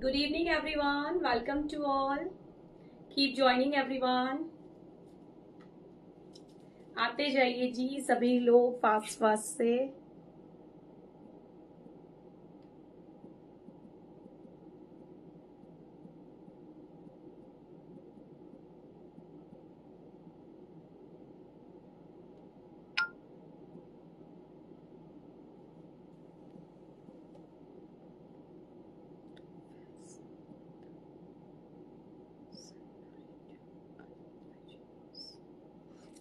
Good evening, everyone. Welcome to all. Keep joining, everyone. आते जाइए जी सभी लोग फास्ट फास्ट से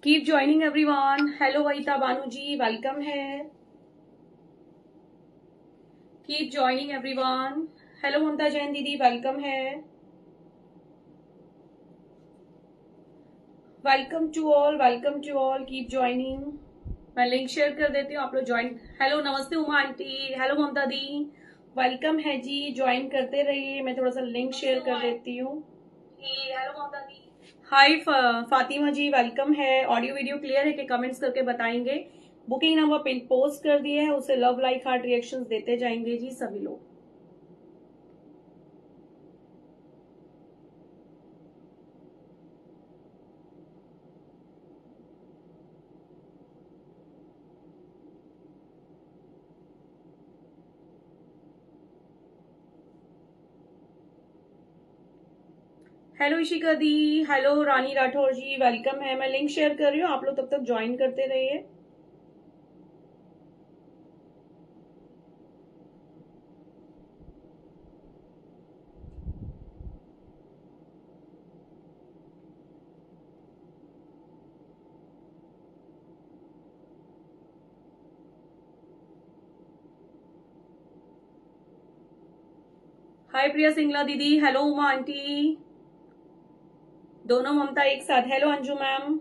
keep joining everyone hello Waheeda Banu ji welcome है keep joining everyone hello Mamta Jain दीदी welcome है welcome to all welcome to all keep joining मैं लिंक शेयर कर देती हूँ आप लोग ज्वाइन हेलो नमस्ते उमा आंटी. हेलो ममता दी. वेलकम है जी. ज्वाइन करते रहिए. मैं थोड़ा सा लिंक शेयर कर देती हूँ. हेलो ममता दी. हाय फातिमा जी वेलकम है ऑडियो वीडियो क्लियर है कि कमेंट्स करके बताएँगे। बुकिंग नंबर पिन पोस्ट कर दिए है, उसे लव लाइक हार्ट रिएक्शंस देते जाएँगे जी सभी लोग। हेलो इशिका दी हेलो रानी राठौर जी वेलकम है मैं लिंक शेयर कर रही हूँ आप लोग तब तक ज्वाइन करते रहिए हाय प्रिया सिंगला दीदी हेलो उमा आंटी दोनों ममता एक साथ। Hello Anju ma'am.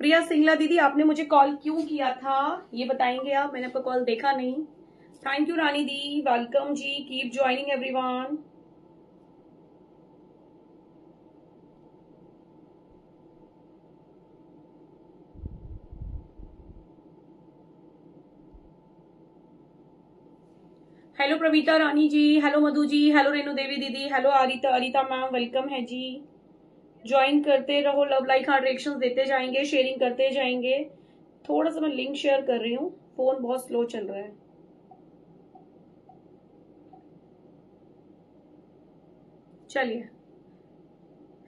प्रिया सिंगला दीदी, आपने मुझे कॉल क्यों किया था? ये बताएँगे आप, मैंने आपका कॉल देखा नहीं। थैंक यू रानी दी। वेलकम जी। Keep joining everyone hello Pravita Rani ji hello Madhu ji hello Renu Devi दीदी hello Arita Arita ma'am welcome है जी ज्वाइन करते रहो लव लाइक हार्ट रिएक्शन देते जाएँगे शेयरिंग करते जाएँगे. थोड़ा सा मैं लिंक शेयर कर रही हूँ. फ़ोन बहुत स्लो चल रहा है. चलिए.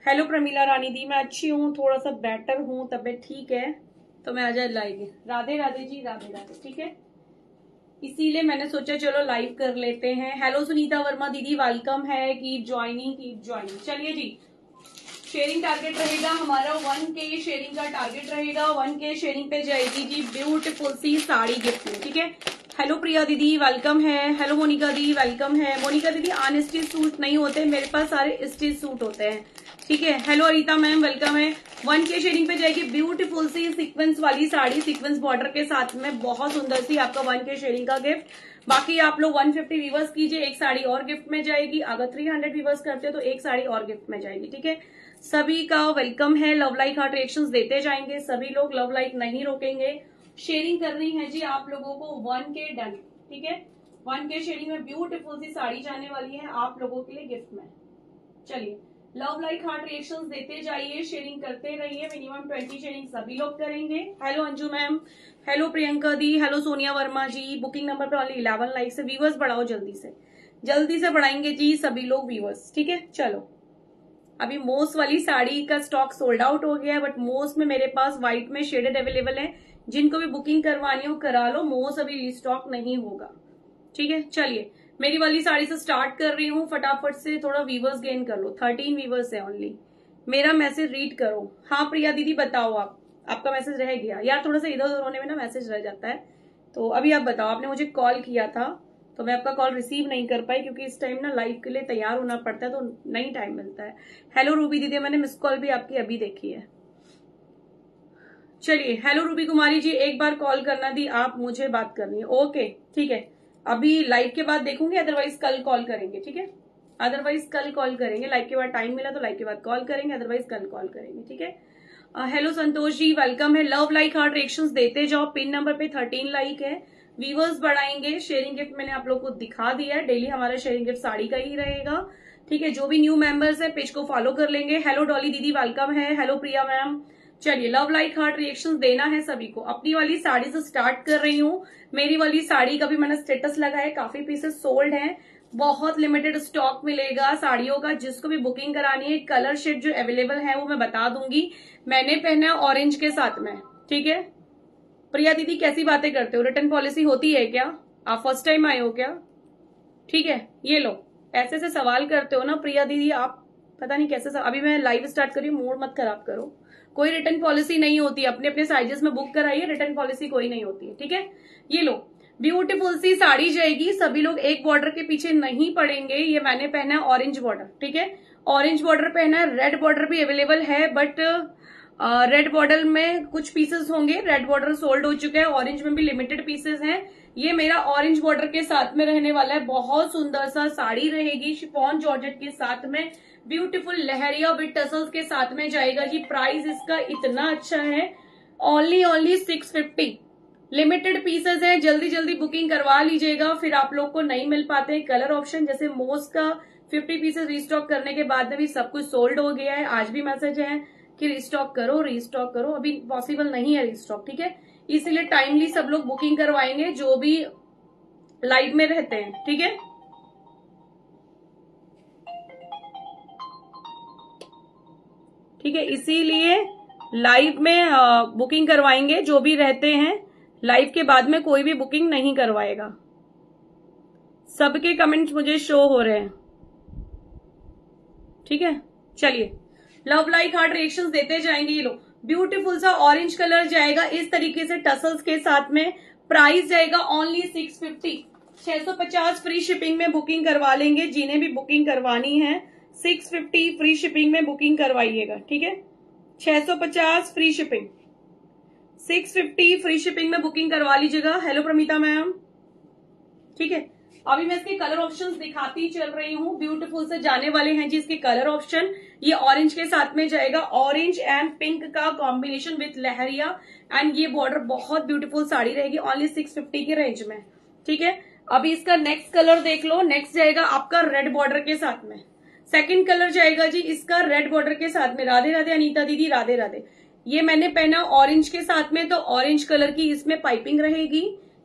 हेलो प्रमीला रानी दी मैं अच्छी हूँ, थोड़ा सा बेटर हूँ, तबियत ठीक है. तो मैं आ जाए लाइव राधे राधे जी, राधे राधे. ठीक है? इसीलिए मैंने सोचा, चलो लाइव कर लेते हैं। हेलो सुनीता वर्मा, दीदी वेलकम है की ज्वाइनिंग की ज्वाइनिंग चलिए जी शेयरिंग टारगेट रहेगा हमारा वन के शेयरिंग का टारगेट रहेगा वन के शेयरिंग पे जाएगी जी ब्यूटीफुल सी साड़ी गिफ्ट में, ठीक है? हेलो प्रिया दीदी वेलकम है। हेलो मोनिका दी वेलकम है। मोनिका दीदी अनस्टिच सूट नहीं होते, मेरे पास सारे स्टिच सूट होते हैं। ठीक है। हेलो अरिता मैम वेलकम है। वन के शेडिंग पे जाएगी ब्यूटीफुल सी सीक्वेंस वाली साड़ी सीक्वेंस बॉर्डर के साथ में। बहुत सुंदर सी आपका वन के शेडिंग का गिफ्ट बाकी आप लोग 150 वीवर्स कीजिए, एक साड़ी और गिफ्ट में जाएगी। अगर 300 वीवर्स करते हो तो एक साड़ी और गिफ्ट में जाएगी, ठीक है? सभी का वेलकम है। लव लाइक हार्ट रिएक्शन देते जाएँगे। सभी लोग लव लाइक नहीं रोकेंगे। शेयरिंग करनी है जी आप लोगों को वन के डन ठीक है? वन के शेयरिंग में ब्यूटीफुल सी साड़ी जाने वाली है आप लोगों के लिए गिफ्ट में। चलिए। लव लाइक हार्ट रिएक्शंस देते जाइए शेयरिंग करते रहिए मिनिमम ट्वेंटी शेयरिंग सभी लोग करेंगे। Hello Anju ma'am hello Priyanka दी hello Sonia Verma ji booking number पे ऑनली इलेवन लाइक से व्यूवर्स बढ़ाओ जल्दी से। जल्दी से बढ़ाएँगे जी सभी लोग व्यूवर्स ठीक है? चलो। अभी मोस वाली साड़ी का स्टॉक सोल्ड आउट हो गया है बट मोस में मेरे पास व्हाइट में शेडेड अवेलेबल है। जिनको भी बुकिंग करवानी हो करा लो मोस अभी रिस्टॉक नहीं होगा। ठीक है? चलिए। मेरी वाली साड़ी से स्टार्ट कर रही हूँ, फटाफट से थोड़ा वीवर्स गेन कर लो। थर्टीन वीवर्स है ओनली मेरा मैसेज रीड करो। हाँ प्रिया दीदी, बताओ आप। आपका मैसेज रह गया। यार, थोड़ा सा इधर उधर होने में ना मैसेज रह जाता है। तो अभी आप बताओ, आपने मुझे कॉल किया था तो मैं आपका कॉल रिसीव नहीं कर पाई, क्योंकि इस टाइम ना लाइव के लिए तैयार होना पड़ता है तो नहीं टाइम मिलता है। हेलो रूबी दीदी, मैंने मिस कॉल भी आपकी अभी देखी है। चलिए हेलो रूबी कुमारी जी, एक बार कॉल करना दी, आप मुझे बात करनी है। ओके ठीक है। अभी लाइव के बाद देखूँगी अदरवाइज़ कल कॉल करेंगे, ठीक है? अदरवाइज़ कल कॉल करेंगे। लाइव के बाद टाइम मिला तो लाइव के बाद कॉल करेंगे अदरवाइज़ कल कॉल करेंगे, ठीक है? हेलो संतोष जी वेलकम है। लव लाइक हार्ट रिएक्शन देते जाओ। पिन नंबर पे थर्टीन लाइक है। व्यूवर्स बढ़ाएँगे। शेयरिंग गिफ्ट मैंने आप लोग को दिखा दिया है। डेली हमारा शेयरिंग गिफ्ट साड़ी का ही रहेगा। ठीक है, जो भी न्यू मेंबर्स है पेज को फॉलो कर लेंगे। हेलो डॉली दीदी वेलकम है। Hello Priya ma'am. चलिए लव लाइक हार्ट रिएक्शन देना है सभी को। अपनी वाली साड़ी से स्टार्ट कर रही हूँ। मेरी वाली साड़ी का भी मैंने स्टेटस लगा है, काफ़ी पीसेस सोल्ड हैं। बहुत लिमिटेड स्टॉक मिलेगा साड़ियों का, जिसको भी बुकिंग करानी है कलर शेड जो अवेलेबल है वो मैं बता दूँगी। मैंने पहना ऑरेंज के साथ में, ठीक है? प्रिया दीदी, कैसी बातें करते हो? रिटर्न पॉलिसी होती है क्या? आप फ़र्स्ट टाइम आए हो क्या? ठीक है, ये लो। ऐसे से सवाल करते हो ना प्रिया दीदी, आप पता नहीं कैसे अभी मैं लाइव स्टार्ट करी मूड मत खराब करो। कोई रिटर्न पॉलिसी नहीं होती, अपने अपने साइजेस में बुक कराइए रिटर्न पॉलिसी कोई नहीं होती है, ठीक है? ये लो ब्यूटीफुल सी साड़ी जाएगी, सभी लोग एक बॉर्डर के पीछे नहीं पड़ेंगे, ये मैंने पहना है ऑरेंज बॉर्डर ठीक है? ऑरेंज बॉर्डर पहना है रेड बॉर्डर भी अवेलेबल है बट रेड बॉर्डर में कुछ पीसेस होंगे रेड बॉर्डर सोल्ड हो चुका है ऑरेंज में भी लिमिटेड पीसेस हैं ये मेरा ऑरेंज बॉर्डर के साथ में रहने वाला है। बहुत सुंदर सा साड़ी रहेगी शिफॉन जॉर्जेट के साथ में। ब्यूटीफुल लहरिया विद टसल्स के साथ में जाएगा। जी प्राइस इसका इतना अच्छा है। Only only six fifty limited pieces है। जल्दी जल्दी बुकिंग करवा लीजिएगा। फिर आप लोग को नहीं मिल पाते हैं कलर ऑप्शन जैसे मोस्ट का 50 पीसेस रिस्टॉक करने के बाद में भी सब कुछ सोल्ड हो गया है। आज भी मैसेज है कि रिस्टॉक करो रिस्टॉक करो। अभी पॉसिबल नहीं है रिस्टॉक ठीक है? इसीलिए टाइमली सब लोग बुकिंग करवाएँगे, जो भी लाइव में रहते हैं, ठीक है? ठीक है, इसीलिए लाइव में बुकिंग करवाएँगे, जो भी रहते हैं लाइव के बाद में कोई भी बुकिंग नहीं करवाएगा। सबके कमेंट्स मुझे शो हो रहे हैं। ठीक है? चलिए। लव लाइक हार्ट रिएक्शन देते जाएँगे ये लोग। ब्यूटीफुल सा ऑरेंज कलर जाएगा। इस तरीके से टसल्स के साथ में प्राइस जाएगा ओनली सिक्स फिफ्टी छह सौ पचास फ्री शिपिंग में बुकिंग करवा लेंगे। जिन्हें भी बुकिंग करवानी है सिक्स फिफ्टी फ्री शिपिंग में बुकिंग करवाइएगा, ठीक है? छह सौ पचास free shipping six fifty free shipping में बुकिंग करवा लीजिएगा। Hello Pramita ma'am. ठीक है? अभी मैं इसके कलर ऑप्शंस दिखाती चल रही हूँ। ब्यूटीफुल से जाने वाले हैं जी इसके कलर ऑप्शन ये ऑरेंज के साथ में जाएगा। ऑरेंज एंड पिंक का कॉम्बिनेशन विथ लहरिया। एंड ये बॉर्डर बहुत ब्यूटीफुल साड़ी रहेगी। ओनली सिक्स फिफ्टी के रेंज में। ठीक है? अभी इसका नेक्स्ट कलर देख लो। नेक्स्ट जाएगा आपका रेड बॉर्डर के साथ में। सेकेंड कलर जाएगा जी इसका रेड बॉर्डर के साथ में। राधे राधे अनीता दीदी, राधे राधे। ये मैंने पहना ऑरेंज के साथ में तो ऑरेंज कलर की इसमें पाइपिंग रहेगी।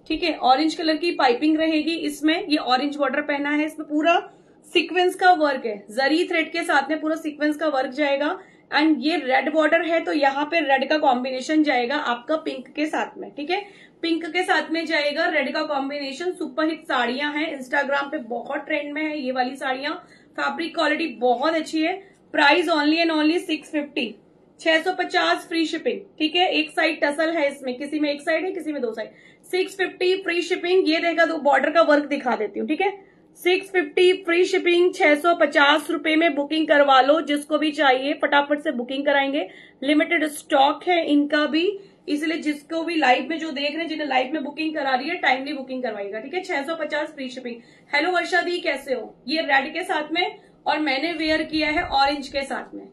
ठीक है? ऑरेंज कलर की पाइपिंग रहेगी इसमें। ये ऑरेंज बॉर्डर पहना है। इसमें पूरा सीक्वेंस का वर्क है। जरी थ्रेड के साथ में पूरा सीक्वेंस का वर्क जाएगा। एंड ये रेड बॉर्डर है तो यहाँ पे रेड का कॉम्बिनेशन जाएगा आपका पिंक के साथ में। ठीक है? पिंक के साथ में जाएगा रेड का कॉम्बिनेशन सुपर हिट साड़ियाँ हैं। इंस्टाग्राम पे बहुत ट्रेंड में है ये वाली साड़ियाँ। फैब्रिक क्वालिटी बहुत अच्छी है। Price only and only six fifty छह सौ पचास फ्री शिपिंग ठीक है? एक साइड टसल है इसमें। किसी में एक साइड है, किसी में दो side six fifty free shipping ये रहेगा तो बॉर्डर का वर्क दिखा देती हूँ, ठीक है? सिक्स फिफ्टी फ्री शिपिंग छह सौ पचास रुपये में बुकिंग करवा लो, जिसको भी चाहिए, फटाफट से बुकिंग कराएँगे। लिमिटेड स्टॉक है इनका भी, इसलिए जिसको भी लाइव में जो देख रहे हैं, जिन्हें लाइव में बुकिंग करा रही है टाइमली बुकिंग करवाएगा, ठीक है? छह सौ पचास free shipping hello Varsha di, कैसे हो? ये रेड के साथ में, और मैंने वेयर किया है ऑरेंज के साथ में।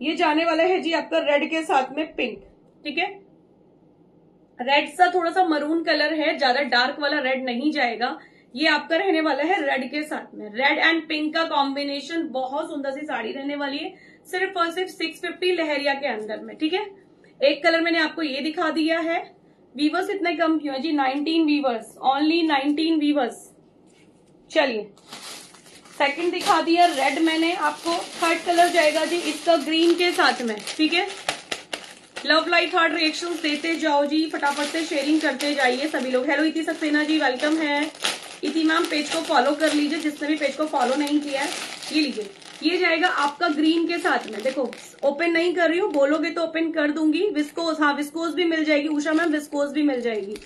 ये जाने वाला है जी आपका रेड के साथ में पिंक ठीक है? रेड सा थोड़ा सा मरून कलर है, ज़्यादा डार्क वाला रेड नहीं जाएगा। ये आपका रहने वाला है रेड के साथ में। रेड एंड पिंक का कॉम्बिनेशन बहुत सुंदर सी साड़ी रहने वाली है, सिर्फ़ और सिर्फ़ सिक्स फिफ्टी लहरिया के अंदर में, ठीक है? एक कलर मैंने आपको ये दिखा दिया है। वीवर्स इतने कम क्यों है? जी nineteen viewers only nineteen viewers चलिए सेकंड दिखा दिया रेड मैंने आपको। थर्ड कलर जाएगा जी इसका ग्रीन के साथ में, ठीक है? लव लाइट हार्ट रिएक्शन देते जाओ जी, फटाफट से शेयरिंग करते जाइए सभी लोग। हेलो इति सक्सेना जी वेलकम है। इति मैम पेज को फॉलो कर लीजिए, जिसने भी पेज को फॉलो नहीं किया है, ये लीजिए। ये जाएगा आपका ग्रीन के साथ में। देखो ओपन नहीं कर रही हूँ, बोलोगे तो ओपन कर दूँगी। विस्कोस हाँ विस्कोस भी मिल जाएगी। उषा मैम विस्कोस भी मिल जाएगी।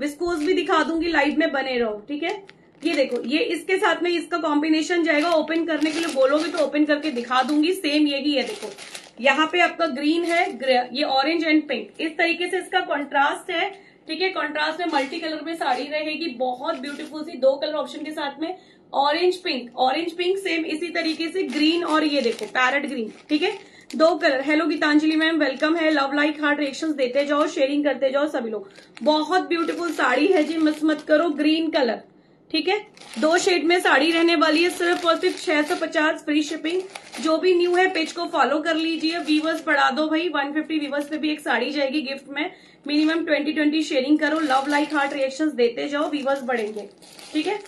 विस्कोस भी दिखा दूँगी लाइव में बने रहो, ठीक है? ये देखो, ये इसके साथ में इसका कॉम्बिनेशन जाएगा ओपन करने के लिए बोलोगे तो ओपन करके दिखा दूँगी। सेम यही है, देखो। यहाँ पे आपका ग्रीन है ये ऑरेंज एंड पिंक इस तरीके से इसका कॉन्ट्रास्ट है, ठीक है? कॉन्ट्रास्ट में मल्टी कलर में साड़ी रहेगी, बहुत ब्यूटीफुल सी, दो कलर ऑप्शन के साथ में orange pink orange pink same इसी तरीके से ग्रीन और ये देखो पैरट ग्रीन ठीक है? दो colour hello Gitanjali ma'am welcome है लव लाइक हार्ट रिएक्शन देते जाओ शेयरिंग करते जाओ सभी लोग. बहुत ब्यूटीफुल साड़ी है जी, मिस मत करो ग्रीन कलर ठीक है? दो शेड में साड़ी रहने वाली है, सिर्फ़ और सिर्फ़ छह सौ पचास फ्री शिपिंग जो भी न्यू है पेज को फॉलो कर लीजिए। वीवर्स बढ़ा दो भाई। 150 वीवर्स पे भी एक साड़ी जाएगी गिफ्ट में। मिनिमम 20 20 शेयरिंग करो। लव लाइक हार्ट रिएक्शंस देते जाओ। वीवर्स बढ़ेंगे। ठीक है?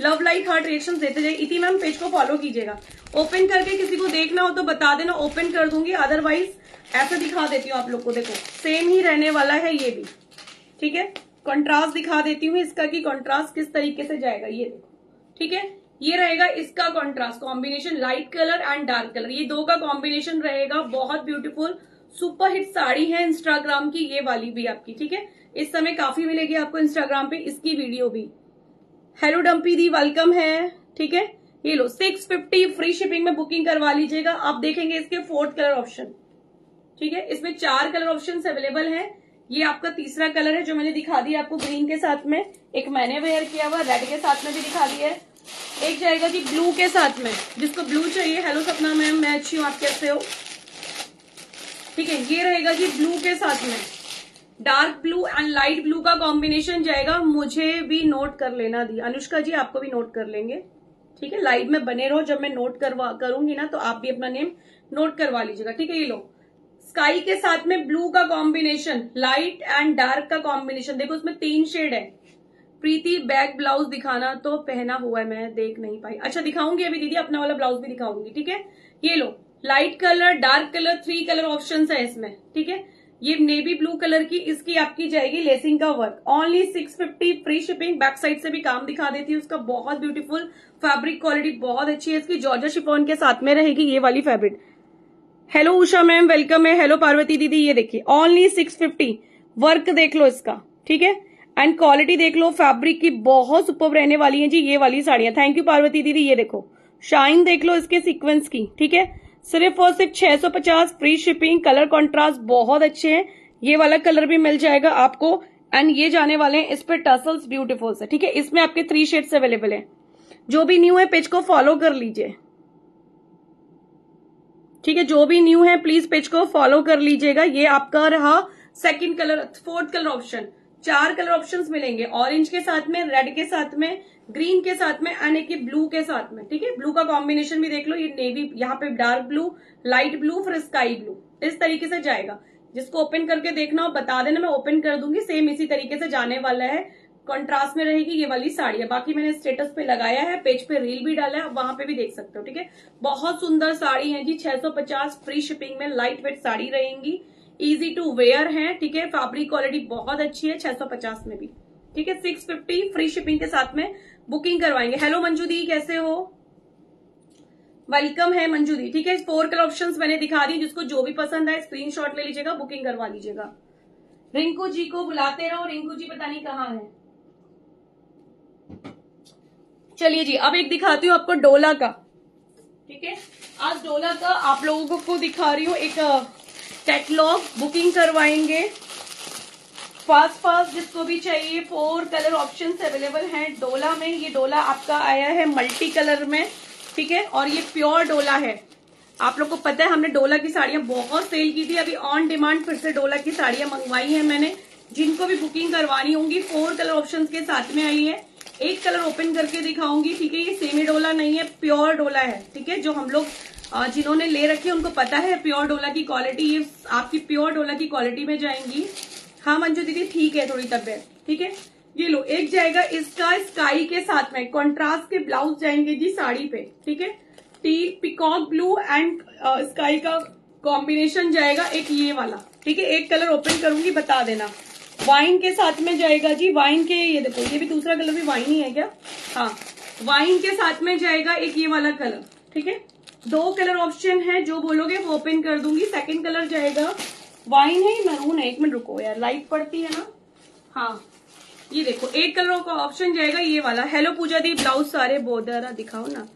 लव लाइक हार्ट रिएक्शंस देते जाए इतनी मैम पेज को फॉलो कीजिएगा। ओपन करके किसी को देखना हो तो बता देना। ओपन कर दूँगी। अदरवाइज़ ऐसे दिखा देती हूँ आप लोग को। देखो सेम ही रहने वाला है ये भी। ठीक है? कंट्रास्ट दिखा देती हूँ, इसका कि कंट्रास्ट किस तरीके से जाएगा, ये देखो। ठीक है? ये रहेगा इसका contrast combination light colour and dark colour ये दो का कॉम्बिनेशन रहेगा, बहुत ब्यूटीफुल सुपर हिट साड़ी है इंस्टाग्राम की, ये वाली भी आपकी, ठीक है? इस समय काफ़ी मिलेगी आपको इंस्टाग्राम पे, इसकी वीडियो भी। हेलो डम्पी दी वेलकम है, ठीक है? ये लो 650 फ्री शिपिंग में बुकिंग करवा लीजिएगा। आप देखेंगे इसके फोर्थ कलर ऑप्शन ठीक है? इसमें चार कलर ऑप्शन अवेलेबल है। ये आपका तीसरा कलर है जो मैंने दिखा दिया आपको ग्रीन के साथ में। एक मैंने वेयर किया हुआ रेड के साथ में भी दिखा दिया है। एक जाएगा जी ब्लू के साथ में। जिसको ब्लू चाहिए। हेलो सपना मैम मैं अच्छी हूँ, आप कैसे हो? ठीक है, ये रहेगा जी ब्लू के साथ में। Dark blue and light blue का कॉम्बिनेशन जाएगा। मुझे भी नोट कर लेना दी। अनुष्का जी, आपको भी नोट कर लेंगे। ठीक है लाइव में बने रहो। जब मैं नोट करवा, करूँगी ना तो आप भी अपना नेम नोट करवा लीजिएगा। ठीक है, ये लो। स्काई के साथ में ब्लू का कॉम्बिनेशन, लाइट एंड डार्क का कॉम्बिनेशन। देखो, उसमें तीन शेड है। प्रीति बैक ब्लाउज दिखाना तो पहना हुआ है, मैं देख नहीं पाई। अच्छा दिखाऊँगी अभी दीदी, अपना वाला ब्लाउज भी दिखाऊँगी, ठीक है? ये लो, light colour, dark colour, three colour option है इसमें, ठीक है? ये नेवी ब्लू कलर की, इसकी आपकी जाएगी लेसिंग का work only 650 free shipping back side से भी काम दिखा देती है, उसका बहुत ब्यूटीफुल फैब्रिक क्वालिटी बहुत अच्छी है, इसकी जॉर्जर शिफोन के साथ में रहेगी ये वाली fabric hello Usha ma'am welcome है हेलो पार्वती दीदी ये देखिए ओनली 650 वर्क देख लो इसका, ठीक है? एंड क्वालिटी देख लो फैब्रिक की बहुत सुपर रहने वाली है जी, ये वाली साड़ियाँ। थैंक यू पार्वती दीदी ये देखो शाइन देख लो इसके सीक्वेंस की, ठीक है? सिर्फ़ और सिर्फ़ 650 फ्री शिपिंग कलर कॉन्ट्रास्ट बहुत अच्छे हैं। ये वाला कलर भी मिल जाएगा आपको। एंड ये जाने वाले हैं, इस पे टसल्स ब्यूटीफुल से, ठीक है? इसमें आपके थ्री शेड्स अवेलेबल है। जो भी न्यू है पेज को फॉलो कर लीजिए। ठीक है, जो भी न्यू है प्लीज़ पेज को फॉलो कर लीजिएगा। ये आपका रहा second colour fourth colour option चार कलर ऑप्शंस मिलेंगे। ऑरेंज के साथ में रेड के साथ में ग्रीन के साथ में एंड एक ब्लू के साथ में। ठीक है? ब्लू का कॉम्बिनेशन भी देख लो। ये नेवी यहाँ पे डार्क ब्लू लाइट ब्लू फिर स्काई ब्लू इस तरीके से जाएगा। जिसको ओपन करके देखना हो, बता देना। मैं ओपन कर दूँगी। सेम इसी तरीके से जाने वाला है। कॉन्ट्रास्ट में रहेगी, ये वाली साड़ी है। बाकी मैंने स्टेटस पे लगाया है पेज पे रील भी डाला है, वहाँ पे भी देख सकते हो, ठीक है? बहुत सुंदर साड़ी है जी 650 फ्री शिपिंग में लाइट वेट साड़ी रहेंगी। इजी टू वेयर है, ठीक है? फैब्रिक क्वालिटी बहुत अच्छी है 650 में भी, ठीक है? 650 फ्री शिपिंग के साथ में बुकिंग करवाएँगे। हेलो मंजू दी, कैसे हो? वेलकम है, मंजू दी, ठीक है? फोर कलर ऑप्शन मैंने दिखा दी, जिसको जो भी पसंद है स्क्रीनशॉट ले लीजिएगा बुकिंग करवा लीजिएगा। रिंकू जी को बुलाते रहो, रिंकू जी पता नहीं कहाँ है। चलिए जी, अब एक दिखाती हूँ आपको डोला का। ठीक है? आज डोला का आप लोगों को दिखा रही हूँ। एक कैटलॉग बुकिंग करवाएँगे। फास्ट फास्ट जिसको भी चाहिए फोर कलर ऑप्शंस अवेलेबल हैं डोला में। ये डोला आपका आया है मल्टी कलर में। ठीक है? और ये प्योर डोला है। आप लोग को पता है, हमने डोला की साड़ियाँ बहुत सेल की थी। अभी ऑन डिमांड फिर से डोला की साड़ियाँ मंगवाई है मैंने। जिनको भी बुकिंग करवानी होंगी फोर कलर ऑप्शन के साथ में आई है। एक कलर ओपन करके दिखाऊँगी, ठीक है? ये सेमी डोला नहीं है, प्योर डोला है, ठीक है? जो हम लोग जिन्होंने ले रखी है, उनको पता है प्योर डोला की क्वालिटी। ये आपकी प्योर डोला की क्वालिटी में जाएँगी। हाँ मंजू दीदी, ठीक है थोड़ी तबियत, ठीक है? ये लो, एक जाएगा इसका स्काई के साथ में कॉन्ट्रास्ट के ब्लाउज जाएँगे जी साड़ी पे, ठीक है? टी पिकॉक ब्लू एंड स्काई का कॉम्बिनेशन जाएगा एक ये वाला, ठीक है? एक कलर ओपन करूँगी, बता देना। वाइन के साथ में जाएगा जी वाइन के, ये देखो, ये भी दूसरा कलर भी वाइन ही है क्या? हाँ वाइन के साथ में जाएगा एक ये वाला कलर ठीक है? दो कलर ऑप्शन है, जो बोलोगे वो ओपन कर दूँगी। सेकंड कलर जाएगा वाइन है मरून है। एक मिनट रुको यार लाइट पड़ती है ना? हाँ ये देखो, एक कलर का ऑप्शन जाएगा ये वाला। हेलो पूजा दी ब्लाउज सारे बोदरा दिखाओ ना।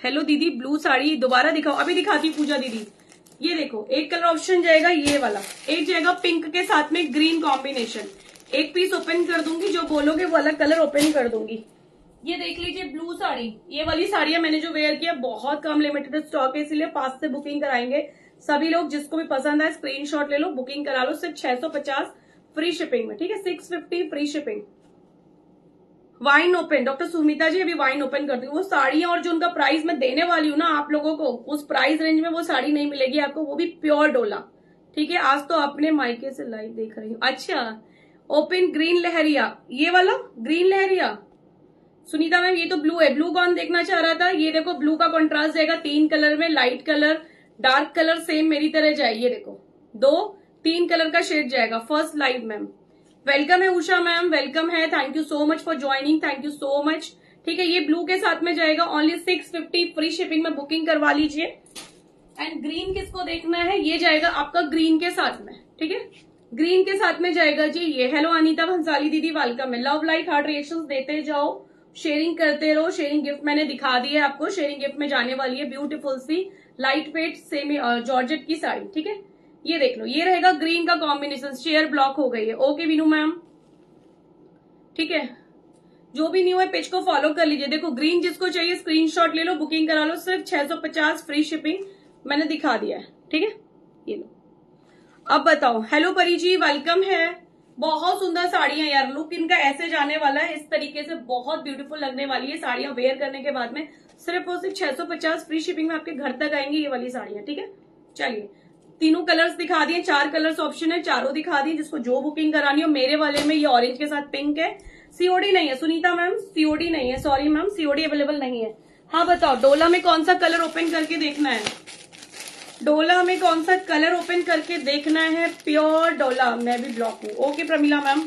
हेलो दीदी ब्लू साड़ी, दोबारा दिखाओ। अभी दिखाती पूजा दीदी। ये देखो, एक कलर ऑप्शन जाएगा ये वाला। एक जाएगा पिंक के साथ में ग्रीन कॉम्बिनेशन एक पीस ओपन कर दूँगी, जो बोलोगे वो अलग कलर ओपन कर दूँगी। ये देख लीजिए ब्लू साड़ी। ये वाली साड़ियाँ मैंने जो वेयर किया, बहुत कम लिमिटेड स्टॉक है, इसीलिए पास से बुकिंग कराएँगे। सभी लोग जिसको भी पसंद है स्क्रीनशॉट ले लो बुकिंग करा लो। सिर्फ़ 650 फ्री शिपिंग में, ठीक है? 650 free shipping wine open doctor Sumita ji, अभी वाइन ओपन कर दी। वो साड़ियाँ और जो उनका प्राइस मैं देने वाली हूँ ना आप लोगों को, उस प्राइस रेंज में वो साड़ी नहीं मिलेगी आपको, वो भी प्योर डोला। ठीक है, आज तो अपने मायके से लाइव देख रही हूँ। अच्छा ओपन ग्रीन लहरिया। ये वाला ग्रीन लहरिया। सुनीता मैम, ये तो ब्लू है। ब्लू कौन देखना चाह रहा था? ये देखो ब्लू का कॉन्ट्रास्ट जाएगा तीन कलर में light colour dark colour same मेरी तरह जाए। ये देखो, दो, तीन कलर का शेड जाएगा। फ़र्स्ट लाइव मैम वेलकम है उषा मैम वेलकम है. Thank you so much for joining thank you so much ठीक है, ये ब्लू के साथ में जाएगा. Only six fifty free shipping में बुकिंग करवा लीजिए. एंड ग्रीन किसको देखना है? ये जाएगा आपका ग्रीन के साथ में. ठीक है? ग्रीन के साथ में जाएगा जी. ये हेलो अनीता भंसाली दीदी वेलकम है. लव लाइक हार्ट रिएक्शन देते जाओ. शेयरिंग करते रहो. शेयरिंग गिफ्ट मैंने दिखा दी है आपको. शेयरिंग गिफ्ट में जाने वाली है ब्यूटीफुल सी लाइट वेट सेमी जॉर्जेट की साड़ी. ठीक है? ये देख लो, ये रहेगा ग्रीन का कॉम्बिनेशन शेयर ब्लॉक हो गई है। ओके विनू मैम ठीक है? जो भी न्यू है पेज को फॉलो कर लीजिए। देखो ग्रीन जिसको चाहिए स्क्रीनशॉट ले लो बुकिंग करा लो, सिर्फ़ 650 फ्री शिपिंग मैंने दिखा दिया है। ठीक है? ये लो। अब बताओ हेलो परी जी वेलकम है। बहुत सुंदर साड़ियाँ यार लुक इनका ऐसे जाने वाला है, इस तरीके से बहुत ब्यूटीफुल लगने वाली है साड़ियाँ वेयर करने के बाद में। सिर्फ़ और सिर्फ़ 650 फ्री शिपिंग में आपके घर तक आएँगी ये वाली साड़ियाँ, ठीक है? चलिए तीनों कलर्स दिखा दिए, चार कलर्स ऑप्शन है, चारों दिखा दिए, जिसको जो बुकिंग करानी हो, मेरे वाले में ये ऑरेंज के साथ पिंक है। सीओडी नहीं है, सुनीता मैम सीओडी नहीं है सॉरी मैम सीओडी अवेलेबल नहीं है। हाँ बताओ, डोला में कौन सा कलर ओपन करके देखना है? डोला में कौन सा कलर ओपन करके देखना है? प्योर डोला, मैं भी ब्लॉक हूँ। ओके प्रमिला मैम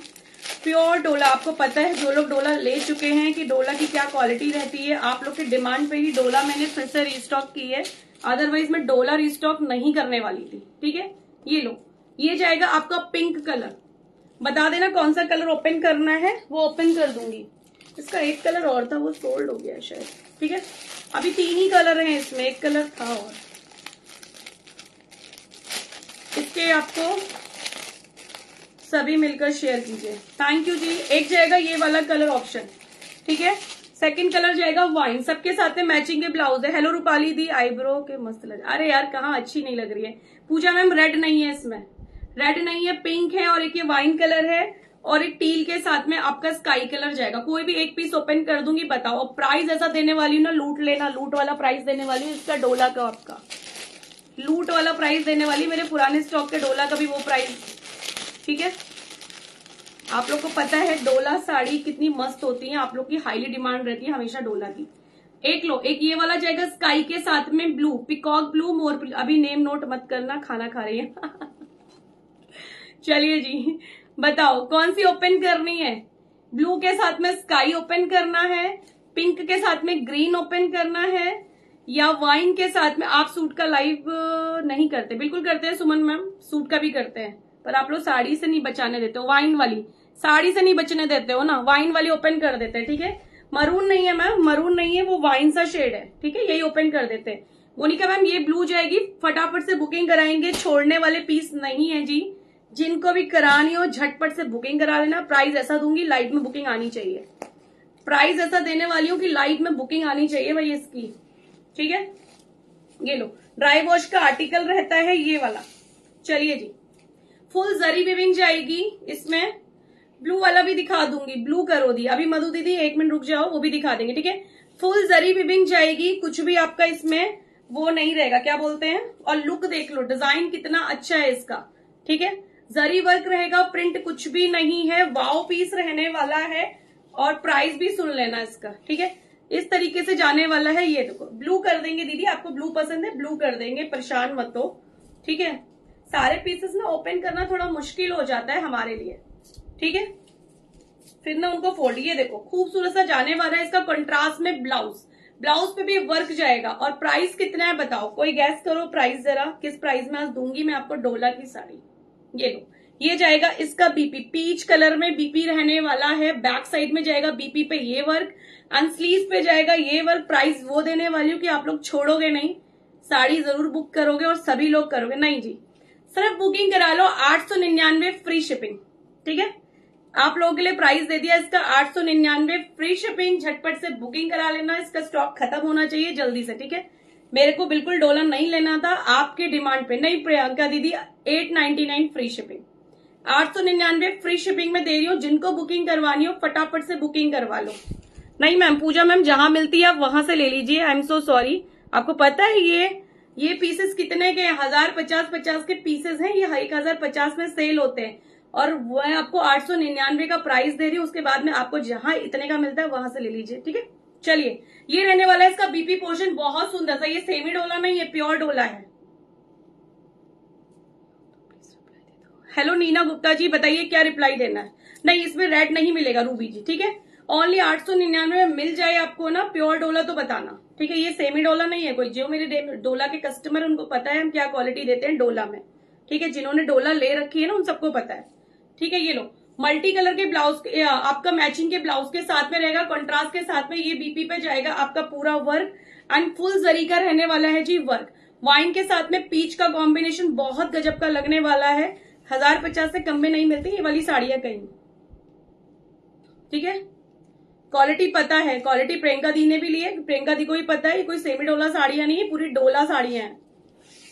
प्योर डोला, आपको पता है, जो लोग डोला ले चुके हैं कि डोला की क्या क्वालिटी रहती है, आप लोग के डिमांड पे ही डोला मैंने फिर से रिस्टॉक की है। अदरवाइज़ मैं डोला रिस्टॉक नहीं करने वाली थी। ठीक है? ये लो। ये जाएगा आपका पिंक कलर बता देना कौन सा कलर ओपन करना है, वो ओपन कर दूँगी। इसका एक कलर और था, वो सोल्ड हो गया शायद। ठीक है? अभी तीन ही कलर हैं इसमें। एक कलर था और। इसके आपको सभी मिलकर शेयर कीजिए। थैंक यू जी। एक जाएगा ये वाला कलर ऑप्शन ठीक है? सेकंड कलर जाएगा वाइन सबके साथ में मैचिंग के ब्लाउज है. हेलो रूपाली दी आईब्रो के मस्त लग अरे यार, कहाँ अच्छी नहीं लग रही है? पूजा मैम रेड नहीं है इसमें. रेड नहीं है पिंक है और एक ये वाइन कलर है और एक टील के साथ में आपका स्काई कलर जाएगा. कोई भी एक पीस ओपन कर दूँगी, बताओ. प्राइस ऐसा देने वाली हूँ ना, लूट लेना, लूट वाला प्राइस देने वाली हूँ, इसका डोला का आपका. लूट वाला प्राइस देने वाली मेरे पुराने स्टॉक के डोला का भी वो प्राइस ठीक है? आप लोग को पता है डोला साड़ी कितनी मस्त होती है, आप लोग की हाईली डिमांड रहती है हमेशा डोला की। एक लो, एक ये वाला जाएगा स्काई के साथ में ब्लू पिकॉक ब्लू मोर अभी नेम नोट मत करना, खाना खा रही है। चलिए जी, बताओ, कौन सी ओपन करनी है? ब्लू के साथ में स्काई ओपन करना है पिंक के साथ में ग्रीन ओपन करना है, या वाइन के साथ में, आप सूट का लाइव नहीं करते। बिल्कुल करते हैं सुमन मैम सूट का भी करते हैं, पर आप लोग साड़ी से नहीं बचाने देते वाइन वाली। साड़ी से नहीं बचने देते हो ना वाइन वाली ओपन कर देते हैं ठीक है? मरून नहीं है मैम मरून नहीं है, वो वाइन सा शेड है, ठीक है? यही ओपन कर देते हैं। मोनिका मैम ये ब्लू जाएगी, फटाफट से बुकिंग कराएँगे, छोड़ने वाले पीस नहीं है जी। जिनको भी करानी हो, झटपट से बुकिंग करा लेना प्राइस ऐसा दूँगी लाइट में बुकिंग आनी चाहिए। प्राइस ऐसा देने वाली हूँ कि लाइट में बुकिंग आनी चाहिए भाई इसकी, ठीक है? ये लो ड्राई वॉश का आर्टिकल रहता है, ये वाला। चलिए जी। फुल जरी विविंग जाएगी इसमें। ब्लू वाला भी दिखा दूँगी। ब्लू करो दी। अभी मधु दीदी, एक मिनट रुक जाओ, वो भी दिखा देंगे, ठीक है? फुल जरी बिबिंग जाएगी, कुछ भी आपका इसमें वो नहीं रहेगा। क्या बोलते हैं? और लुक देख लो डिज़ाइन कितना अच्छा है इसका, ठीक है? जरी वर्क रहेगा प्रिंट कुछ भी नहीं है वाओ पीस रहने वाला है, और प्राइस भी सुन लेना इसका, ठीक है? इस तरीके से जाने वाला है ये, देखो ब्लू कर देंगे दीदी, आपको ब्लू पसंद है ब्लू कर देंगे, परेशान मत हो, ठीक है? सारे पीसेस ना ओपन करना थोड़ा मुश्किल हो जाता है हमारे लिए। ठीक है? फिर ना उनको फोल्ड ये देखो, खूबसूरत सा जाने वाला है इसका कंट्रास्ट में ब्लाउज ब्लाउज पे भी वर्क जाएगा। और प्राइस कितना है बताओ? कोई गैस करो प्राइस जरा? किस प्राइस में आज दूँगी मैं आपको? डोला की साड़ी। ये लो। ये जाएगा इसका बीपी पीच कलर में बीपी रहने वाला है। बैक साइड में जाएगा बीपी पे ये वर्क एंड स्लीव पे जाएगा ये वर्क प्राइस वो देने वाली हूँ कि आप लोग छोड़ोगे नहीं। साड़ी ज़रूर बुक करोगे और सभी लोग करोगे। नहीं जी। सिर्फ़ बुकिंग करा लो। आठ सौ निन्यानवे फ्री शिपिंग ठीक है? आप लोगों के लिए प्राइस दे दिया, इसका आठ सौ निन्यानवे फ्री शिपिंग झटपट से बुकिंग करा लेना, इसका स्टॉक खत्म होना चाहिए जल्दी से, ठीक है? मेरे को बिल्कुल डॉलर नहीं लेना था, आपके डिमांड पे, नहीं Priyanka didi eight ninety nine free shipping आठ सौ निन्यानवे फ्री शिपिंग में दे रही हूँ, जिनको बुकिंग करवानी हो, फटाफट से बुकिंग करवा लो। नहीं मैम, पूजा मैम जहाँ मिलती है, आप वहाँ से ले लीजिए आई एम सो सॉरी आपको पता है ये ये पीसेस कितने के हज़ार पचास पचास के पीसेस हैं, ये एक हज़ार पचास में सेल होते हैं। और वह आपको आठ सौ निन्यानवे का प्राइस दे रही हूँ, उसके बाद में आपको जहाँ इतने का मिलता है, वहाँ से ले लीजिए, ठीक है? चलिए, ये रहने वाला है इसका बीपी पोर्शन, बहुत सुंदर सा, ये सेमी डोला नहीं है प्योर डोला है। हेलो नीना गुप्ता जी, बताइए क्या रिप्लाई देना है? नहीं, इसमें रेड नहीं मिलेगा, रूबी जी, ठीक है? ओनली आठ सौ निन्यानवे में मिल जाए आपको ना प्योर डोला तो बताना, ठीक है? ये सेमी डोला नहीं है कोई, जो मेरे डोला के कस्टमर उनको पता है, हम क्या क्वालिटी देते हैं डोला में, ठीक है? जिन्होंने डोला ले रखी है ना, उन सबको पता है। ठीक है, ये लो। मल्टी कलर के ब्लाउज आपका मैचिंग के ब्लाउज के साथ में रहेगा कॉन्ट्रास्ट के साथ में ये बीपी पे जाएगा आपका पूरा वर्क एंड फुल जरी का रहने वाला है जी वर्क वाइन के साथ में पीच का कॉम्बिनेशन बहुत गजब का लगने वाला है। हज़ार पचास से कम में नहीं मिलती, ये वाली साड़ियाँ कहीं। ठीक है? क्वालिटी पता है। क्वालिटी प्रियंका दी ने भी ली है। प्रियंका दी को भी पता है, ये कोई सेमी डोला साड़ियाँ नहीं है पूरी डोला साड़ियाँ हैं।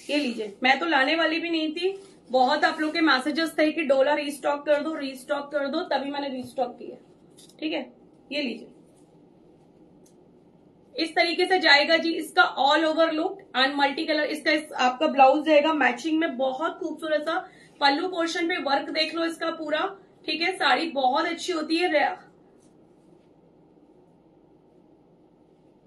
ये लीजिए। मैं तो लाने वाली भी नहीं थी। बहुत आप लोग के मैसेजेस थे कि डोला रीस्टॉक कर दो रीस्टॉक कर दो तभी मैंने रीस्टॉक किया। ठीक है? ये लीजिए। इस तरीके से जाएगा जी इसका all over look and multi colour इसका इस, आपका ब्लाउज जाएगा। मैचिंग में बहुत खूबसूरत सा पल्लू पोर्शन पे वर्क देख लो इसका पूरा। ठीक है? साड़ी बहुत अच्छी होती है।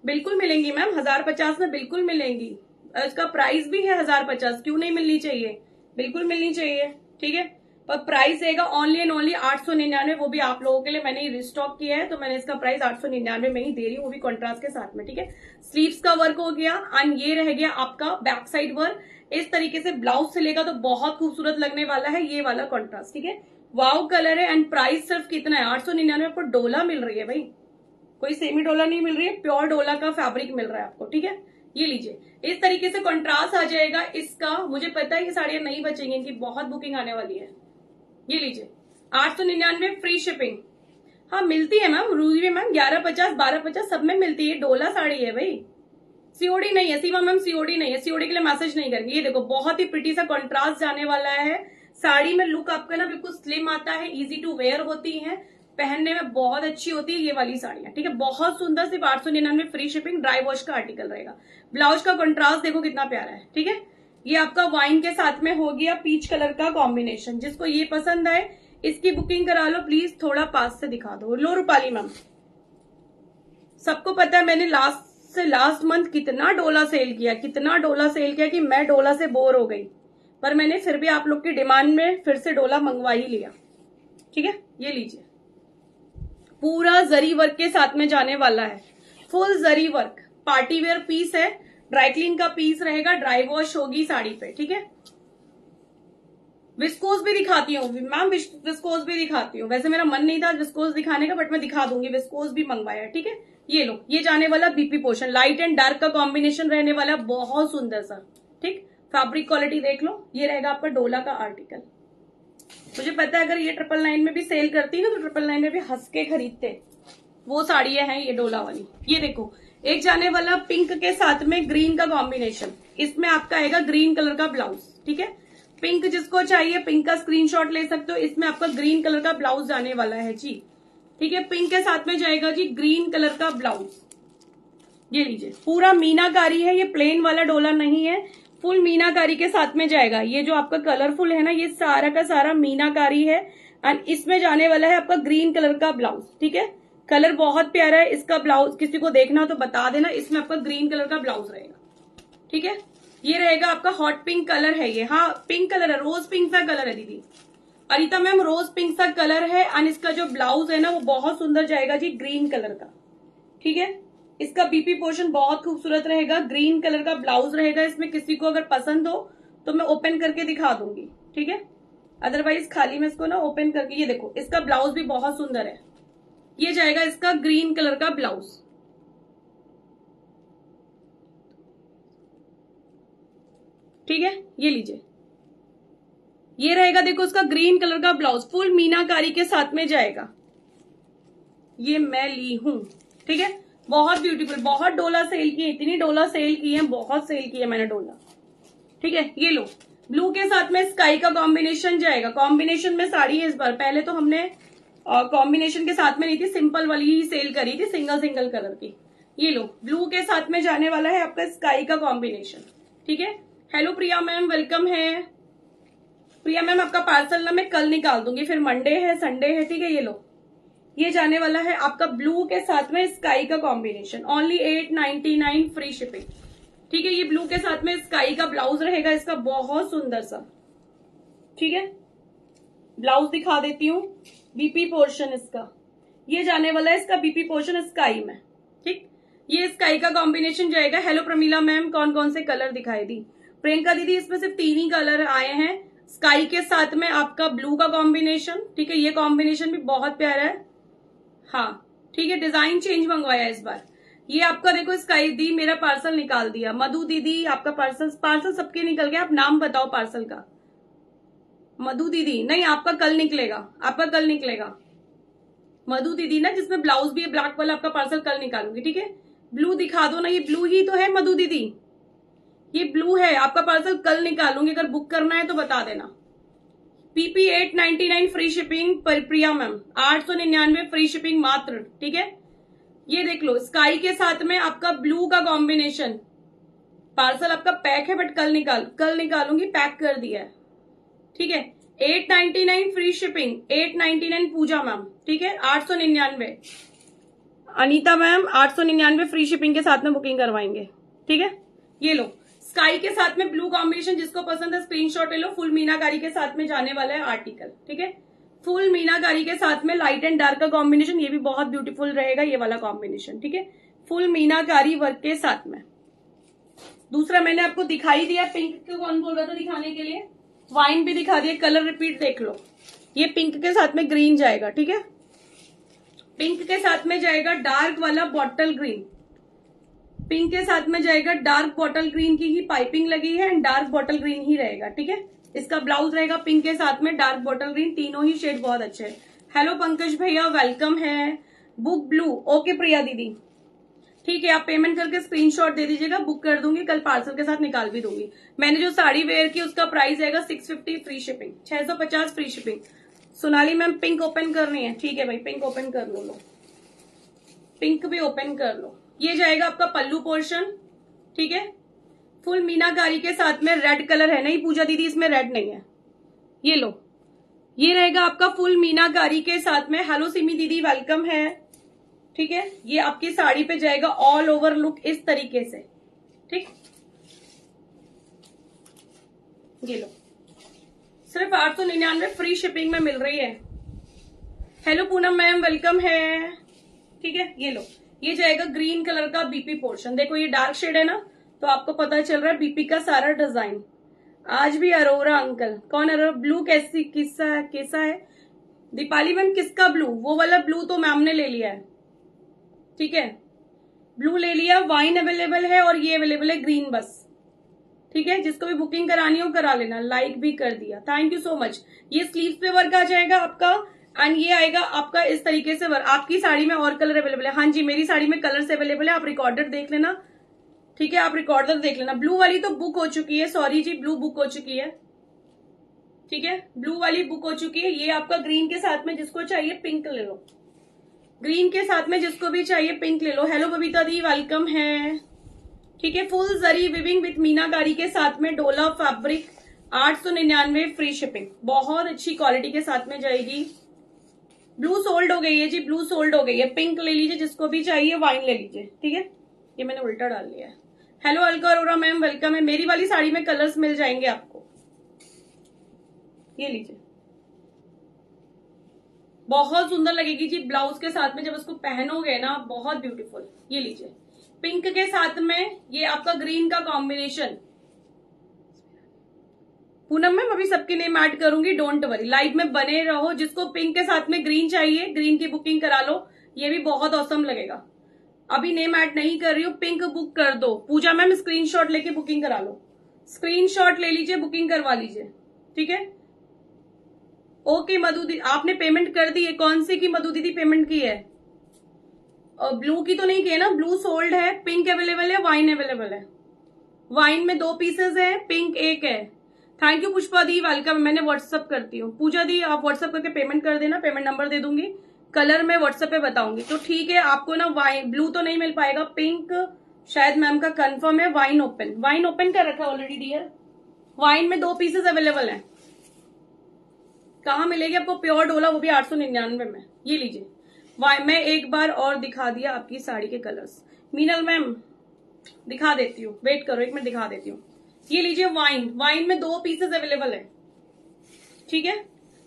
बिल्कुल मिलेंगी मैम हज़ार पचास में बिल्कुल मिलेंगी। इसका प्राइस भी है हज़ार पचास क्यों नहीं मिलनी चाहिए? बिल्कुल मिलनी चाहिए, ठीक है? पर प्राइस रहेगा ओनली एंड ओनली आठ सौ निन्यानवे, वो भी आप लोगों के लिए मैंने रिस्टॉक किया है तो मैंने इसका प्राइस आठ सौ निन्यानवे में ही दे रही हूँ, वो भी कॉन्ट्रास्ट के साथ में, ठीक है? स्लीव्स का वर्क हो गया एंड ये रह गया आपका बैक साइड वर्क इस तरीके से ब्लाउज से लेगा तो बहुत खूबसूरत लगने वाला है ये वाला कॉन्ट्रास्ट ठीक है? वाव कलर है एंड प्राइस सिर्फ़ कितना है? आठ सौ निन्यानवे आपको डोला मिल रही है भाई। कोई सेमी डोला नहीं मिल रही है प्योर डोला का फैब्रिक मिल रहा है आपको, ठीक है? ये लीजिए। इस तरीके से कंट्रास्ट आ जाएगा, इसका, मुझे पता है ये साड़ियाँ नहीं बचेंगी, इनकी बहुत बुकिंग आने वाली है। ये लीजिए। आठ सौ निन्यानवे फ्री शिपिंग हाँ मिलती है मैम रूज भी मैम, ग्यारह पचास, बारह पचास, सब में मिलती है। डोला साड़ी है भाई। सीओडी नहीं है, सीमा मैम सीओडी नहीं है। सीओडी के लिए मैसेज नहीं करेंगे। ये देखो, बहुत ही प्रिटी सा कॉन्ट्रास्ट जाने वाला है। साड़ी में लुक आपका ना बिल्कुल स्लिम आता है इजी टू वेयर होती है। पहनने में बहुत अच्छी होती है ये वाली साड़ियाँ, ठीक है? बहुत सुंदर सिर्फ़ आठ सौ निन्यानवे फ्री शिपिंग ड्राई वॉश का आर्टिकल रहेगा। ब्लाउज का कंट्रास्ट देखो कितना प्यारा है, ठीक है? ये आपका वाइन के साथ में हो गया पीच कलर का कॉम्बिनेशन जिसको ये पसंद आए, इसकी बुकिंग करा लो प्लीज़ थोड़ा पास से दिखा दो। लो रूपाली मैम सबको पता है मैंने लास्ट से लास्ट मंथ कितना डोला सेल किया, कितना डोला सेल किया कि मैं डोला से बोर हो गई। पर मैंने फिर भी आप लोग की डिमांड में फिर से डोला मंगवा ही लिया, ठीक है? ये लीजिए। पूरा जरी वर्क के साथ में जाने वाला है। Full zari work party wear piece है। ड्राई क्लीन का पीस रहेगा। ड्राई वॉश होगी साड़ी पे, ठीक है? विस्कोस भी दिखाती हूँ। मैम विस्कोस भी दिखाती हूँ। वैसे मेरा मन नहीं था विस्कोस दिखाने का बट मैं दिखा दूँगी। विस्कोस भी मंगवाया ठीक है? ये लो। ये जाने वाला BP portion light and dark का कॉम्बिनेशन रहने वाला। बहुत सुंदर सा, ठीक? फैब्रिक क्वालिटी देख लो। ये रहेगा आपका डोला का आर्टिकल मुझे पता है, अगर ये ट्रिपल नाइन में भी सेल करती ना तो ट्रिपल नाइन में भी हंस के खरीदते। वो साड़ियाँ हैं, ये डोला वाली। ये देखो, एक जाने वाला पिंक के साथ में ग्रीन का कॉम्बिनेशन इसमें आपका आएगा ग्रीन कलर का ब्लाउज ठीक है? पिंक जिसको चाहिए पिंक का स्क्रीनशॉट ले सकते हो। इसमें आपका ग्रीन कलर का ब्लाउज जाने वाला है, जी। ठीक है? पिंक के साथ में जाएगा जी ग्रीन कलर का ब्लाउज ये लीजिए। पूरा मीनाकारी है, ये प्लेन वाला डोला नहीं है। फुल मीनाकारी के साथ में जाएगा। ये जो आपका कलरफुल है ना, ये सारा का सारा मीनाकारी है। एंड इसमें जाने वाला है आपका ग्रीन कलर का ब्लाउज ठीक है? कलर बहुत प्यारा है, इसका ब्लाउज किसी को देखना हो तो बता देना, इसमें आपका ग्रीन कलर का ब्लाउज रहेगा, ठीक है? ये रहेगा आपका हॉट पिंक कलर है ये। हाँ पिंक कलर है रोज पिंक सा कलर है दीदी। अरिता मैम रोज पिंक सा कलर है एंड इसका जो ब्लाउज है ना, वो बहुत सुंदर जाएगा जी ग्रीन कलर का, ठीक है? इसका बीपी पोर्शन बहुत खूबसूरत रहेगा, ग्रीन कलर का ब्लाउज रहेगा इसमें, किसी को अगर पसंद हो तो मैं ओपन करके दिखा दूँगी, ठीक है? अदरवाइज़ खाली में इसको ना ओपन करके, ये देखो, इसका ब्लाउज भी बहुत सुंदर है। ये जाएगा इसका ग्रीन कलर का ब्लाउज। ठीक है? ये लीजिए। ये रहेगा, देखो, उसका ग्रीन कलर का ब्लाउज, फुल मीनाकारी के साथ में जाएगा। ये मैं ली हूँ, ठीक है? बहुत ब्यूटीफुल बहुत डोला सेल की है इतनी डोला सेल की है, बहुत सेल की है मैंने डोला ठीक है, ये लो। ब्लू के साथ में स्काई का कॉम्बिनेशन जाएगा। कॉम्बिनेशन में साड़ी है इस बार। पहले तो हमने कॉम्बिनेशन के साथ में नहीं थी सिंपल वाली ही सेल करी थी सिंगल सिंगल कलर की। ये लो। ब्लू के साथ में जाने वाला है आपका स्काई का कॉम्बिनेशन ठीक है? हेलो प्रिया मैम वेलकम है। प्रिया मैम, आपका पार्सल ना मैं कल निकाल दूँगी, फिर मंडे है संडे है, ठीक है, ये लो। ये जाने वाला है आपका ब्लू के साथ में स्काई का combination only eight ninety nine free shipping ठीक है, ये ब्लू के साथ में स्काई का ब्लाउज रहेगा, इसका बहुत सुंदर सा। ठीक है? ब्लाउज दिखा देती हूँ बीपी पोर्शन इसका। ये जाने वाला है इसका बीपी पोर्शन स्काई में। ठीक? ये स्काई का कॉम्बिनेशन जाएगा। हेलो प्रमीला मैम कौन कौन से कलर दिखाई दी? प्रियंका दीदी, इसमें सिर्फ़ तीन ही कलर आए हैं। स्काई के साथ में आपका ब्लू का कॉम्बिनेशन ठीक है, ये कॉम्बिनेशन भी बहुत प्यारा है। हाँ ठीक है डिज़ाइन चेंज मंगवाया इस बार। ये आपका देखो स्काई दी मेरा पार्सल निकाल दिया। मधु दीदी, आपका पार्सल पार्सल सबके निकल गया। आप नाम बताओ पार्सल का। मधु दीदी, नहीं, आपका कल निकलेगा। आपका कल निकलेगा। मधु दीदी ना, जिसमें ब्लाउज भी है ब्लैक वाला आपका पार्सल कल निकालूँगी, ठीक है? ब्लू दिखा दो ना, ये ब्लू ही तो है, मधु दीदी। ये ब्लू है, आपका पार्सल कल निकालूँगी। अगर बुक करना है तो बता देना। PP eight ninety nine free shipping पर प्रिया मैम, आठ सौ निन्यानवे फ्री शिपिंग मात्र, ठीक है? ये देख लो स्काई के साथ में आपका ब्लू का कॉम्बिनेशन पार्सल आपका पैक है बट कल निकाल, कल निकालूँगी पैक कर दिया है, ठीक है? Eight ninety nine free shipping eight ninety nine Pooja ma'am, ठीक है? आठ सौ निन्यानवे। अनिता मैम, आठ सौ निन्यानवे फ्री शिपिंग के साथ में बुकिंग करवाएँगे, ठीक है? ये लो स्काई के साथ में ब्लू कॉम्बिनेशन जिसको पसंद है स्क्रीनशॉट ले लो फुल मीनाकारी के साथ में जाने वाला है आर्टिकल ठीक है? फुल मीनाकारी के साथ में लाइट एंड डार्क का कॉम्बिनेशन ये भी बहुत ब्यूटीफुल रहेगा, ये वाला कॉम्बिनेशन ठीक है? फुल मीनाकारी वर्क के साथ में। दूसरा मैंने आपको दिखाई दिया पिंक को कौन बोल रहा था दिखाने के लिए? वाइन भी दिखा दिया कलर रिपीट देख लो। ये पिंक के साथ में ग्रीन जाएगा, ठीक है? पिंक के साथ में जाएगा डार्क वाला बॉटल ग्रीन पिंक के साथ में जाएगा, डार्क बॉटल ग्रीन की ही पाइपिंग लगी है एंड डार्क बॉटल ग्रीन ही रहेगा, ठीक है? इसका ब्लाउज रहेगा पिंक के साथ में, डार्क बॉटल ग्रीन, तीनों ही शेड बहुत अच्छे हैं। हेलो पंकज भैया वेलकम है। बुक ब्लू ओके प्रिया दीदी। ठीक है, आप पेमेंट करके स्क्रीनशॉट दे दीजिएगा बुक कर दूँगी, कल पार्सल के साथ निकाल भी दूँगी। मैंने जो साड़ी वेयर की, उसका प्राइस रहेगा सिक्स फिफ्टी फ्री शिपिंग छह सौ पचास free shipping Sonali ma'am pink open करनी है। ठीक है भाई पिंक ओपन कर लो। लो पिंक भी ओपन कर लो। ये जाएगा आपका पल्लू पोर्शन, ठीक है? फुल मीनाकारी के साथ में रेड कलर है, नहीं पूजा दीदी, इसमें रेड नहीं है। ये लो। ये रहेगा आपका फुल मीनाकारी के साथ में। हेलो सिमी दीदी वेलकम है। ठीक है? ये आपकी साड़ी पे जाएगा ऑल ओवर लुक इस तरीके से। ठीक? ये लो। सिर्फ़ आठ सौ निन्यानवे फ्री शिपिंग में मिल रही है। हेलो पूनम मैम वेलकम है। ठीक है? ये लो। ये जाएगा ग्रीन कलर का बीपी पोर्शन। देखो ये डार्क शेड है ना तो आपको पता चल रहा है बीपी का सारा डिज़ाइन। आज भी अरोरा अंकल। कौन अरोरा? ब्लू कैसी किस्सा है? कैसा है? दीपाली मैम, किसका ब्लू? वो वाला ब्लू तो मैम ने ले लिया है। ठीक है? ब्लू ले लिया, वाइन अवेलेबल है और ये अवेलेबल है ग्रीन बस। ठीक है? जिसको भी बुकिंग करानी हो करा लेना। लाइक भी कर दिया। थैंक यू सो मच ये स्लीव पे वर्क आ जाएगा आपका एंड ये आएगा आपका इस तरीके से वर्क आपकी साड़ी में और कलर अवेलेबल है. हाँ जी, मेरी साड़ी में कलर अवेलेबल है. आप रिकॉर्डर देख लेना. ठीक है, आप रिकॉर्डर देख लेना. ब्लू वाली तो बुक हो चुकी है. सॉरी जी ब्लू बुक हो चुकी है. ठीक है ब्लू वाली बुक हो चुकी है. ये आपका ग्रीन के साथ में जिसको चाहिए पिंक ले लो. ग्रीन के साथ में जिसको भी चाहिए पिंक ले लो. हेलो बबीता दी वेलकम है. ठीक है full zari weaving with meenakari के साथ में डोला फैब्रिक आठ सौ निन्यानवे फ्री शिपिंग बहुत अच्छी क्वालिटी के साथ में जाएगी. ब्लू सोल्ड हो गई है जी ब्लू सोल्ड हो गई है। पिंक ले लीजिए, जिसको भी चाहिए वाइन ले लीजिए, ठीक है? ये मैंने उल्टा डाल लिया है। Hello Alka Arora ma'am welcome है। मेरी वाली साड़ी में कलर्स मिल जाएँगे आपको। ये लीजिए। बहुत सुंदर लगेगी जी ब्लाउज के साथ में, जब उसको पहनोगे ना, बहुत ब्यूटीफुल ये लीजिए। पिंक के साथ में ये आपका ग्रीन का कॉम्बिनेशन पूनम मैम, अभी सबके नेम ऐड करूँगी डोंट वरी लाइव में बने रहो, जिसको पिंक के साथ में ग्रीन चाहिए ग्रीन की बुकिंग करा लो, ये भी बहुत औसम लगेगा. अभी नेम ऐड नहीं कर रही हूँ पिंक बुक कर दो. पूजा मैम स्क्रीनशॉट लेके बुकिंग करा लो. स्क्रीनशॉट ले लीजिए बुकिंग करवा लीजिए. ठीक है? ओके मधु दीदी आपने पेमेंट कर दी है कौन सी की मधु दीदी पेमेंट की है? और ब्लू की तो नहीं की है ना? ब्लू सोल्ड है पिंक अवेलेबल है वाइन अवेलेबल है. वाइन में दो पीसेस है पिंक एक है. Thank you Pushpa di welcome मैंने व्हाट्सअप करती हूँ। पूजा दी, आप व्हाट्सअप करके पेमेंट कर देना पेमेंट नंबर दे दूँगी। कलर मैं व्हाट्सएप पे बताऊँगी। तो ठीक है, आपको ना वाइन ब्लू तो नहीं मिल पाएगा पिंक शायद मैम का कंफर्म है वाइन ओपन वाइन ओपन कर रखा है ऑलरेडी डियर वाइन में दो पीसेस अवेलेबल है। कहा मिलेगी आपको? प्योर डोला वो भी आठ सौ निन्यानवे में। ये लीजिए। वाइन मैं एक बार और दिखा दिया आपकी साड़ी के कलर्स मीनल मैम दिखा देती हूँ। वेट करो, एक मिनट दिखा देती हूँ। ये लीजिए वाइन वाइन में दो पीसेस अवेलेबल है। ठीक है?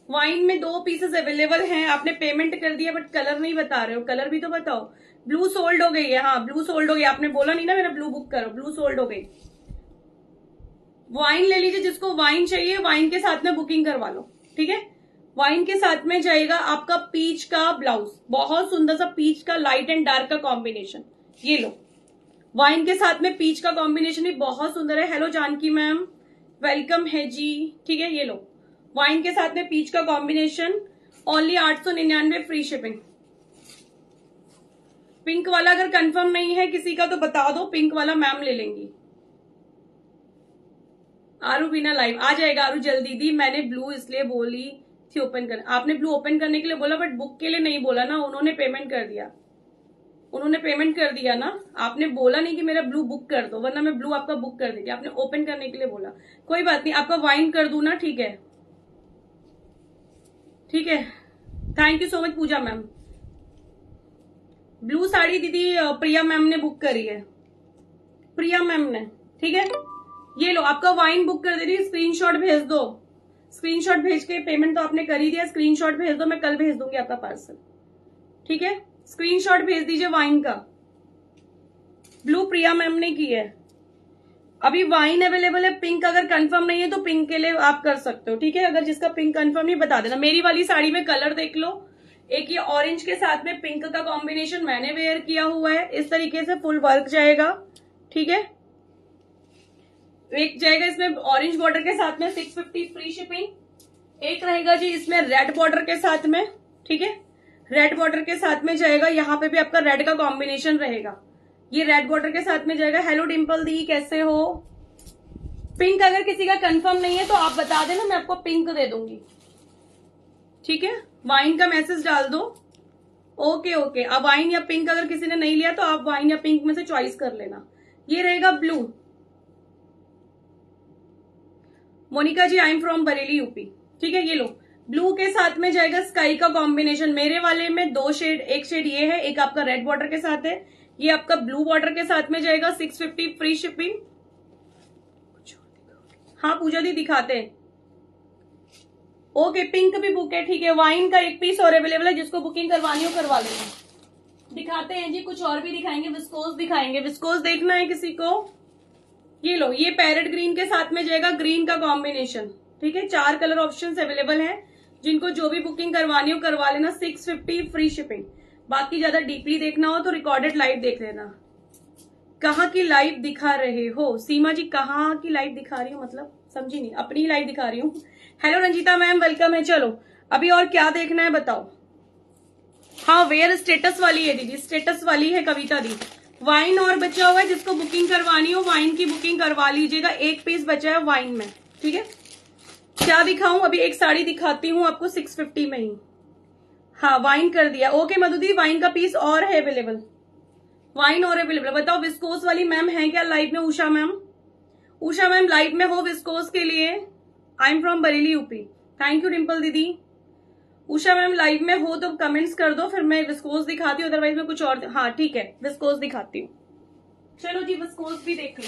वाइन में दो पीसेस अवेलेबल हैं। आपने पेमेंट कर दिया बट कलर नहीं बता रहे हो। कलर भी तो बताओ। ब्लू सोल्ड हो गई है हाँ ब्लू सोल्ड हो गई। आपने बोला नहीं ना मेरा ब्लू बुक करो। ब्लू सोल्ड हो गई। वाइन ले लीजिए, जिसको वाइन चाहिए वाइन के साथ में बुकिंग करवा लो। ठीक है? वाइन के साथ में जाएगा आपका पीच का ब्लाउज बहुत सुंदर सा पीच का लाइट एंड डार्क का कॉम्बिनेशन ये लो। वाइन के साथ में पीच का कॉम्बिनेशन भी बहुत सुंदर है। हेलो जानकी मैम वेलकम है जी। ठीक है, ये लो। वाइन के साथ में पीच का कॉम्बिनेशन ओनली आठ सौ निन्यानवे फ्री शिपिंग पिंक वाला अगर कंफर्म नहीं है किसी का तो बता दो पिंक वाला मैम ले लेंगी। आरू बिना लाइव आ जाएगा आरू जल्दी। दी, मैंने ब्लू इसलिए बोली थी ओपन कर आपने ब्लू ओपन करने के लिए बोला बट बुक के लिए नहीं बोला ना, उन्होंने पेमेंट कर दिया। उन्होंने पेमेंट कर दिया ना, आपने बोला नहीं कि मेरा ब्लू बुक कर दो, वरना मैं ब्लू आपका बुक कर देती, आपने ओपन करने के लिए बोला। कोई बात नहीं, आपका वाइन कर दू ना, ठीक है। ठीक है। Thank you so much Pooja ma'am blue sari didi Priya ma'am ने बुक करी है। प्रिया मैम ने, ठीक है? ये लो, आपका वाइन बुक कर दे रही स्क्रीनशॉट भेज दो। स्क्रीनशॉट भेज के पेमेंट तो आपने कर ही दिया स्क्रीनशॉट भेज दो, मैं कल भेज दूँगी आपका पार्सल ठीक है? स्क्रीनशॉट भेज दीजिए वाइन का। ब्लू प्रिया मैम ने की है। अभी वाइन अवेलेबल है, पिंक अगर कंफर्म नहीं है तो पिंक के लिए आप कर सकते हो, ठीक है? अगर जिसका पिंक कंफर्म नहीं, बता देना। मेरी वाली साड़ी में कलर देख लो। एक ये ऑरेंज के साथ में पिंक का कॉम्बिनेशन मैंने वेयर किया हुआ है। इस तरीके से फुल वर्क जाएगा, ठीक है? एक जाएगा इसमें ऑरेंज बॉर्डर के साथ में सिक्स फिफ्टी फ्री शिपिंग एक रहेगा जी इसमें रेड बॉर्डर के साथ में, ठीक है? रेड बॉर्डर के साथ में जाएगा, यहाँ पे भी आपका रेड का कॉम्बिनेशन रहेगा। ये रेड बॉर्डर के साथ में जाएगा। हेलो डिम्पल दी, कैसे हो? पिंक अगर किसी का कंफर्म नहीं है तो आप बता देना, मैं आपको पिंक दे दूँगी। ठीक है? वाइन का मैसेज डाल दो। ओके ओके अब वाइन या पिंक अगर किसी ने नहीं लिया तो आप वाइन या पिंक में से चॉइस कर लेना। ये रहेगा blue Monika ji I am from Bareilly UP ठीक है? ये लो। ब्लू के साथ में जाएगा, स्काई का कॉम्बिनेशन मेरे वाले में दो शेड एक शेड ये है, एक आपका रेड बॉर्डर के साथ है, ये आपका ब्लू बॉर्डर के साथ में जाएगा सिक्स फिफ्टी फ्री शिपिंग हाँ पूजा दी दिखाते हैं। ओके पिंक भी बुक है, ठीक है। वाइन का एक पीस और अवेलेबल है, जिसको बुकिंग करवानी हो, करवा लेना। दिखाते हैं जी, कुछ और भी दिखाएँगे विस्कोस दिखाएँगे। विस्कोस देखना है किसी को। ये लो, ये पैरेट ग्रीन के साथ में जाएगा ग्रीन का कॉम्बिनेशन ठीक है, चार कलर ऑप्शन अवेलेबल है। जिनको जो भी बुकिंग करवानी हो, करवा लेना। सिक्स फिफ्टी फ्री शिपिंग बाकी ज़्यादा डीपली देखना हो तो रिकॉर्डेड लाइव देख लेना। कहाँ की लाइव दिखा रहे हो? सीमा जी, कहाँ की लाइव दिखा रही हूँ? मतलब समझी नहीं। अपनी लाइव दिखा रही हूँ। हेलो रंजीता मैम वेलकम है। चलो, अभी और क्या देखना है बताओ। हाँ वेयर स्टेटस वाली है दीदी। स्टेटस वाली है कविता दी। वाइन और बचा हुआ है जिसको बुकिंग करवानी हो वाइन की बुकिंग करवा लीजिएगा। एक पीस बचा है वाइन में। ठीक है? क्या दिखाऊँ? अभी एक साड़ी दिखाती हूँ आपको सिक्स फिफ्टी में ही। हाँ वाइन कर दिया। ओके मधुदी वाइन का पीस और है अवेलेबल वाइन और अवेलेबल बताओ विस्कोस वाली मैम है क्या लाइव में? Usha ma'am Usha ma'am live में हो विस्कोस के लिए? I am from Bareilly UP thank you Dimple दीदी। उषा मैम लाइव में हो तो कमेंट्स कर दो, फिर मैं विस्कोस दिखाती हूँ अदरवाइज़ मैं कुछ और हाँ ठीक है विस्कोस दिखाती हूँ। चलो जी विस्कोस भी देख लो।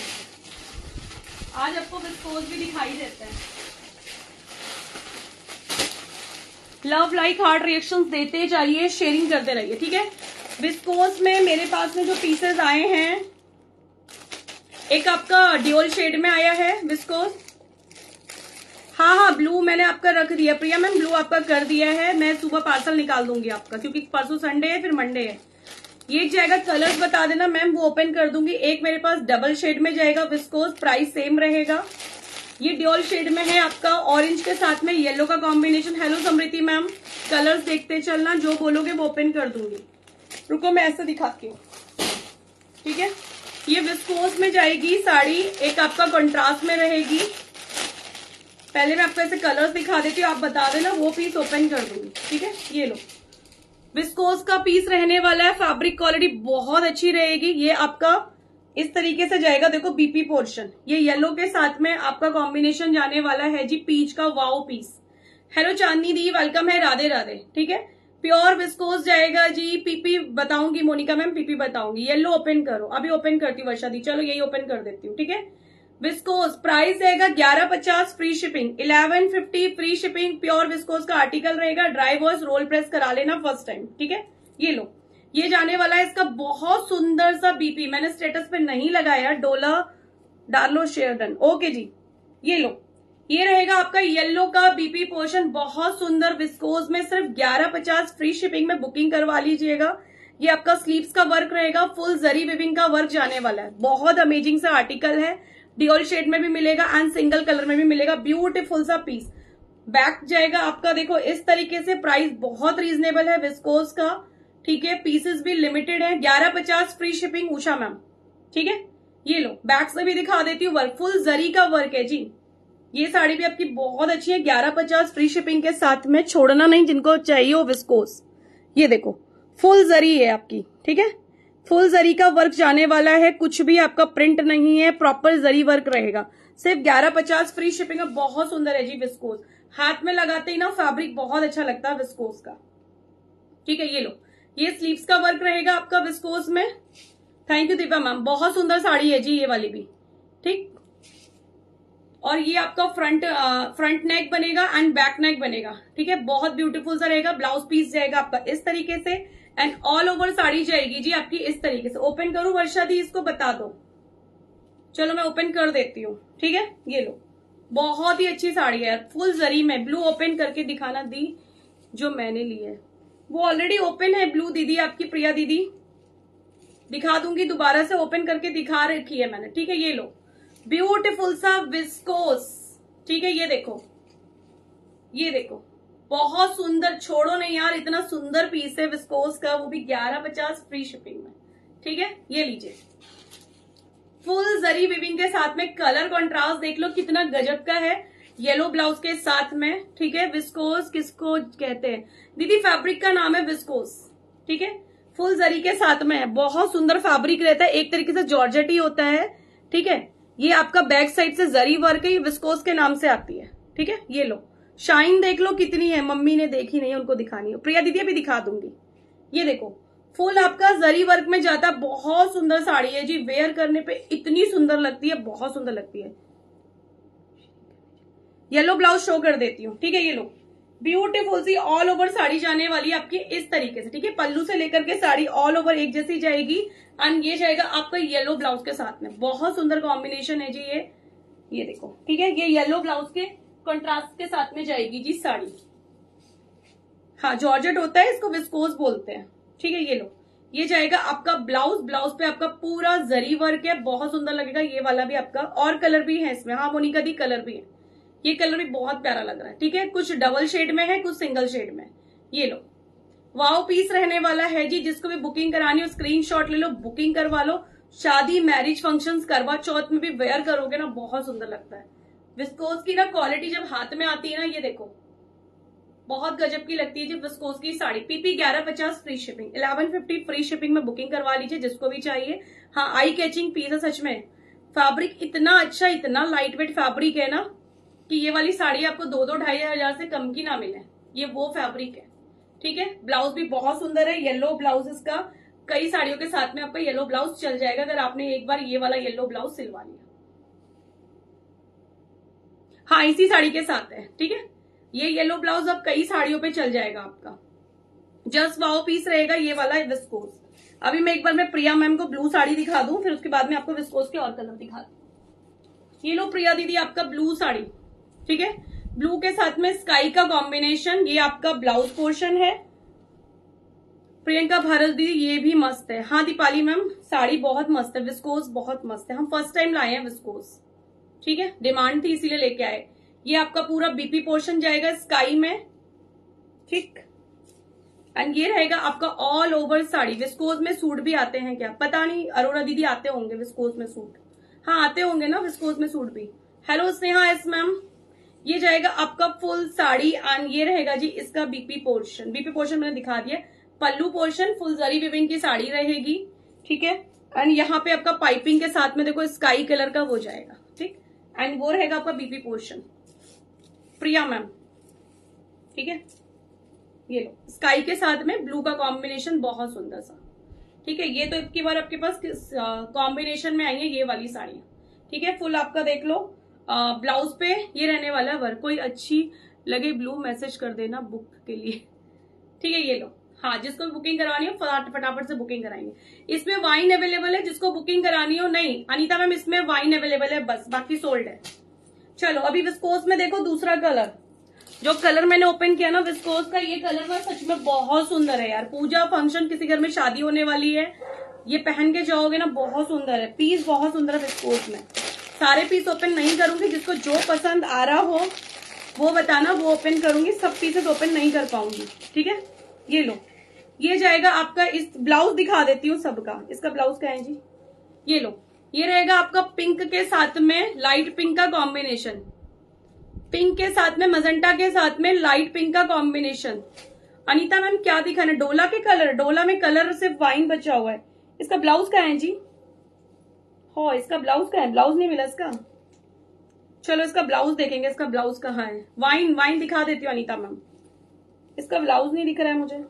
आज आपको विस्कोस भी दिखाई देता है। लव लाइक हार्ट रिएक्शन देते जाइए शेयरिंग करते रहिए, ठीक है? विस्कोस में मेरे पास में जो पीसेस आए हैं, एक आपका ड्यूल शेड में आया है विस्कोस हाँ हाँ ब्लू मैंने आपका रख दिया, प्रिया मैम ब्लू आपका कर दिया है, मैं सुबह पार्सल निकाल दूँगी आपका, क्योंकि परसों संडे है, फिर मंडे है। ये जाएगा कलर्स बता देना, मैम, वो ओपन कर दूँगी। एक मेरे पास डबल शेड में जाएगा विस्कोस प्राइस सेम रहेगा। ये ड्योल शेड में है आपका ऑरेंज के साथ में येलो का combination hello Smriti ma'am colours देखते चलना, जो बोलोगे वो ओपन कर दूँगी. रुको, मैं ऐसे दिखाती हूँ. ठीक है? ये विस्कोस में जाएगी साड़ी, एक आपका कंट्रास्ट में रहेगी. पहले मैं आपको ऐसे कलर्स दिखा देती हूँ, आप बता देना, वो पीस ओपन कर दूँगी. ठीक है? ये लो. विस्कोस का पीस रहने वाला है फैब्रिक क्वालिटी बहुत अच्छी रहेगी. ये आपका इस तरीके से जाएगा, देखो बीपी पोर्शन ये येलो के साथ में आपका कॉम्बिनेशन जाने वाला है जी पीच का वाओ पीस हेलो चांदनी दी वेलकम है राधे राधे, ठीक है? प्योर विस्कोस जाएगा जी पीपी बताऊँगी, मोनिका मैम पीपी बताऊँगी। येलो ओपन करो, अभी ओपन करती हूँ वर्षा दी, चलो यही ओपन कर देती हूँ, ठीक है? विस्कोस प्राइस रहेगा ग्यारह पचास free shipping eleven fifty free shipping pure viscose का आर्टिकल रहेगा ड्राई वॉश रोल प्रेस करा लेना फ़र्स्ट टाइम ठीक है? ये लो। ये जाने वाला है इसका बहुत सुंदर सा बीपी मैंने स्टेटस पे नहीं लगाया डोला डार्लो शेयरडन ओके जी, ये लो। ये रहेगा आपका येलो का बीपी पोर्शन बहुत सुंदर विस्कोज में सिर्फ़ ग्यारह पचास फ्री शिपिंग में बुकिंग करवा लीजिएगा। ये आपका स्लीव्स का वर्क रहेगा फुल जरी विविंग का वर्क जाने वाला है। बहुत अमेजिंग सा आर्टिकल है। डिओल शेड में भी मिलेगा एंड सिंगल कलर में भी मिलेगा। ब्यूटीफुल सा पीस बैक जाएगा आपका, देखो, इस तरीके से प्राइस बहुत रीजनेबल है विस्कोस का। ठीक है पीसेस भी लिमिटेड है। ग्यारह पचास फ्री शिपिंग उषा मैम ठीक है? ये लो बैक से भी दिखा देती हूँ वर्क फुल जरी का वर्क है जी। ये साड़ी भी आपकी बहुत अच्छी है, ग्यारह पचास फ्री शिपिंग के साथ में छोड़ना नहीं, जिनको चाहिए हो विस्कोस ये देखो फुल जरी है आपकी, ठीक है? फुल जरी का वर्क जाने वाला है, कुछ भी आपका प्रिंट नहीं है प्रॉपर जरी वर्क रहेगा। सिर्फ़ ग्यारह पचास फ्री शिपिंग है, बहुत सुंदर है जी विस्कोस हाथ में लगाते ही ना फैब्रिक बहुत अच्छा लगता है विस्कोस का। ठीक है, ये लो। ये स्लीव्स का वर्क रहेगा आपका विस्कोस में। थैंक यू दीपा मैम बहुत सुंदर साड़ी है जी, ये वाली भी। ठीक? और ये आपका फ्रंट फ्रंट नेक बनेगा एंड बैक नेक बनेगा। ठीक है? बहुत ब्यूटीफुल सा रहेगा। ब्लाउज पीस जाएगा आपका इस तरीके से। एंड ऑल ओवर साड़ी जाएगी जी आपकी इस तरीके से। ओपन करूँ, वर्षा दी, इसको बता दो। चलो, मैं ओपन कर देती हूँ। ठीक है? ये लो। बहुत ही अच्छी साड़ी है। फुल जरी में। ब्लू ओपन करके दिखाना दी, जो मैंने ली है। वो ऑलरेडी ओपन है ब्लू दीदी, आपकी प्रिया दीदी। दिखा दूँगी, दोबारा से ओपन करके दिखा रखी है मैंने। ठीक है, ये लो। ब्यूटिफुल सा विस्कोस ठीक है, ये देखो। ये देखो। बहुत सुंदर, छोड़ो नहीं यार, इतना सुंदर पीस है विस्कोस का, वो भी ग्यारह पचास फ्री शिपिंग में। ठीक है, ये लीजिए। फुल जरी विविंग के साथ में कलर कॉन्ट्रास्ट देख लो, कितना गजब का है। येलो ब्लाउज के साथ में, ठीक है? विस्कोस किसको कहते हैं? दीदी फैब्रिक का नाम है विस्कोस ठीक है? फुल जरी के साथ में है। बहुत सुंदर फैब्रिक रहता है। एक तरीके से जॉर्जेट ही होता है, ठीक है? ये आपका बैक साइड से जरी वर्क है, ये विस्कोस के नाम से आती है, ठीक है? ये लो। शाइन देख लो कितनी है। मम्मी ने देखी नहीं, उनको दिखानी है। प्रिया दीदी, अभी दिखा दूँगी। ये देखो फुल आपका जरी वर्क में जाता। बहुत सुंदर साड़ी है जी। वेयर करने पे इतनी सुंदर लगती है, बहुत सुंदर लगती है। येलो ब्लाउज शो कर देती हूँ, ठीक है ये लो। ब्यूटीफुल सी ऑल ओवर साड़ी जाने वाली है आपकी इस तरीके से, ठीक है? पल्लू से लेकर के साड़ी ऑल ओवर एक जैसी जाएगी एंड ये जाएगा आपका येलो ब्लाउज के साथ में। बहुत सुंदर कॉम्बिनेशन है जी ये। ये देखो, ठीक है? ये येलो ब्लाउज के कंट्रास्ट के साथ में जाएगी जी साड़ी। हाँ जॉर्जेट होता है, इसको विस्कोस बोलते हैं। ठीक है, ये लो। ये जाएगा आपका ब्लाउज ब्लाउज पे आपका पूरा जरी वर्क है, बहुत सुंदर लगेगा। ये वाला भी आपका और कलर भी है इसमें। हाँ मोनिका दी कलर भी है। ये कलर भी बहुत प्यारा लग रहा है, ठीक है? कुछ डबल शेड में है, कुछ सिंगल शेड में ये लो। वाओ, पीस रहने वाला है जी, जिसको भी बुकिंग करानी हो, स्क्रीनशॉट ले लो, बुकिंग करवा लो। शादी, मैरिज फ़ंक्शंस करवा, चौथ में भी वेयर करोगे ना, बहुत सुंदर लगता है। विस्कोस की ना क्वालिटी जब हाथ में आती है ना, ये देखो। बहुत गजब की लगती है जब विस्कोस की साड़ी। पीपी ग्यारह पचास free shipping eleven fifty free shipping में बुकिंग करवा लीजिए, जिसको भी चाहिए। हाँ आई कैचिंग पीस है सच में। फैब्रिक इतना अच्छा इतना लाइट वेट फैब्रिक है ना कि ये वाली साड़ी आपको दो दो ढाई हज़ार से कम की ना मिले। ये वो फैब्रिक है। ठीक है? ब्लाउज भी बहुत सुंदर है। येलो ब्लाउज इसका। कई साड़ियों के साथ में आपका येलो ब्लाउज चल जाएगा अगर आपने एक बार ये वाला येलो ब्लाउज सिलवा लिया। हाँ इसी साड़ी के साथ है। ठीक है? ये येलो ब्लाउज अब कई साड़ियों पे चल जाएगा आपका। जस्ट वाओ पीस रहेगा ये वाला विस्कोस अभी मैं एक बार मैं प्रिया मैम को ब्लू साड़ी दिखा दूँ, फिर उसके बाद में आपको विस्कोस के और कलर दिखा दू। ये लो प्रिया दीदी, आपका ब्लू साड़ी। ठीक है? ब्लू के साथ में स्काई का कॉम्बिनेशन ये आपका ब्लाउज पोर्शन है। प्रियंका भारत दीदी ये भी मस्त है। हाँ दीपाली मैम, साड़ी बहुत मस्त है विस्कोस बहुत मस्त है। हम फ़र्स्ट टाइम लाए हैं विस्कोस ठीक है? डिमांड थी, इसीलिए लेके आए। ये आपका पूरा बीपी पोर्शन जाएगा स्काई में। ठीक? एंड ये रहेगा आपका ऑल ओवर साड़ी। विस्कोज में सूट भी आते हैं क्या? पता नहीं, अरोरा दीदी आते होंगे विस्कोज में सूट हाँ आते होंगे ना विस्कोज में सूट भी। Hello Sneha S ma'am. ये जाएगा आपका फुल साड़ी एंड ये रहेगा जी इसका बीपी पोर्शन बीपी पोर्शन मैंने दिखा दिया। Pallu portion full zari weaving की साड़ी रहेगी, ठीक है? एंड यहाँ पे आपका पाइपिंग के साथ में देखो स्काई कलर का वो जाएगा, ठीक? एंड वो रहेगा आपका बीपी पोर्शन प्रिया मैम, ठीक है? ये लो स्काई के साथ में ब्लू का कॉम्बिनेशन बहुत सुंदर सा, ठीक है? ये तो इसकी बार आपके पास कॉम्बिनेशन में आई है, ये वाली साड़ी ठीक है? फुल आपका देख लो। ब्लाउज पे ये रहने वाला है वर्क कोई अच्छी लगे ब्लू, मैसेज कर देना बुक के लिए। ठीक है, ये लो। हाँ जिसको बुकिंग करवानी हो, फटाफट से बुकिंग कराएँगे। इसमें वाइन अवेलेबल है, जिसको बुकिंग करानी हो, नहीं। अनिता मैम, इसमें वाइन अवेलेबल है, बस, बाकी सोल्ड है। चलो, अभी विस्कोस में देखो दूसरा कलर जो कलर मैंने ओपन किया ना विस्कोस का ये कलर ना सच में बहुत सुंदर है यार। पूजा फ़ंक्शन किसी घर में शादी होने वाली है। ये पहन के जाओगे ना, बहुत सुंदर है। पीस बहुत सुंदर है विस्कोस में। सारे पीस ओपन नहीं करूँगी, जिसको जो पसंद आ रहा हो, वो बताना, वो ओपन करूँगी, सब पीसेस ओपन नहीं कर पाऊँगी, ठीक है? ये लो। ये जाएगा आपका इस ब्लाउज दिखा देती हूँ सबका। इसका ब्लाउज क्या है जी? ये लो। ये रहेगा आपका पिंक के साथ में लाइट पिंक का कॉम्बिनेशन पिंक के साथ में मजेंटा के साथ में लाइट पिंक का कॉम्बिनेशन अनीता मैम, क्या दिखाना? डोला के कलर डोला में कलर सिर्फ़ वाइन बचा हुआ है। इसका ब्लाउज का है जी? हो, इसका ब्लाउज का है? ब्लाउज नहीं मिला इसका? चलो, इसका ब्लाउज देखेंगे, इसका ब्लाउज कहाँ है? वाइन वाइन दिखा देती हूँ, अनिता मैम। इसका ब्लाउज नहीं दिख रहा है मुझे।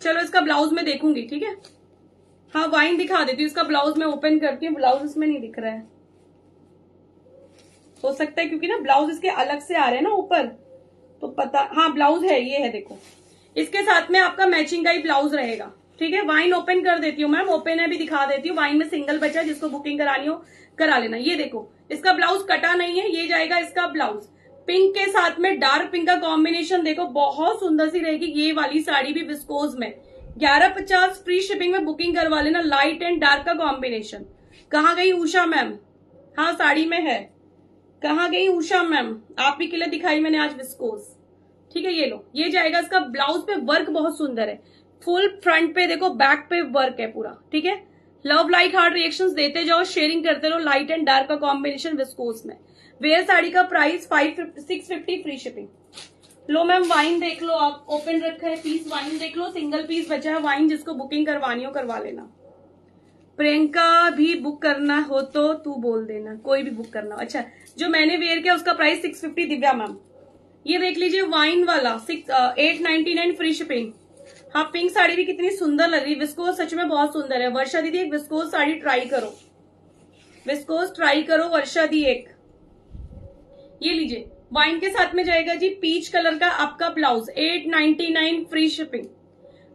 चलो, इसका ब्लाउज में देखूँगी, ठीक है? हाँ वाइन दिखा देती हूँ, इसका ब्लाउज में ओपन करती हूँ ब्लाउज इसमें नहीं दिख रहा है। हो सकता है, क्योंकि ना ब्लाउज इसके अलग से आ रहे हैं ना ऊपर। तो पता हाँ ब्लाउज है, ये है, देखो। इसके साथ में आपका मैचिंग का ही ब्लाउज रहेगा। ठीक है वाइन ओपन कर देती हूँ मैम ओपन है भी दिखा देती हूँ। वाइन में सिंगल बचा जिसको बुकिंग करानी हो, करा लेना। ये देखो, इसका ब्लाउज कटा नहीं है, ये जाएगा इसका ब्लाउज पिंक के साथ में डार्क पिंक का कॉम्बिनेशन देखो, बहुत सुंदर सी रहेगी। ये वाली साड़ी भी विस्कोज में। ग्यारह पचास फ्री शिपिंग में बुकिंग करवा लेना लाइट एंड डार्क का कॉम्बिनेशन कहा गई उषा मैम? हाँ साड़ी में है। कहा गई उषा मैम? आप ही के लिए दिखाई मैंने आज विस्कोस ठीक है, ये लो। ये जाएगा इसका ब्लाउज पे वर्क बहुत सुंदर है। फुल फ्रंट पे देखो, बैक पे वर्क है पूरा, ठीक है? लव लाइक हार्ड रिएक्शंस देते जाओ शेयरिंग करते रहो लाइट एंड डार्क का कॉम्बिनेशन विस्कोस में। वेयर साड़ी का price five six fifty free shipping लो मैम वाइन देख लो आप ओपन रखा है पीस वाइन देख लो सिंगल पीस बचा है वाइन जिसको बुकिंग करवानी हो, करवा लेना। प्रियंका भी बुक करना हो तो तू बोल देना, कोई भी बुक करना अच्छा जो मैंने वेयर किया उसका price six fifty Divya ma'am ये देख लीजिए वाइन वाला six eight ninety nine free shipping हाँ पिंक साड़ी भी कितनी सुंदर लग रही है। विस्कोस सच में बहुत सुंदर है। वर्षा दीदी, एक विस्कोस साड़ी ट्राई करो। विस्कोस ट्राई करो, वर्षा दी एक। ये लीजिए। वाइन के साथ में जाएगा जी पीच कलर का आपका blouse eight ninety nine free shipping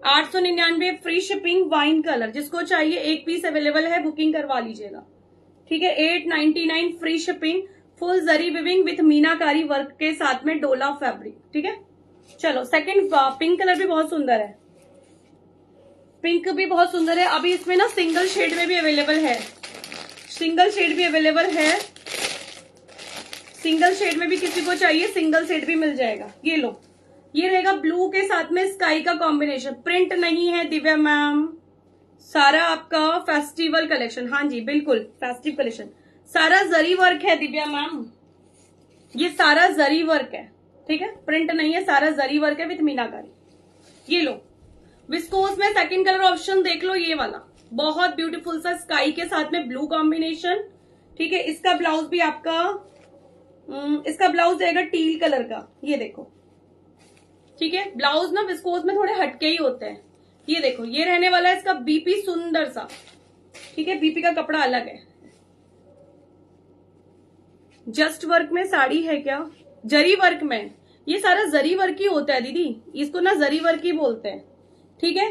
आठ सौ निन्यानवे फ्री शिपिंग वाइन कलर जिसको चाहिए एक पीस अवेलेबल है बुकिंग करवा लीजिएगा। ठीक है? Eight ninety nine free shipping full zari weaving with meenakari work के साथ में डोला फैब्रिक ठीक है? चलो सेकंड पिंक कलर भी बहुत सुंदर है। पिंक भी बहुत सुंदर है। अभी इसमें ना सिंगल शेड में भी अवेलेबल है। सिंगल शेड भी अवेलेबल है। सिंगल शेड में भी किसी को चाहिए, सिंगल शेड भी मिल जाएगा। ये लो। ये रहेगा ब्लू के साथ में स्काई का कॉम्बिनेशन। प्रिंट नहीं है, दिव्या मैम। सारा आपका फेस्टिवल कलेक्शन। हाँ जी, बिल्कुल, फेस्टिव कलेक्शन। सारा जरी वर्क है, दिव्या मैम। ये सारा जरी वर्क है। ठीक है? प्रिंट नहीं है, सारा जरी वर्क है विथ मीनाकारी। ये लो। विस्कोस में सेकंड कलर ऑप्शन देख लो ये वाला। बहुत ब्यूटीफुल सा स्काई के साथ में ब्लू कॉम्बिनेशन ठीक है इसका ब्लाउज भी आपका हम्म, इसका ब्लाउज रहेगा टील कलर का। ये देखो। ठीक है ब्लाउज ना विस्कोस में थोड़े हटके ही होते हैं। ये देखो ये रहने वाला है इसका बीपी सुंदर सा। ठीक है बीपी का कपड़ा अलग है। जस्ट वर्क में साड़ी है क्या? जरी वर्क में। ये सारा जरी वर्क ही होता है दीदी। इसको ना जरी वर्क ही बोलते हैं। ठीक है?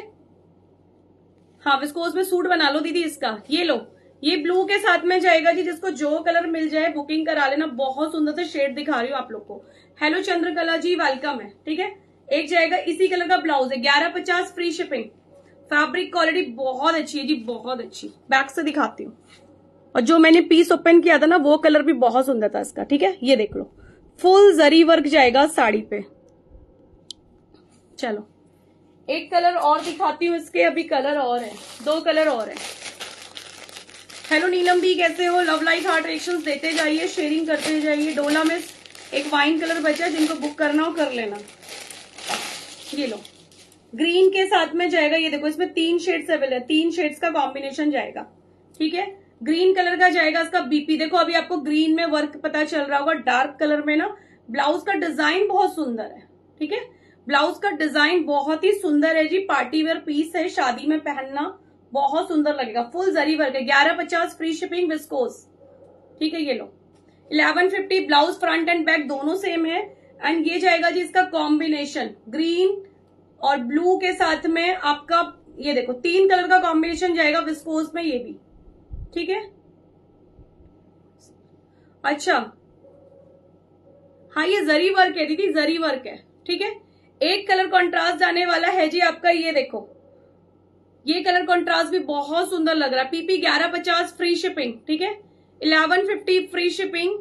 हाँ विस्कोस में सूट बना लो दीदी इसका। ये लो। ये ब्लू के साथ में जाएगा जी, जिसको जो कलर मिल जाए बुकिंग करा लेना। बहुत सुंदर से शेड दिखा रही हूँ आप लोग को। हेलो चंद्रकला जी वेलकम है। ठीक है? एक जाएगा, इसी कलर का ब्लाउज है। ग्यारह पचास फ्री शिपिंग फैब्रिक क्वालिटी बहुत अच्छी है जी, बहुत अच्छी। बैक से दिखाती हूँ। और जो मैंने पीस ओपन किया था ना, वो कलर भी बहुत सुंदर था इसका। ठीक है? ये देख लो। फुल जरी वर्क जाएगा साड़ी पे। चलो। एक कलर और दिखाती हूँ इसके, अभी कलर और है। दो कलर और है। हेलो नीलम भी कैसे हो? लव लाइफ हार्ट रिएक्शन देते जाइए शेयरिंग करते जाइए। डोला में एक वाइन कलर बचा है जिनको बुक करना हो, कर लेना। ये लो। ग्रीन के साथ में जाएगा, ये देखो, इसमें तीन शेड्स अवेलेबल है। तीन शेड्स का कॉम्बिनेशन जाएगा। ठीक है? ग्रीन कलर का जाएगा इसका बीपी देखो, अभी आपको ग्रीन में वर्क पता चल रहा होगा डार्क कलर में ना ब्लाउज का डिज़ाइन बहुत सुंदर है। ठीक है? ब्लाउज का डिज़ाइन बहुत ही सुंदर है जी। पार्टी वेयर पीस है, शादी में पहनना बहुत सुंदर लगेगा। फुल जरी वर्क है। ग्यारह पचास फ्री शिपिंग विस्कोस। ठीक है, ये लो। Eleven fifty blouse front and back दोनों सेम है। एंड ये जाएगा जी इसका कॉम्बिनेशन। ग्रीन और ब्लू के साथ में आपका, ये देखो, तीन कलर का कॉम्बिनेशन जाएगा विस्कोस में ये भी। ठीक है? अच्छा। हाँ ये जरी वर्क है दीदी, जरी वर्क है। ठीक है? एक कलर कॉन्ट्रास्ट जाने वाला है जी आपका, ये देखो। ये कलर कॉन्ट्रास्ट भी बहुत सुंदर लग रहा है। पीपी ग्यारह पचास फ्री शिपिंग ठीक है? Eleven fifty free shipping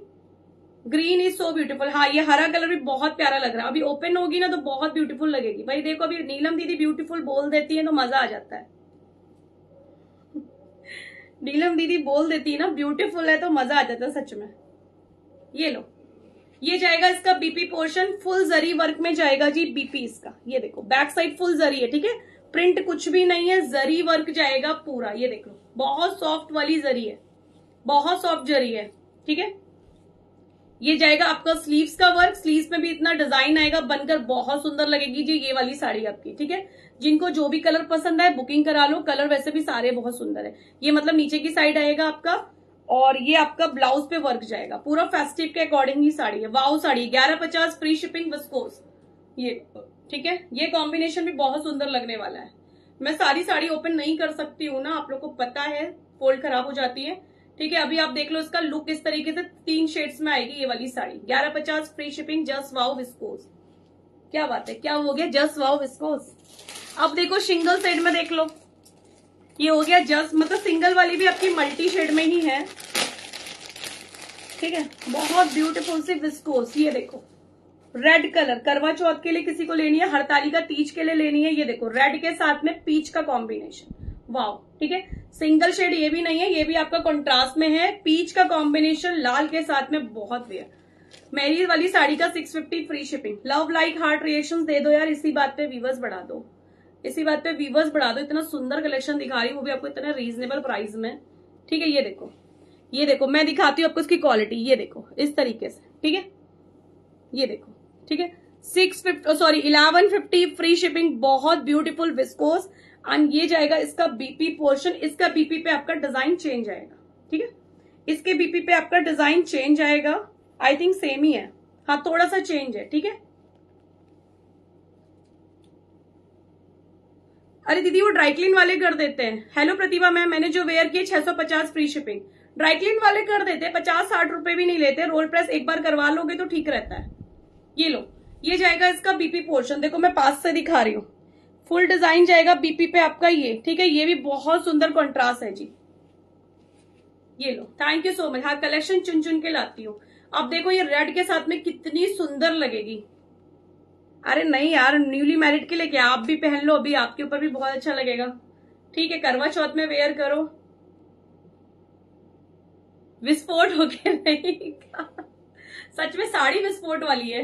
green is so beautiful हाँ ये हरा कलर भी बहुत प्यारा लग रहा है। अभी ओपन होगी ना तो बहुत ब्यूटीफुल लगेगी। भाई देखो, अभी नीलम दीदी ब्यूटीफुल बोल देती है तो मज़ा आ जाता है। नीलम दीदी बोल देती है ना ब्यूटीफुल है तो मज़ा आ जाता है, सच में। ये लो। ये जाएगा इसका BP portion full zari work में जाएगा जी बीपी इसका। ये देखो बैक साइड फुल जरी है, ठीक है? प्रिंट कुछ भी नहीं है, जरी वर्क जाएगा पूरा। ये देख लो बहुत सॉफ्ट वाली जरी है, बहुत सॉफ्ट जरी है, ठीक है? ये जाएगा आपका स्लीव्स का वर्क स्लीव्स में भी इतना डिज़ाइन आएगा, बनकर बहुत सुंदर लगेगी जी ये वाली साड़ी आपकी, ठीक है? जिनको जो भी कलर पसंद आए बुकिंग करा लो। कलर वैसे भी सारे बहुत सुंदर है। ये मतलब नीचे की साइड आएगा आपका और ये आपका ब्लाउज पे वर्क जाएगा। पूरा फेस्टिव के अकॉर्डिंग ही साड़ी है। वाओ साड़ी। ग्यारह पचास फ्री शिपिंग बस ये, ठीक है? ये कॉम्बिनेशन भी बहुत सुंदर लगने वाला है। मैं सारी साड़ी ओपन नहीं कर सकती हूँ ना, आप लोग को पता है। फोल्ड खराब हो जाती है। ठीक है? अभी आप देख लो इसका लुक इस तरीके से तीन शेड्स में आएगी ये वाली साड़ी। ग्यारह पचास free shipping just wow viscose क्या बात है? क्या हो गया? जस्ट वाओ विस्कोस अब देखो सिंगल सेड में देख लो। ये हो गया जस्ट मतलब सिंगल वाली भी आपकी मल्टी शेड में ही है। ठीक है? बहुत ब्यूटीफुल सी विस्कोस ये देखो। रेड कलर करवा चौथ के लिए किसी को लेनी है हड़ताली का तीज के लिए लेनी है, ये देखो रेड के साथ में पीच का कॉम्बिनेशन वाओ ठीक है? सिंगल शेड ये भी नहीं है, ये भी आपका कॉन्ट्रास्ट में है। पीच का कॉम्बिनेशन लाल के साथ में बहुत वेयर मेरी वाली साड़ी का 650 free shipping love like heart reactions दे दो यार, इसी बात पे वीवर्स बढ़ा दो। इसी बात पे वीवर्स बढ़ा दो, इतना सुंदर कलेक्शन दिखा रही हूँ, वो भी आपको इतना रीजनेबल प्राइस में। ठीक है, ये देखो ये देखो, मैं दिखाती हूँ आपको इसकी क्वालिटी ये देखो, इस तरीके से, ठीक है? ये देखो, ठीक है? Six fifty sorry eleven fifty free shipping बहुत ब्यूटीफुल विस्कोस एंड ये जाएगा इसका बीपी पोर्शन इसका बीपी पे आपका डिज़ाइन चेंज आएगा, ठीक है? इसके बीपी पे आपका डिज़ाइन चेंज आएगा आई थिंक सेम ही है। हाँ थोड़ा सा चेंज है, ठीक है? अरे दीदी, वो ड्राइक्लीन वाले कर देते हैं। हेलो प्रतिभा मैम, मैंने जो वेयर किए 650 फ्री शिपिंग ड्राइक्लीन वाले कर देते हैं, पचास साठ रुपए भी नहीं लेते। रोल प्रेस एक बार करवा लोगे तो ठीक रहता है। ये लो, ये जाएगा इसका बीपी पोर्शन देखो, मैं पास से दिखा रही हूँ। फुल डिज़ाइन जाएगा बीपी पे आपका ये, ठीक है? ये भी बहुत सुंदर कॉन्ट्रास्ट है जी। ये लो थैंक यू सो मच हाँ कलेक्शन चुन चुन के लाती हूँ। अब देखो, ये रेड के साथ में कितनी सुंदर लगेगी। अरे नहीं यार न्यूली मैरिड के लिए क्या? आप भी पहन लो, अभी आपके ऊपर भी बहुत अच्छा लगेगा। ठीक है, करवा चौथ में वेयर करो। विस्फोट हो गया नहीं सच में साड़ी विस्फोट वाली है।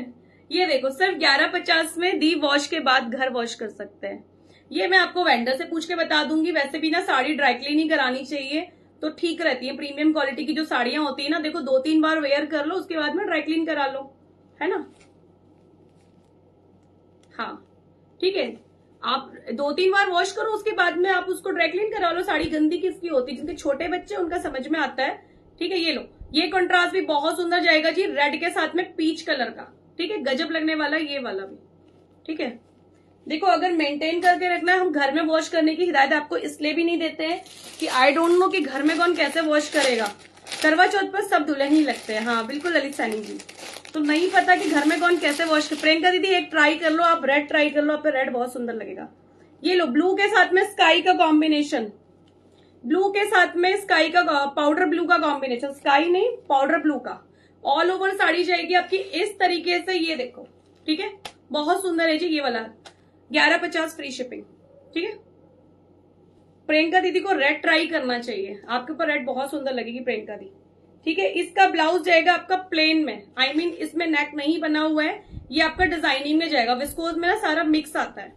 ये देखो, सिर्फ़ ग्यारह पचास में दी वॉश के बाद घर वॉश कर सकते हैं। ये मैं आपको वेंडर से पूछ के बता दूँगी, वैसे भी ना साड़ी ड्राइक्लीन ही करानी चाहिए तो ठीक रहती है। प्रीमियम क्वालिटी की जो साड़ियाँ होती है ना, देखो दो तीन बार वेयर कर लो, उसके बाद में ड्राइक्लीन करा लो। है ना? हाँ। ठीक है। आप दो तीन बार वॉश करो, उसके बाद में आप उसको ड्राइक्लीन करा लो। साड़ी गंदी किसकी होती? है जिनके छोटे बच्चे उनका समझ में आता है। ठीक है, ये लो। ये कंट्रास्ट भी बहुत सुंदर जाएगा जी रेड के साथ में पीच कलर का। ठीक है, गजब लगने वाला ये वाला भी। ठीक है। देखो, अगर मेंटेन करके रखना है, हम घर में वॉश करने की हिदायत आपको इसलिए भी नहीं देते हैं कि आई डोंट नो कि घर में कौन कैसे वॉश करेगा। करवा चौथ पर सब दुल्हन ही लगते हैं। हाँ बिल्कुल ललित सैनी जी। तो नहीं पता कि घर में कौन कैसे वॉश प्रियंका दीदी, एक ट्राई कर लो, आप रेड ट्राई कर लो आप रेड बहुत सुंदर लगेगा। ये लो ब्लू के साथ में स्काई का कॉम्बिनेशन ब्लू के साथ में स्काई का पाउडर ब्लू का कॉम्बिनेशन स्काई नहीं पाउडर ब्लू का। ऑल ओवर साड़ी जाएगी आपकी, इस तरीके से ये देखो, ठीक है? बहुत सुंदर है जी ये वाला। ग्यारह पचास फ्री शिपिंग ठीक है? प्रियंका दीदी को रेड ट्राई करना चाहिए। आपके ऊपर रेड बहुत सुंदर लगेगी प्रियंका दी। ठीक है? इसका ब्लाउज जाएगा आपका प्लेन में। आई I मीन mean, इसमें नेक नहीं बना हुआ है। ये आपका डिज़ाइनिंग में जाएगा। विस्कोज में ना सारा मिक्स आता है।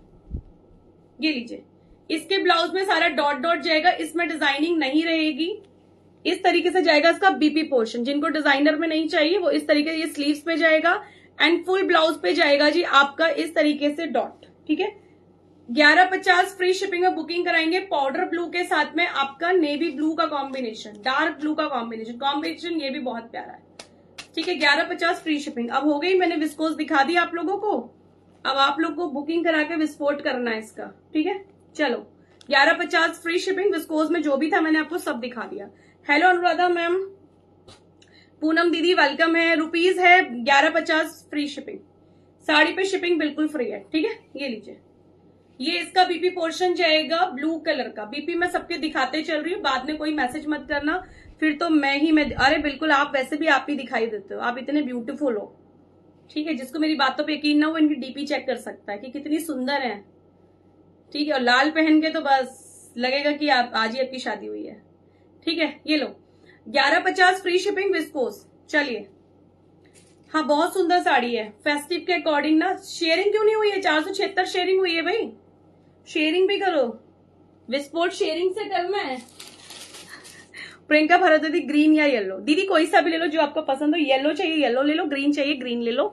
ये लीजिए। इसके ब्लाउज में सारा डॉट डॉट जाएगा। इसमें डिज़ाइनिंग नहीं रहेगी। इस तरीके से जाएगा इसका बीपी पोर्शन जिनको डिज़ाइनर में नहीं चाहिए वो इस तरीके ये स्लीव्स पे जाएगा। एंड फुल ब्लाउज पे जाएगा जी आपका इस तरीके से डॉट ठीक है? ग्यारह पचास फ्री शिपिंग में बुकिंग कराएँगे। पाउडर ब्लू के साथ में आपका नेवी ब्लू का कॉम्बिनेशन डार्क ब्लू का कॉम्बिनेशन कॉम्बिनेशन ये भी बहुत प्यारा है। ठीक है, ग्यारह पचास फ्री शिपिंग अब हो गई, मैंने विस्कोस दिखा दी आप लोगों को। अब आप लोग को बुकिंग करा के विस्फोट करना है इसका। ठीक है? चलो, ग्यारह पचास फ्री शिपिंग विस्कोस में जो भी था मैंने आपको सब दिखा दिया। Hello Anuradha ma'am. पूनम दीदी वेलकम है। रुपीज़ है, ग्यारह पचास फ्री शिपिंग साड़ी पे शिपिंग बिल्कुल फ्री है। ठीक है? ये लीजिए। ये इसका बीपी पोर्शन जाएगा ब्लू कलर का। बीपी मैं सबके दिखाते चल रही हूँ, बाद में कोई मैसेज मत करना। फिर तो मैं ही, मैं, अरे बिल्कुल, आप वैसे भी आप ही दिखाई देते हो, आप इतने ब्यूटीफुल हो। ठीक है, जिसको मेरी बातों पे यकीन ना हो इनकी डीपी चेक कर सकता है कि कितनी सुंदर है। ठीक है, और लाल पहन के तो बस लगेगा कि आप, आज ही आपकी शादी हुई है। ठीक है, ये लो। ग्यारह पचास फ्री शिपिंग विस्कोस चलिए। हाँ बहुत सुंदर साड़ी है। फेस्टिव के अकॉर्डिंग ना शेयरिंग क्यों नहीं हुई है? चार सौ छिहत्तर शेयरिंग हुई है भाई। शेयरिंग भी करो। विस्फोट शेयरिंग से करना है प्रियंका भारत दीदी ग्रीन या येलो दीदी, कोई सा भी ले लो जो आपको पसंद हो। येलो चाहिए येलो ले लो ग्रीन चाहिए ग्रीन ले लो।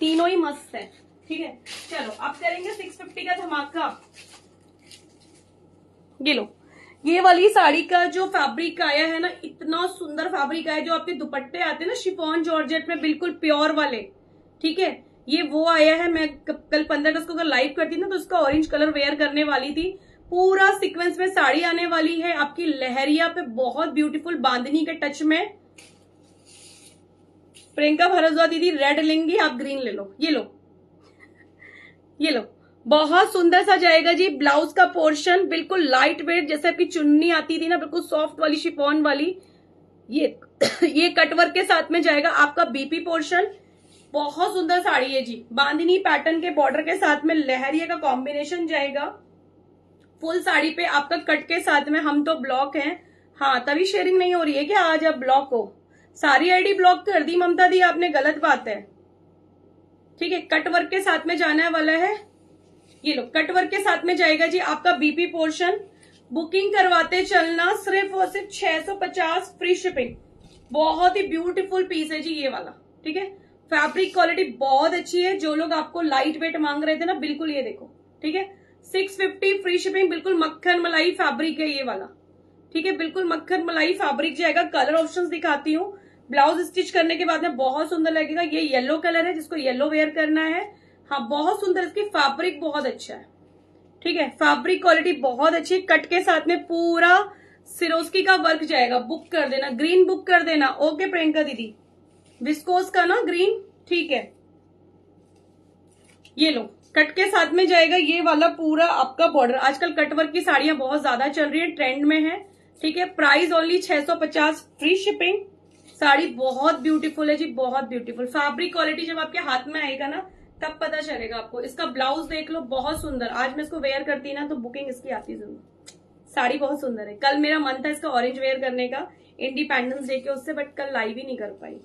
तीनों ही मस्त है। ठीक है? चलो, अब करेंगे सिक्स फिफ्टी का धमाका। ये लो। ये वाली साड़ी का जो फैब्रिक आया है ना, इतना सुंदर फैब्रिक आया जो आपके दुपट्टे आते हैं ना शिफॉन जॉर्जेट में, बिल्कुल प्योर वाले। ठीक है? ये वो आया है, मैं कल पंद्रह अगस्त को अगर लाइव करती ना तो उसका ऑरेंज कलर वेयर करने वाली थी। पूरा सीक्वेंस में साड़ी आने वाली है। आपकी लहरिया पे बहुत ब्यूटीफुल बांधनी के टच में। प्रियंका भरद्वाज दीदी रेड लेंगी, आप ग्रीन ले लो। ये लो। ये लो। बहुत सुंदर सा जाएगा जी ब्लाउज का पोर्शन बिल्कुल लाइट वेट जैसे आपकी चुन्नी आती थी ना, बिल्कुल सॉफ्ट वाली शिफॉन वाली। ये ये कटवर्क के साथ में जाएगा। आपका बीपी पोर्शन बहुत सुंदर साड़ी है जी। बांधनी पैटर्न के बॉर्डर के साथ में लहरिया का कॉम्बिनेशन जाएगा। फुल साड़ी पे आपका कट के साथ में हम तो ब्लॉक हैं। हाँ तभी शेयरिंग नहीं हो रही है क्या आज आप ब्लॉक हो। सारी आईडी ब्लॉक कर दी, ममता दी, आपने गलत बात है। ठीक है कट वर्क के साथ में जाने वाला है। ये लो कट वर्क के साथ में जाएगा जी आपका बीपी पोर्शन बुकिंग करवाते चलना सिर्फ़ और सिर्फ़ 650 फ्री शिपिंग बहुत ही ब्यूटीफुल पीस है जी ये वाला। ठीक है? फैब्रिक क्वालिटी बहुत अच्छी है। जो लोग आपको लाइट वेट मांग रहे थे ना, बिल्कुल ये देखो, ठीक है? सिक्स फिफ्टी फ्री शिपिंग बिल्कुल मक्खन मलाई फैब्रिक है ये वाला, ठीक है? बिल्कुल मक्खन मलाई फैब्रिक जाएगा कलर ऑप्शंस दिखाती हूँ। ब्लाउज स्टिच करने के बाद में बहुत सुंदर लगेगा। ये येलो कलर है, जिसको येलो वेयर करना है। हाँ बहुत सुंदर, इसकी फैब्रिक बहुत अच्छा है, ठीक है? फैब्रिक क्वालिटी बहुत अच्छी है। कट के साथ में पूरा सिरोस्की का वर्क जाएगा। बुक कर देना ग्रीन बुक कर देना। ओके प्रियंका दीदी। विस्कोस का ना ग्रीन ठीक है। ये लो कट के साथ में जाएगा ये वाला पूरा आपका बॉर्डर आजकल कटवर्क की साड़ियाँ बहुत ज़्यादा चल रही है ट्रेंड में है, ठीक है। Price only 650 free shipping sari बहुत ब्यूटीफुल है जी, बहुत ब्यूटीफुल फैब्रिक क्वालिटी जब आपके हाथ में आएगा ना, तब पता चलेगा आपको। इसका ब्लाउज देख लो, बहुत सुंदर। आज मैं इसको वेयर करती ना तो बुकिंग इसकी आती ज़रूर। साड़ी बहुत सुंदर है। कल मेरा मन था इसका ऑरेंज वेयर करने का इंडिपेंडेंस डे के उससे बट कल लाइव ही नहीं कर पाई।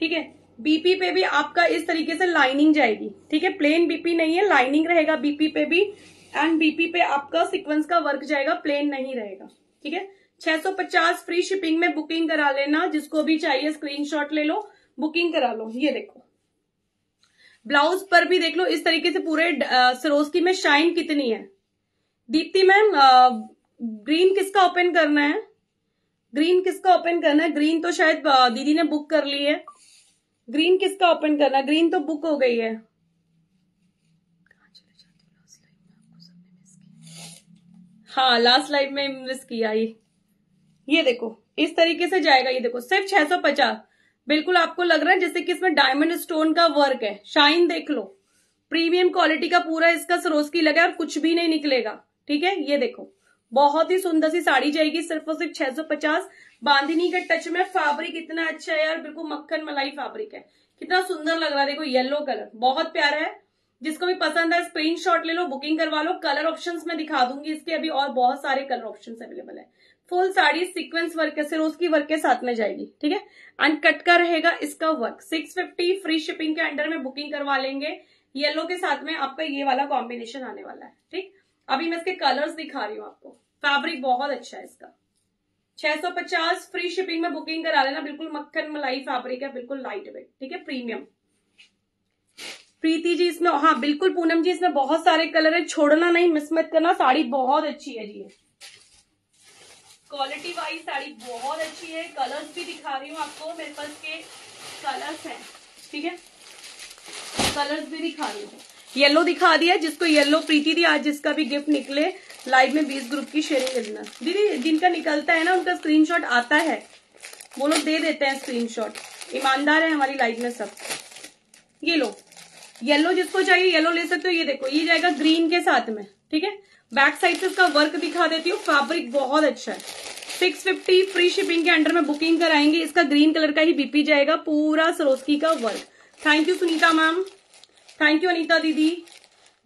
ठीक है? बीपी पे भी आपका इस तरीके से लाइनिंग जाएगी। ठीक है? प्लेन बीपी नहीं है लाइनिंग रहेगा बीपी पे भी। एंड बीपी पे आपका सीक्वेंस का वर्क जाएगा प्लेन नहीं रहेगा। ठीक है? 650 फ्री शिपिंग में बुकिंग करा लेना। जिसको भी चाहिए स्क्रीनशॉट ले लो बुकिंग करा लो। ये देखो। ब्लाउज पर भी देख लो, इस तरीके से पूरे सरोस्की में शाइन कितनी है। दीप्ति मैम ग्रीन किसका ओपन करना है? ग्रीन किसका ओपन करना है? ग्रीन तो शायद दीदी ने बुक कर ली है। ग्रीन किसका ओपन करना? ग्रीन तो बुक हो गई है। हाँ लास्ट लाइव में मिस किया ये। ये देखो, इस तरीके से जाएगा ये देखो। सिर्फ़ 650 बिल्कुल आपको लग रहा है जैसे कि इसमें डायमंड स्टोन का वर्क है। शाइन देख लो। प्रीमियम क्वालिटी का पूरा इसका सरोस्की लगा और कुछ भी नहीं निकलेगा। ठीक है? ये देखो। बहुत ही सुंदर सी साड़ी जाएगी सिर्फ़ और सिर्फ़ छह सौ पचास। बांधनी के टच में फैब्रिक इतना अच्छा है यार, बिल्कुल मक्खन मलाई फैब्रिक है। कितना सुंदर लग रहा है, देखो येलो कलर बहुत प्यारा है। जिसको भी पसंद है स्क्रीन शॉट ले लो बुकिंग करवा लो। कलर ऑप्शन में दिखा दूँगी इसके। अभी और बहुत सारे कलर ऑप्शन अवेलेबल है। फुल साड़ी सीक्वेंस वर्क के सिरोज की वर्क के साथ में जाएगी, ठीक है? एंड कट का रहेगा इसका वर्क 650 फ्री शिपिंग के अंडर में बुकिंग करवा लेंगे। येलो के साथ में आपका ये वाला कॉम्बिनेशन आने वाला है, ठीक? अभी मैं इसके कलर्स दिखा रही हूँ आपको। फैब्रिक बहुत अच्छा है इसका। 650 फ्री शिपिंग में बुकिंग करा लेना। बिल्कुल मक्खन मलाई फैब्रिक है, बिल्कुल लाइट वेट ठीक है? प्रीमियम प्रीति जी, इसमें हाँ बिल्कुल पूनम जी, इसमें बहुत सारे कलर है। छोड़ना नहीं मिस मत करना। साड़ी बहुत अच्छी है जी। क्वालिटी वाइज साड़ी बहुत अच्छी है। कलर्स भी दिखा रही हूँ आपको। मेरे पास के कलर्स हैं, ठीक है? कलर्स भी दिखा रही हूँ। येलो दिखा दिया, जिसको येलो प्रीति दी, आज जिसका भी गिफ्ट निकले। लाइव में बीस ग्रुप की शेयरिंग कर देना दीदी, जिनका निकलता है ना, उनका स्क्रीनशॉट आता है। वो लोग दे देते हैं स्क्रीनशॉट ईमानदार है हमारी लाइव में सब। ये लो। येलो जिसको चाहिए येलो ले सकते हो। ये देखो, ये जाएगा ग्रीन के साथ में, ठीक है? बैक साइड से इसका वर्क दिखा देती हूँ। फैब्रिक बहुत अच्छा है। सिक्स फिफ्टी फ्री शिपिंग के अंडर में बुकिंग कराएँगे। इसका ग्रीन कलर का ही बीपी जाएगा। पूरा सरोस्की का work thank you Sunita ma'am thank you Anita दीदी।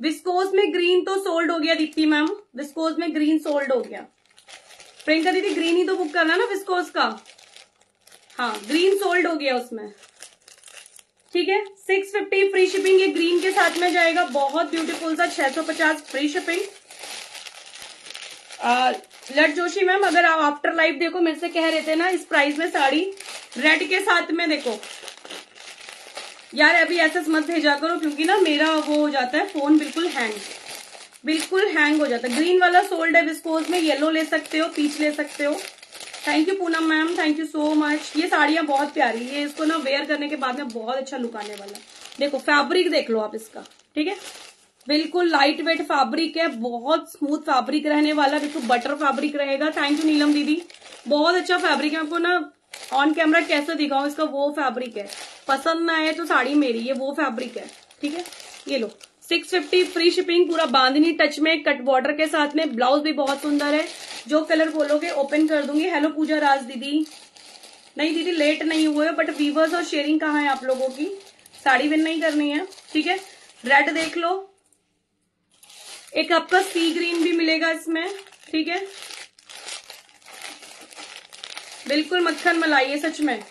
विस्कोस में ग्रीन तो सोल्ड हो गया दीप्ति मैम विस्कोस में ग्रीन सोल्ड हो गया. प्रियंका दीदी ग्रीन ही तो बुक करना ना विस्कोस का? हाँ ग्रीन सोल्ड हो गया उसमें. ठीक है? सिक्स फिफ्टी फ्री शिपिंग ये ग्रीन के साथ में जाएगा. बहुत ब्यूटीफुल सा छह सौ पचास फ्री शिपिंग लट जोशी मैम अगर आप आफ्टर लाइफ देखो, मेरे से कह रहे थे ना, इस प्राइस में साड़ी रेड के साथ में देखो. यार, अभी ऐसा मत भेजा करो, क्योंकि ना मेरा वो हो जाता है फ़ोन बिल्कुल हैंग बिल्कुल हैंग हो जाता है. ग्रीन वाला सोल्ड है विस्कोज में येलो ले सकते हो पीच ले सकते हो. Thank you Poonam ma'am thank you so much ये साड़ियाँ बहुत प्यारी है, इसको ना वेयर करने के बाद में बहुत अच्छा लुक आने वाला देखो फैब्रिक देख लो आप इसका, ठीक है? बिल्कुल लाइट वेट फैब्रिक है, बहुत स्मूथ फैब्रिक रहने वाला बिल्कुल बटर फैब्रिक रहेगा. थैंक यू नीलम दीदी, बहुत अच्छा फैब्रिक है, आपको ना ऑन कैमरा कैसे दिखाऊँ इसका? वो फैब्रिक है। पसंद ना आए तो साड़ी मेरी, ये वो फैब्रिक है। ठीक है? ये लो। सिक्स फिफ्टी फ्री शिपिंग पूरा बांधनी टच में कट बॉर्डर के साथ में। ब्लाउज भी बहुत सुंदर है। जो कलर बोलोगे ओपन कर दूँगी। हेलो पूजा राज दीदी। नहीं दीदी लेट नहीं हुए बट वीवर्स और शेयरिंग कहाँ है आप लोगों की? साड़ी विन नहीं करनी है। ठीक है? रेड देख लो। एक आपका सी ग्रीन भी मिलेगा इसमें। ठीक है? बिल्कुल मक्खन मलाई है सच में।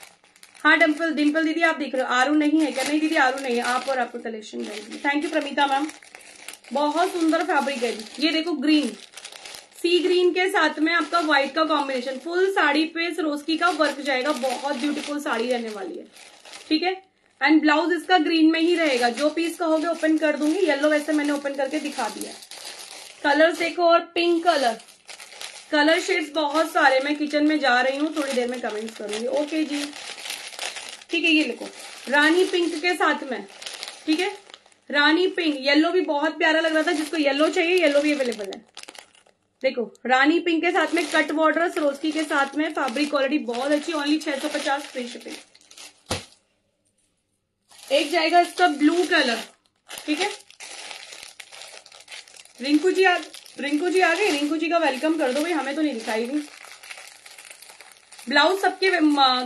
हाँ डिम्पल डिम्पल दीदी, आप देख रहे हो, आरू नहीं है क्या? नहीं दीदी, आरू नहीं है, आप और आपको कलेक्शन जाएगी थैंक यू प्रमिता मैम। बहुत सुंदर फैब्रिक है ये देखो ग्रीन सी ग्रीन के साथ में आपका व्हाइट का कॉम्बिनेशन फुल साड़ी पे सरोस्की का वर्क जाएगा। बहुत ब्यूटीफुल साड़ी रहने वाली है। ठीक है? एंड ब्लाउज इसका ग्रीन में ही रहेगा। जो पीस कहोगे ओपन कर दूँगी। येलो वैसे मैंने ओपन करके दिखा दिया कलर देखो और पिंक कलर कलर शेड्स बहुत सारे, मैं किचन में जा रही हूँ, थोड़ी देर में कमेंट्स करूँगी। ओके जी। ठीक है, ये लिखो। रानी पिंक के साथ में। ठीक है? रानी पिंक येलो भी बहुत प्यारा लग रहा था, जिसको येलो चाहिए येलो भी अवेलेबल है। देखो, रानी पिंक के साथ में कट बॉर्डर सरोस्की के साथ में फैब्रिक क्वालिटी बहुत अच्छी ओनली छह सौ पचास फ्री शिपिंग एक जाएगा इसका ब्लू कलर ठीक है? रिंकू जी आ रिंकू जी आ गई रिंकू जी का वेलकम कर दो भाई, हमें तो नहीं दिखाई भी। ब्लाउज सबके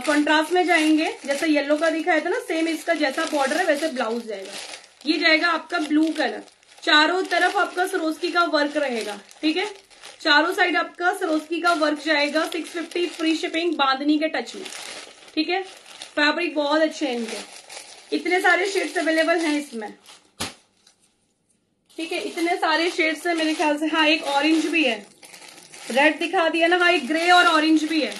कॉन्ट्रास्ट में जाएँगे। जैसा येलो का दिखाया था ना सेम इसका जैसा बॉर्डर है, वैसे ब्लाउज जाएगा। ये जाएगा आपका ब्लू कलर चारों तरफ़ आपका सरोस्की का वर्क रहेगा, ठीक है? चारों साइड आपका सरोस्की का वर्क जाएगा six fifty free shipping bandhani के टच में, ठीक है? फैब्रिक बहुत अच्छे हैं इनके। इतने सारे शेड्स अवेलेबल हैं इसमें। ठीक है, इतने सारे शेड्स है मेरे ख्याल से। हाँ एक ऑरेंज भी है। रेड दिखा दिया ना हाँ एक ग्रे और ऑरेंज भी है।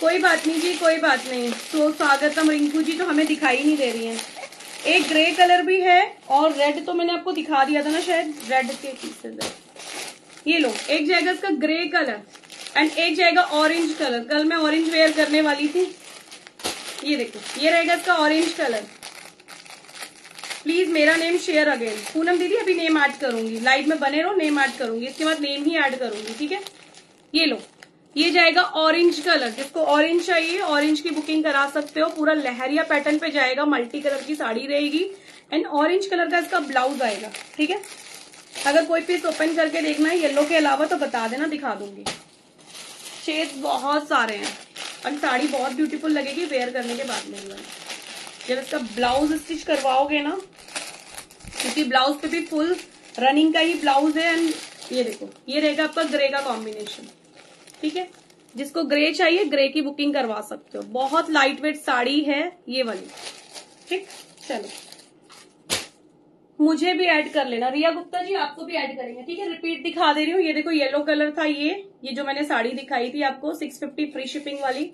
कोई बात नहीं जी, कोई बात नहीं। तो स्वागतम रिंकू जी तो हमें दिखाई नहीं दे रही है। एक ग्रे कलर भी है और रेड तो मैंने आपको दिखा दिया था ना शायद रेड के पीछे ये लो, एक जाएगा इसका ग्रे कलर एंड एक जाएगा ऑरेंज कलर कल मैं ऑरेंज वेयर करने वाली थी। ये देखो, ये रहेगा इसका ऑरेंज कलर प्लीज़ मेरा नेम शेयर अगेन पूनम दीदी, अभी नेम ऐड करूँगी. लाइव में बने रहो नेम ऐड करूँगी. इसके बाद नेम ही ऐड करूँगी, ठीक है? ये लो. ये जाएगा ऑरेंज कलर जिसको ऑरेंज चाहिए ऑरेंज की बुकिंग करा सकते हो. पूरा लहरिया पैटर्न पे जाएगा. मल्टी कलर की साड़ी रहेगी. एंड ऑरेंज कलर का इसका ब्लाउज आएगा, ठीक है? अगर कोई पीस ओपन करके देखना है येलो के अलावा तो बता देना, दिखा दूँगी. शेड बहुत सारे हैं. और साड़ी बहुत ब्यूटीफुल लगेगी वेयर करने के बाद में जब इसका ब्लाउज स्टिच करवाओगे ना, क्योंकि ब्लाउज पे भी फुल रनिंग का ही ब्लाउज है एंड ये देखो, ये रहेगा आपका ग्रे का कॉम्बिनेशन ठीक है? जिसको ग्रे चाहिए ग्रे की बुकिंग करवा सकते हो। बहुत लाइट वेट साड़ी है ये वाली, ठीक? चलो। मुझे भी ऐड कर लेना। रिया गुप्ता जी, आपको भी ऐड करेंगे, ठीक है? रिपीट दिखा दे रही हूँ। ये देखो येलो कलर था ये। ये जो मैंने साड़ी दिखाई थी आपको 650 फ्री शिपिंग वाली।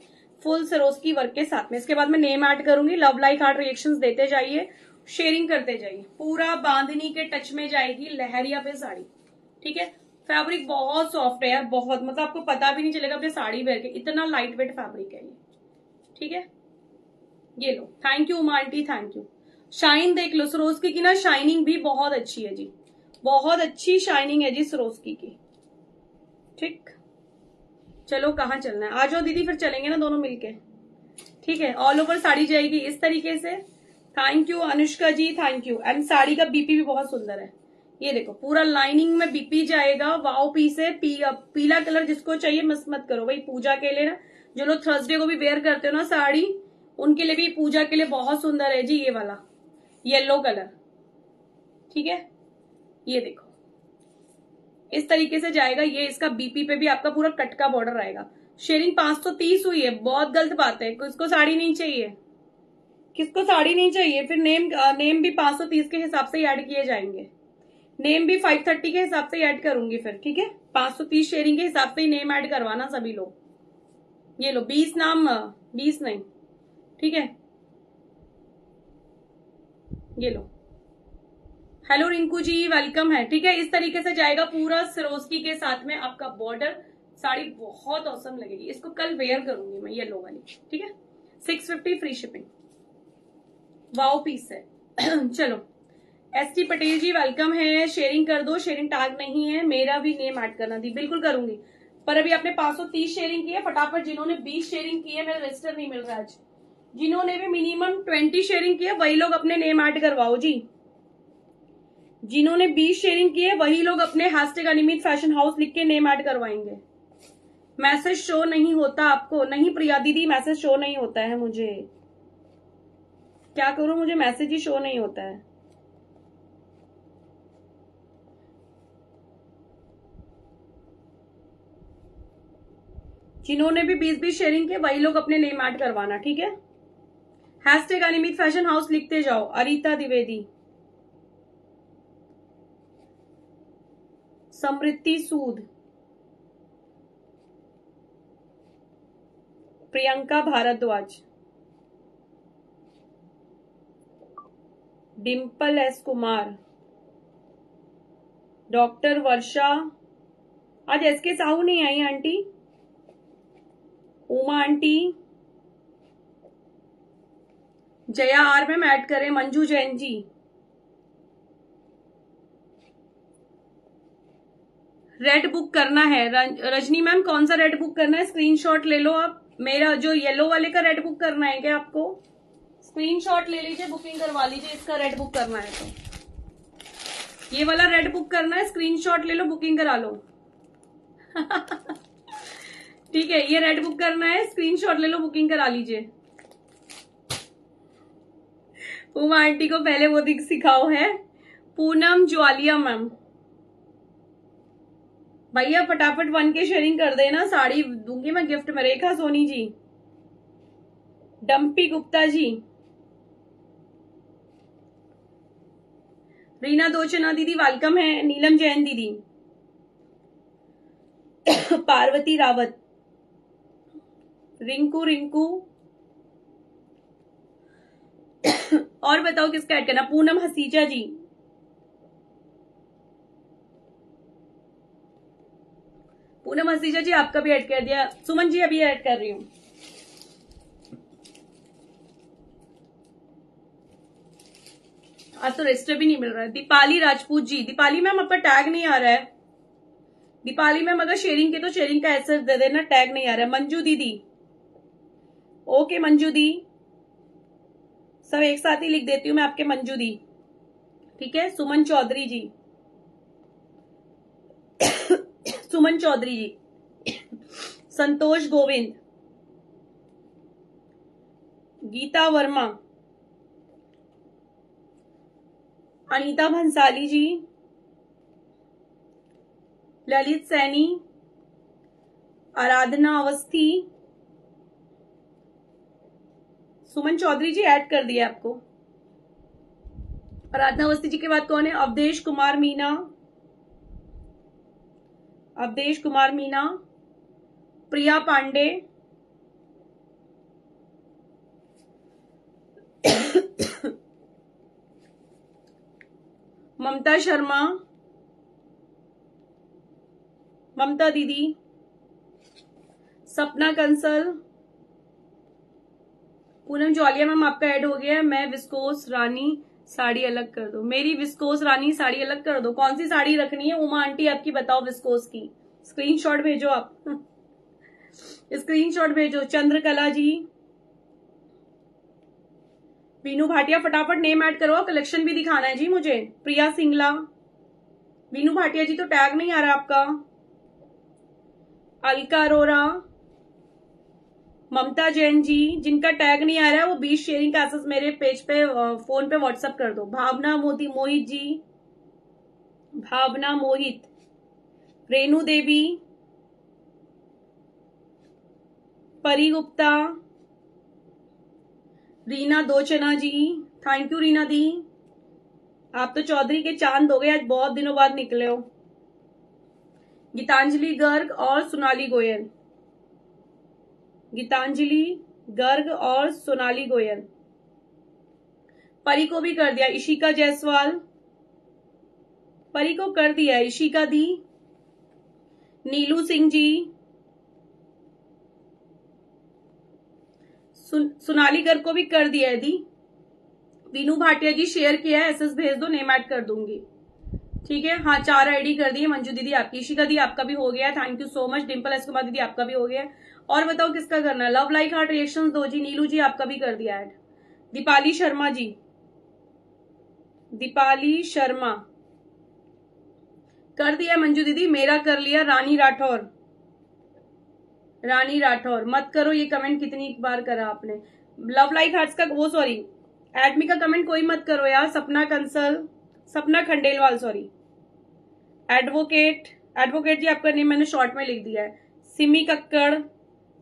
फुल सरोज की वर्क के साथ में। इसके बाद मैं नेम ऐड करूँगी लव लाइक हार्ट रिएक्शंस देते जाइए शेयरिंग करते जाइए। पूरा बांधनी के टच में जाएगी लहरिया पे साड़ी। ठीक है? फैब्रिक बहुत सॉफ्ट है यार, बहुत। मतलब आपको पता भी नहीं चलेगा अपने साड़ी वेयर के। इतना लाइट वेट फैब्रिक है ये। ठीक है? ये लो। Thank you Uma aunty thank you shine देख लो सरोस्की की ना शाइनिंग भी बहुत अच्छी है जी। बहुत अच्छी शाइनिंग है जी सरोस्की की। ठीक? चलो कहाँ चलना है? आ जाओ दीदी फिर चलेंगे ना दोनों मिलके। ठीक है ऑल ओवर साड़ी जाएगी इस तरीके से। Thank you Anushka ji thank you and sari का बीपी भी बहुत सुंदर है। ये देखो पूरा लाइनिंग में बीपी जाएगा। वाओ पीस है पी, पीला कलर जिसको चाहिए मिस मत करो। भाई पूजा के लिए ना जो लोग थर्सडे को भी वेयर करते हो ना साड़ी उनके लिए भी पूजा के लिए बहुत सुंदर है जी ये वाला। येलो कलर ठीक है? ये देखो। इस तरीके से जाएगा, ये इसका बीपी पे भी आपका पूरा कट का बॉर्डर आएगा। शेयरिंग पाँच सौ तीस हुई है, बहुत गलत बात है, किसको साड़ी नहीं चाहिए? किसको साड़ी नहीं चाहिए? फिर नेम नेम भी पाँच सौ तीस के हिसाब से ऐड किए जाएँगे। नेम भी फाइव थर्टी के हिसाब से ऐड करूँगी फिर, ठीक है? पाँच सौ तीस शेयरिंग के हिसाब से ही नेम ऐड करवाना सभी लोग। ये लो, बीस नाम बीस नहीं, ठीक है? ये लो। हेलो रिंकू जी, वेलकम है। ठीक है, इस तरीके से जाएगा पूरा सिरोस्की के साथ में आपका बॉर्डर साड़ी बहुत औसम लगेगी। इसको कल वेयर करूँगी मैं येलो वाली। ठीक है? Six fifty free shipping wow piece है। चलो। S T Patel ji welcome है। शेयरिंग कर दो। शेयरिंग टैग नहीं है। मेरा भी नेम ऐड करना थी। बिल्कुल करूँगी। पर अभी आपने 530 शेयरिंग की है। फटाफट जिन्होंने 20 शेयरिंग की है, मेरा रजिस्टर नहीं मिल रहा आज। जिन्होंने भी मिनिमम 20 शेयरिंग की है, वही लोग अपने नेम ऐड करवाओ। जी। जिन्होंने 20 शेयरिंग की है, वही लोग अपने हैशटैग अनिमित फ़ैशन हाउस लिख के नेम ऐड करवाएँगे। मैसेज शो नहीं होता आपको। नहीं, प्रिया दीदी मैसेज शो नहीं होता है मुझे। क्या करूँ, मुझे मैसेज ही शो नहीं होता है। जिन्होंने भी बीस बीस शेयरिंग किए वही लोग अपने नेम ऐड करवाना, ठीक है? हैशटैग अनिमित फ़ैशन हाउस लिखते जाओ। अरिता द्विवेदी। समृद्धि सूद। प्रियंका भारद्वाज। डिम्पल एस कुमार। डॉक्टर वर्षा। आज एस के साहू नहीं आई aunty. Uma aunty. Jaya R ma'am add करें मंजू जैन जी। रेड बुक करना है। रजनी मैम, कौन सा रेड बुक करना है? स्क्रीनशॉट ले लो आप। मेरा जो येलो वाले का रेड बुक करना है क्या आपको? स्क्रीनशॉट ले लीजिए बुकिंग करवा लीजिए, इसका रेड बुक करना है तो। ये वाला रेड बुक करना है स्क्रीनशॉट ले लो बुकिंग करा लो। ठीक है, ये रेड बुक करना है स्क्रीनशॉट ले लो बुकिंग करा लीजिए। उमा आंटी को पहले वो दिख सिखाओ है। पूनम ज्वालिया मैम। भैया, फटाफट वन के शेयरिंग कर देना, साड़ी दूँगी मैं गिफ्ट में रेखा सोनी जी डम्पी गुप्ता जी, रीना दोचना दीदी वेलकम है, नीलम जैन दीदी, पार्वती रावत, रिंकू रिंकू, और बताओ किसका ऐड करना, पूनम हसीजा जी पूनम हसीजा जी, आपका भी ऐड कर दिया। सुमन जी, अभी ऐड कर रही हूँ। आज तो रजिस्टर भी नहीं मिल रहा है। दीपाली राजपूत जी, दीपाली मैम, आपका टैग नहीं आ रहा है। दीपाली मैम, अगर शेयरिंग के तो शेयरिंग का ऐसा दे देना टैग नहीं आ रहा है। मंजू दीदी। ओके मंजू दी। सब एक साथ ही लिख देती हूँ मैं आपके मंजू दी। ठीक है? सुमन चौधरी जी। सुमन चौधरी जी, संतोष गोविंद, गीता वर्मा, अनीता भंसाली जी, ललित सैनी, आराधना अवस्थी। सुमन चौधरी जी ऐड कर दिया आपको। आराधना अवस्थी जी के बाद कौन है? अवधेश कुमार मीना अवधेश कुमार मीना प्रिया पांडे, ममता शर्मा, ममता दीदी, सपना कंसल, पूनम जौलिया मैम आपका ऐड हो गया है, मैं विस्कोस रानी साड़ी अलग कर दो। मेरी विस्कोस रानी साड़ी अलग कर दो। कौन सी साड़ी रखनी है? उमा आंटी, आपकी बताओ विस्कोस की। स्क्रीनशॉट भेजो आप। स्क्रीनशॉट भेजो। चंद्रकला जी। वीनू भाटिया, फटाफट नेम ऐड करो। कलेक्शन भी दिखाना है जी मुझे। प्रिया सिंगला। वीनू भाटिया जी तो टैग नहीं आ रहा आपका। अलका अरोरा। ममता जैन जी, जिनका टैग नहीं आ रहा है वो बीस शेयरिंग क्लासेस मेरे पेज पे फ़ोन पे व्हाट्सअप कर दो। भावना मोदी, मोहित जी। भावना मोहित। रेणु देवी। परी गुप्ता। रीना दोचना जी। थैंक यू रीना दी। आप तो चौधरी के चाँद हो गए, आज बहुत दिनों बाद निकले हो। गीतांजलि गर्ग और सोनाली गोयल। गीतांजलि गर्ग और सोनाली गोयल। परी को भी कर दिया इशिका जायसवाल। परी को कर दिया इशिका दी। नीलू सिंह जी। सुन, सोनाली गर्ग को भी कर दिया है दी। वीनू भाटिया जी शेयर किया है एसएस भेज दो नेम ऐड कर दूँगी। ठीक है? हाँ चार आईडी कर दिए। मंजू दीदी आपकी इशिका दी आपका भी हो गया। Thank you so much Dimple S Kumar दीदी आपका भी हो गया। और बताओ किसका करना है? लव लाइक हार्ट रिएक्शन दो जी, नीलू जी, आपका भी कर दिया ऐड दीपाली शर्मा जी। दीपाली शर्मा। कर दिया मंजू दीदी, मेरा कर लिया रानी राठौर। रानी राठौर, मत करो ये कमेंट कितनी बार करा आपने। लव लाइक हार्ट्स का, वो सॉरी एडमी का कमेंट कोई मत करो यार, Sapna Kansal, Sapna Khandelwal sorry advocate advocate ji, आपका नेम मैंने शॉर्ट में लिख दिया है। सिमी कक्कड़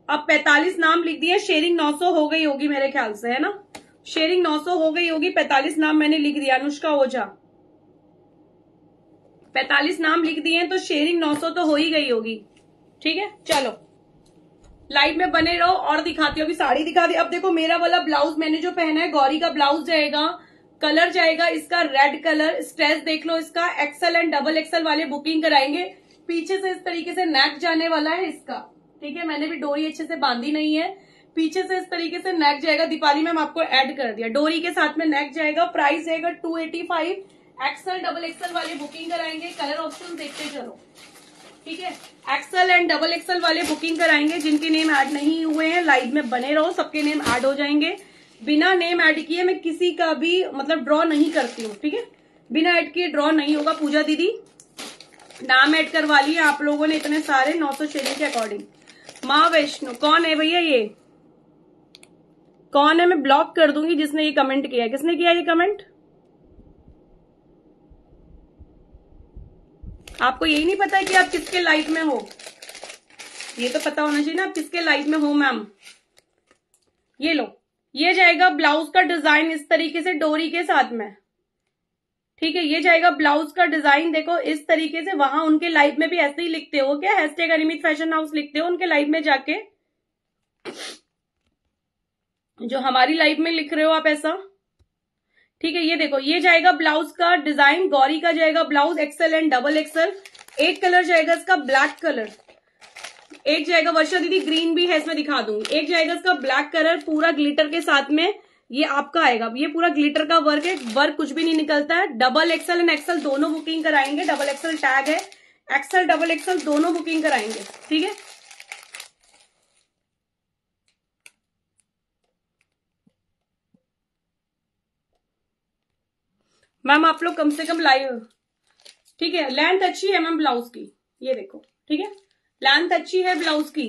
अब 45 नाम लिख दिए शेयरिंग 900 हो गई होगी मेरे ख्याल से, है ना? शेयरिंग 900 हो गई होगी 45 नाम मैंने लिख दिया अनुष्का ओझा। 45 नाम लिख दिए तो शेयरिंग 900 तो हो ही गई होगी। ठीक है? चलो। लाइव में बने रहो, और दिखाती हूँ, अभी साड़ी दिखा दी। अब देखो, मेरा वाला ब्लाउज मैंने जो पहना है, गौरी का ब्लाउज जाएगा कलर जाएगा इसका रेड कलर स्ट्रेस देख लो इसका एक्सल एंड डबल एक्सल वाले बुकिंग कराएँगे। पीछे से इस तरीके से नेक जाने वाला है इसका। ठीक है, मैंने भी डोरी अच्छे से बांधी नहीं है। पीछे से इस तरीके से नेक जाएगा। दीपाली मैम आपको ऐड कर दिया। डोरी के साथ में नेक जाएगा। प्राइस जाएगा two eighty five XL double XL वाले बुकिंग कराएँगे। कलर ऑप्शन देखते चलो। ठीक है? एक्सल एंड डबल एक्सल वाले बुकिंग कराएँगे। जिनके नेम ऐड नहीं हुए हैं लाइव में बने रहो। सबके नेम ऐड हो जाएँगे। बिना नेम ऐड किए मैं किसी का भी मतलब ड्रॉ नहीं करती हूँ। ठीक है? बिना ऐड किए ड्रॉ नहीं होगा। पूजा दीदी, नाम ऐड करवा लिए। आप लोगों ने इतने सारे नौ सौ के अकॉर्डिंग माँ वैष्णो, कौन है भैया ये? कौन है मैं ब्लॉक कर दूँगी जिसने ये कमेंट किया किसने किया ये कमेंट आपको यही नहीं पता है कि आप किसके लाइफ में हो? ये तो पता होना चाहिए ना, आप किसके लाइफ में हो मैम ये लो। ये जाएगा ब्लाउज का डिज़ाइन इस तरीके से, डोरी के साथ में। ठीक है, ये जाएगा ब्लाउज का डिज़ाइन देखो, इस तरीके से वहाँ उनके लाइफ में भी ऐसे ही लिखते हो क्या? हैशटैग अनिमित फ़ैशन हाउस लिखते हो उनके लाइफ में जाके? जो हमारी लाइफ में लिख रहे हो आप ऐसा? ठीक है, ये देखो, ये जाएगा ब्लाउज का डिज़ाइन गौरी का जाएगा blouse XL and double XL एक कलर जाएगा इसका ब्लैक कलर एक जाएगा वर्षा दीदी ग्रीन भी है, इसमें दिखा दूँगी एक जाएगा इसका ब्लैक कलर पूरा ग्लिटर के साथ में। ये आपका आएगा। ये पूरा ग्लिटर का वर्क है। वर्क कुछ भी नहीं निकलता है। डबल एक्सल एंड एक्सल दोनों बुकिंग कराएँगे। डबल एक्सल टैग है। एक्सल डबल एक्सल दोनों बुकिंग कराएँगे। ठीक है? मैम आप लोग कम से कम लाइव ठीक है? लेंथ अच्छी है मैम ब्लाउज की। ये देखो। ठीक है? लेंथ अच्छी है ब्लाउज की।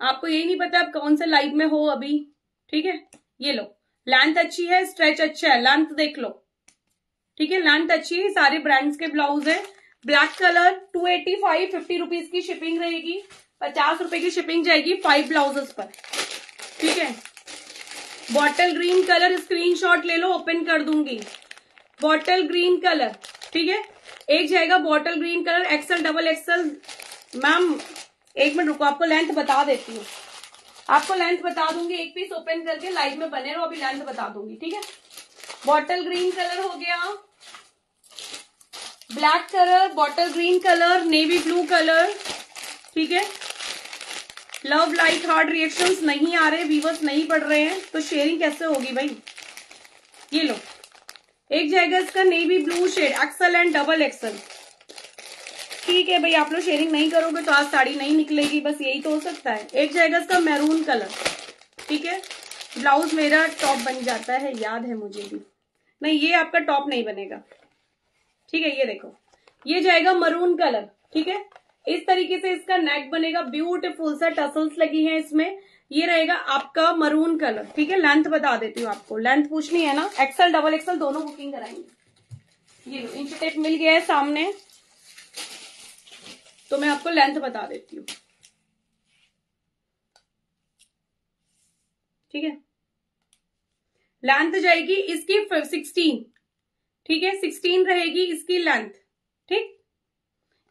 आपको यही नहीं पता आप कौन से लाइव में हो अभी। ठीक है? ये लो। लेंथ अच्छी है स्ट्रेच अच्छा है लेंथ देख लो। ठीक है लेंथ अच्छी है, सारे ब्रांड्स के ब्लाउज है। Black colour two eighty five fifty rupees की शिपिंग रहेगी। पचास रुपए की शिपिंग जाएगी फाइव ब्लाउजेस पर। ठीक है? बॉटल ग्रीन कलर स्क्रीनशॉट ले लो ओपन कर दूँगी। बॉटल ग्रीन कलर ठीक है? एक जाएगा bottle green colour XL double XL ma'am एक मिनट रुको, आपको लेंथ बता देती हूँ। आपको लेंथ बता दूँगी, एक पीस ओपन करके लाइव में बने रहो, अभी लेंथ बता दूँगी, ठीक है? बॉटल ग्रीन कलर हो गया। Black colour bottle green colour navy blue colour ठीक है? लव लाइक हार्ड रिएक्शंस नहीं आ रहे व्यूवर्स नहीं पढ़ रहे हैं तो शेयरिंग कैसे होगी भाई? ये लो। एक जाएगा इसका navy blue shade XL and double XL ठीक है भाई, आप लोग शेयरिंग नहीं करोगे तो आज साड़ी नहीं निकलेगी, बस यही तो हो सकता है। एक जाएगा इसका मैरून कलर ठीक है? ब्लाउज मेरा टॉप बन जाता है, याद है मुझे भी। नहीं, ये आपका टॉप नहीं बनेगा। ठीक है, ये देखो। ये जाएगा मरून कलर ठीक है? इस तरीके से इसका नेक बनेगा ब्यूटीफुल सा टसल्स लगी है इसमें। ये रहेगा आपका मरून कलर ठीक है? लेंथ बता देती हूँ आपको। लेंथ पूछनी है ना? एक्सल डबल एक्सल दोनों बुकिंग कराएँगे। ये इंच टेप मिल गया है सामने। तो मैं आपको लेंथ बता देती हूँ। ठीक है? लेंथ जाएगी इसकी सिक्सटीन ठीक है? सिक्सटीन रहेगी इसकी लेंथ ठीक?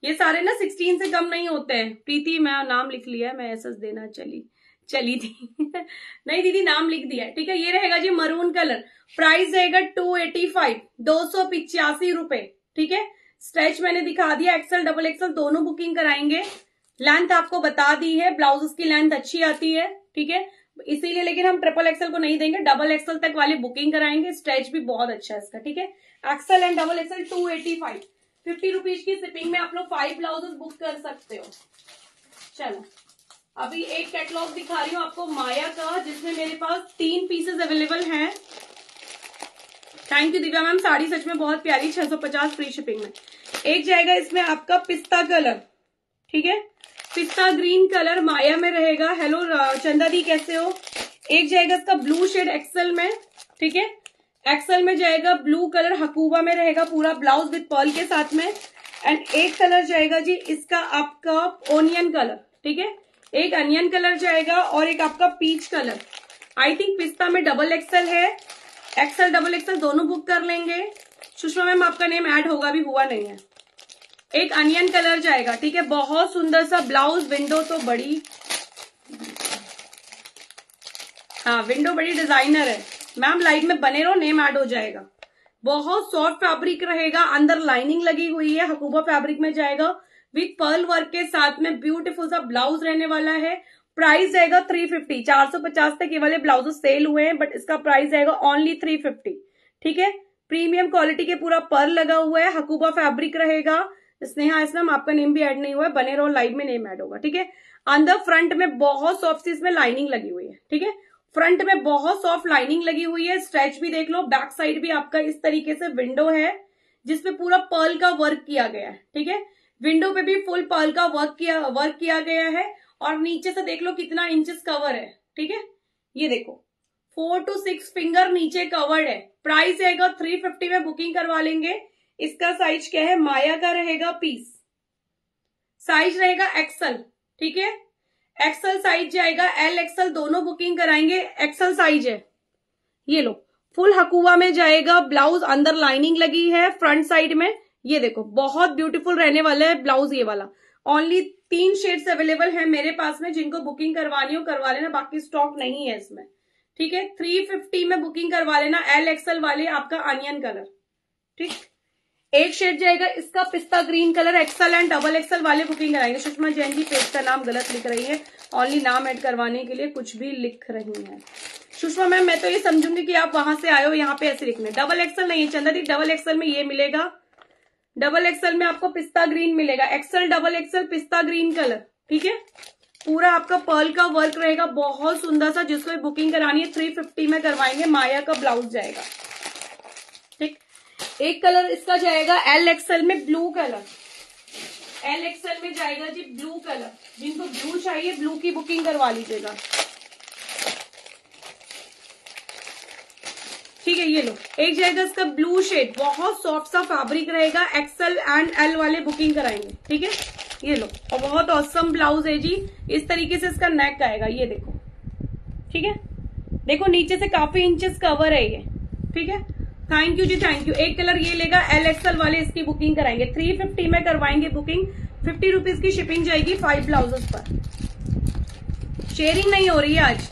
ये सारे ना सिक्सटीन से कम नहीं होते हैं। प्रीति, मैं नाम लिख लिया मैं एस देना चली चली थी। नहीं, दीदी, नाम लिख दिया ठीक है? ये रहेगा जी मरून कलर प्राइस रहेगा टू एटी फाइव दो सौ पिचासी रुपए। ठीक है? स्ट्रेच मैंने दिखा दिया एक्सल डबल एक्सल दोनों बुकिंग कराएँगे। लेंथ आपको बता दी है ब्लाउज की लेंथ अच्छी आती है, ठीक है? इसीलिए लेकिन हम ट्रिपल एक्सल को नहीं देंगे डबल एक्सल तक वाली बुकिंग कराएँगे स्ट्रेच भी बहुत अच्छा है इसका, ठीक है? XL and double XL two eighty five fifty rupees की शिपिंग में आप लोग फाइव ब्लाउजेस बुक कर सकते हो। चलो, अभी एक कैटलॉग दिखा रही हूँ आपको, माया का, जिसमें मेरे पास तीन पीसेस अवेलेबल हैं। Thank you Divya ma'am. Sari सच में बहुत प्यारी 650 फ्री शिपिंग में। एक जाएगा इसमें आपका पिस्ता कलर, ठीक है? पिस्ता ग्रीन कलर माया में रहेगा। हेलो चंदा दी, कैसे हो? एक जाएगा इसका ब्लू शेड एक्सल में, ठीक है? एक्सल में जाएगा ब्लू कलर, हकूबा में रहेगा पूरा ब्लाउज विथ पर्ल के साथ में। एंड एक कलर जाएगा जी, इसका आपका ओनियन कलर, ठीक है? एक अनियन कलर जाएगा और एक आपका पीच कलर। आई थिंक पिस्ता में डबल एक्सल है। एक्सल डबल एक्सल दोनों बुक कर लेंगे। सुषमा मैम, आपका नेम ऐड होगा भी हुआ नहीं है। एक अनियन कलर जाएगा, ठीक है? बहुत सुंदर सा ब्लाउज विंडो तो बड़ी। हाँ विंडो बड़ी डिज़ाइनर है। मैम लाइट में बने रहो नेम ऐड हो जाएगा। बहुत सॉफ्ट फैब्रिक रहेगा, अंदर लाइनिंग लगी हुई है, हकूबा फैब्रिक में जाएगा। विथ पर्ल वर्क के साथ में ब्यूटीफुल सा ब्लाउज रहने वाला है। प्राइस जाएगा थ्री फिफ्टी चार सौ पचास तक ये वाले ब्लाउजेस सेल हुए हैं बट इसका प्राइस जाएगा ओनली थ्री फिफ्टी ठीक है? प्रीमियम क्वालिटी के पूरा पर्ल लगा हुआ है, हकूबा फैब्रिक रहेगा। स्नेहा, इसमें आपका नेम भी ऐड नहीं हुआ है बने रहो लाइव में नेम ऐड होगा, ठीक है? अंदर फ्रंट में बहुत सॉफ्ट सी इसमें लाइनिंग लगी हुई है, ठीक है? फ्रंट में बहुत सॉफ्ट लाइनिंग लगी हुई है स्ट्रेच भी देख लो बैक साइड भी आपका इस तरीके से विंडो है जिसपे पूरा पर्ल का वर्क किया गया है, ठीक है? विंडो पे भी फुल पर्ल का वर्क किया वर्क किया गया है, और नीचे से देख लो कितना इंचेस कवर है, ठीक है? ये देखो फोर टू सिक्स फिंगर नीचे कवर्ड है प्राइस रहेगा थ्री फिफ्टी में बुकिंग करवा लेंगे इसका साइज़ क्या है? माया का रहेगा पीस साइज़ रहेगा एक्सल ठीक है? एक्सल साइज़ जाएगा एल एक्सल दोनों बुकिंग कराएँगे एक्सल साइज़ है। ये लो फुल हकुआ में जाएगा ब्लाउज अंदर लाइनिंग लगी है फ्रंट साइड में। ये देखो, बहुत ब्यूटीफुल रहने वाला है ब्लाउज ये वाला। ओनली तीन शेड्स अवेलेबल है मेरे पास में, जिनको बुकिंग करवानी हो, करवा लेना, बाकी स्टॉक नहीं है इसमें। ठीक है? थ्री फिफ्टी में बुकिंग करवा लेना एल एक्सल वाले आपका अनियन कलर ठीक? एक शेड जाएगा, इसका पिस्ता green colour, XL and double XL वाले बुकिंग कराएँगे। सुषमा जैन जी पेज का नाम गलत लिख रही है। ओनली नाम ऐड करवाने के लिए कुछ भी लिख रही है। सुषमा मैम, मैं तो ये समझूँगी कि आप वहाँ से आए हो, यहाँ पे ऐसे लिखने। डबल एक्सल नहीं है चंदा दी डबल एक्सल में ये मिलेगा। डबल एक्सल में आपको पिस्ता ग्रीन मिलेगा। एक्सल डबल एक्सल पिस्ता ग्रीन कलर। ठीक है? पूरा आपका पर्ल का वर्क रहेगा, बहुत सुंदर सा, जिसको बुकिंग करानी है थ्री फिफ्टी में करवाएँगे, माया का ब्लाउज जाएगा। एक कलर इसका जाएगा एल एक्सएल में ब्लू कलर। एल एक्सएल में जाएगा जी ब्लू कलर। जिनको ब्लू चाहिए ब्लू की बुकिंग करवा लीजिएगा। ठीक है, ये लो। एक जाएगा इसका ब्लू शेड बहुत सॉफ्ट सा फैब्रिक रहेगा। एक्सएल एंड एल वाले बुकिंग कराएँगे। ठीक है? ये लो। और बहुत औसम ब्लाउज है जी। इस तरीके से इसका नेक आएगा। ये देखो। ठीक है? देखो, नीचे से काफ़ी इंचेस कवर है ये। ठीक है? थैंक यू जी थैंक यू एक कलर ये लेगा एल एक्सएल वाले इसकी बुकिंग कराएँगे. थ्री फिफ्टी में करवाएँगे बुकिंग फिफ्टी रुपीज़ की शिपिंग जाएगी फाइव ब्लाउजेस पर. शेयरिंग नहीं हो रही है आज.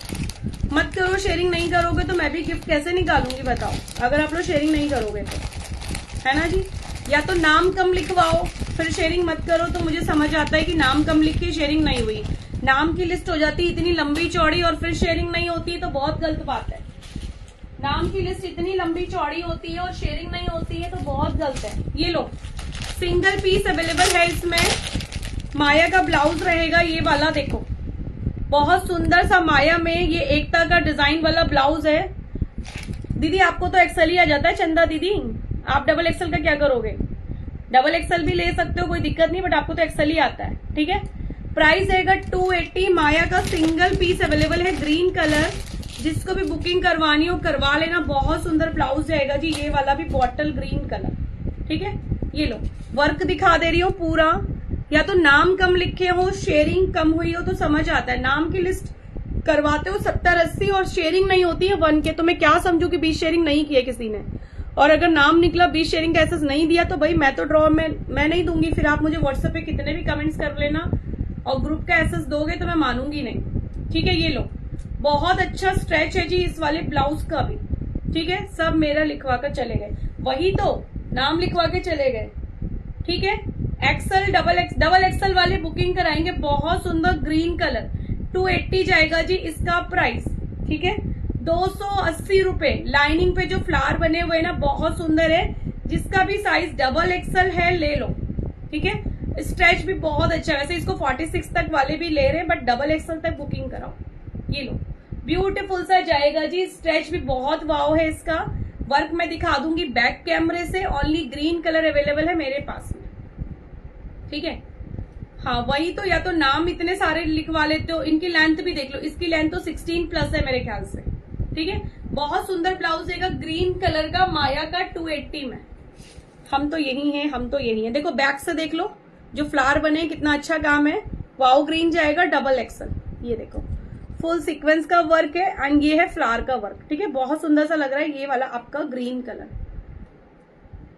मत करो शेयरिंग नहीं करोगे तो मैं भी गिफ्ट कैसे निकालूँगी बताओ? अगर आप लोग शेयरिंग नहीं करोगे तो. है ना जी? या तो नाम कम लिखवाओ, फिर शेयरिंग मत करो तो मुझे समझ आता है कि नाम कम लिख के शेयरिंग नहीं हुई. नाम की लिस्ट हो जाती, इतनी लंबी चौड़ी और फिर शेयरिंग नहीं होती तो बहुत गलत बात है. नाम की लिस्ट इतनी लंबी चौड़ी होती है और शेयरिंग नहीं होती है तो बहुत गलत है। ये लो। सिंगल पीस अवेलेबल है इसमें। माया का ब्लाउज रहेगा, ये वाला देखो। बहुत सुंदर सा माया में ये एकता का डिज़ाइन वाला ब्लाउज है। दीदी, आपको तो एक्सल ही आ जाता है, चंदा दीदी। आप डबल एक्सल का क्या करोगे? डबल एक्सल भी ले सकते हो, कोई दिक्कत नहीं बट आपको तो एक्सल ही आता है, ठीक है? प्राइस रहेगा 280 माया का सिंगल पीस अवेलेबल है ग्रीन कलर जिसको भी बुकिंग करवानी हो, करवा लेना। बहुत सुंदर ब्लाउज जाएगा जी। ये वाला भी बॉटल ग्रीन कलर ठीक है? ये लो। वर्क दिखा दे रही हो पूरा। या तो नाम कम लिखे हो शेयरिंग कम हुई हो तो समझ आता है। नाम की लिस्ट करवाते हो, सत्तर अस्सी और शेयरिंग नहीं होती है वन के। तो मैं क्या समझू कि बीस शेयरिंग नहीं किया किसी ने? और अगर नाम निकला बीस शेयरिंग का एसेस नहीं दिया तो भाई मैं तो ड्रॉ में, मैं नहीं दूँगी। फिर आप मुझे व्हाट्सएप पे कितने भी कमेंट्स कर लेना और ग्रुप का एसेस दोगे तो मैं मानूँगी नहीं। ठीक है? ये लो। बहुत अच्छा स्ट्रेच है जी इस वाले ब्लाउज का भी। ठीक है? सब मेरा लिखवा कर चले गए। वही तो नाम लिखवा के चले गए। ठीक है? XL double X double XL वाले बुकिंग कराएँगे। बहुत सुंदर ग्रीन कलर 280 जाएगा जी इसका प्राइस ठीक है? दो सौ अस्सी रुपये लाइनिंग पे जो फ्लावर बने हुए ना, बहुत सुंदर है। जिसका भी साइज़ डबल एक्सल है, ले लो। ठीक है? स्ट्रेच भी बहुत अच्छा है। वैसे इसको 46 तक वाले भी ले रहे हैं बट डबल एक्सल तक बुकिंग कराओ। ये लो। ब्यूटीफुल सा जाएगा जी। स्ट्रेच भी बहुत वाव है इसका। वर्क मैं दिखा दूँगी बैक कैमरे से। ओनली ग्रीन कलर अवेलेबल है मेरे पास में। ठीक है? हाँ वही तो या तो नाम इतने सारे लिखवा लेते हो। इनकी लेंथ भी देख लो। इसकी लेंथ तो 16 प्लस है मेरे ख्याल से। ठीक है? बहुत सुंदर ब्लाउज है ग्रीन कलर का, माया का 280 में। हम तो यही हैं, हम तो यही हैं। देखो बैक से देख लो। जो फ्लावर बने, कितना अच्छा काम है। वाओ ग्रीन जाएगा डबल एक्सल ये देखो। फुल सीक्वेंस का वर्क है एंड ये है फ्लावर का वर्क, ठीक है? बहुत सुंदर सा लग रहा है ये वाला आपका green colour.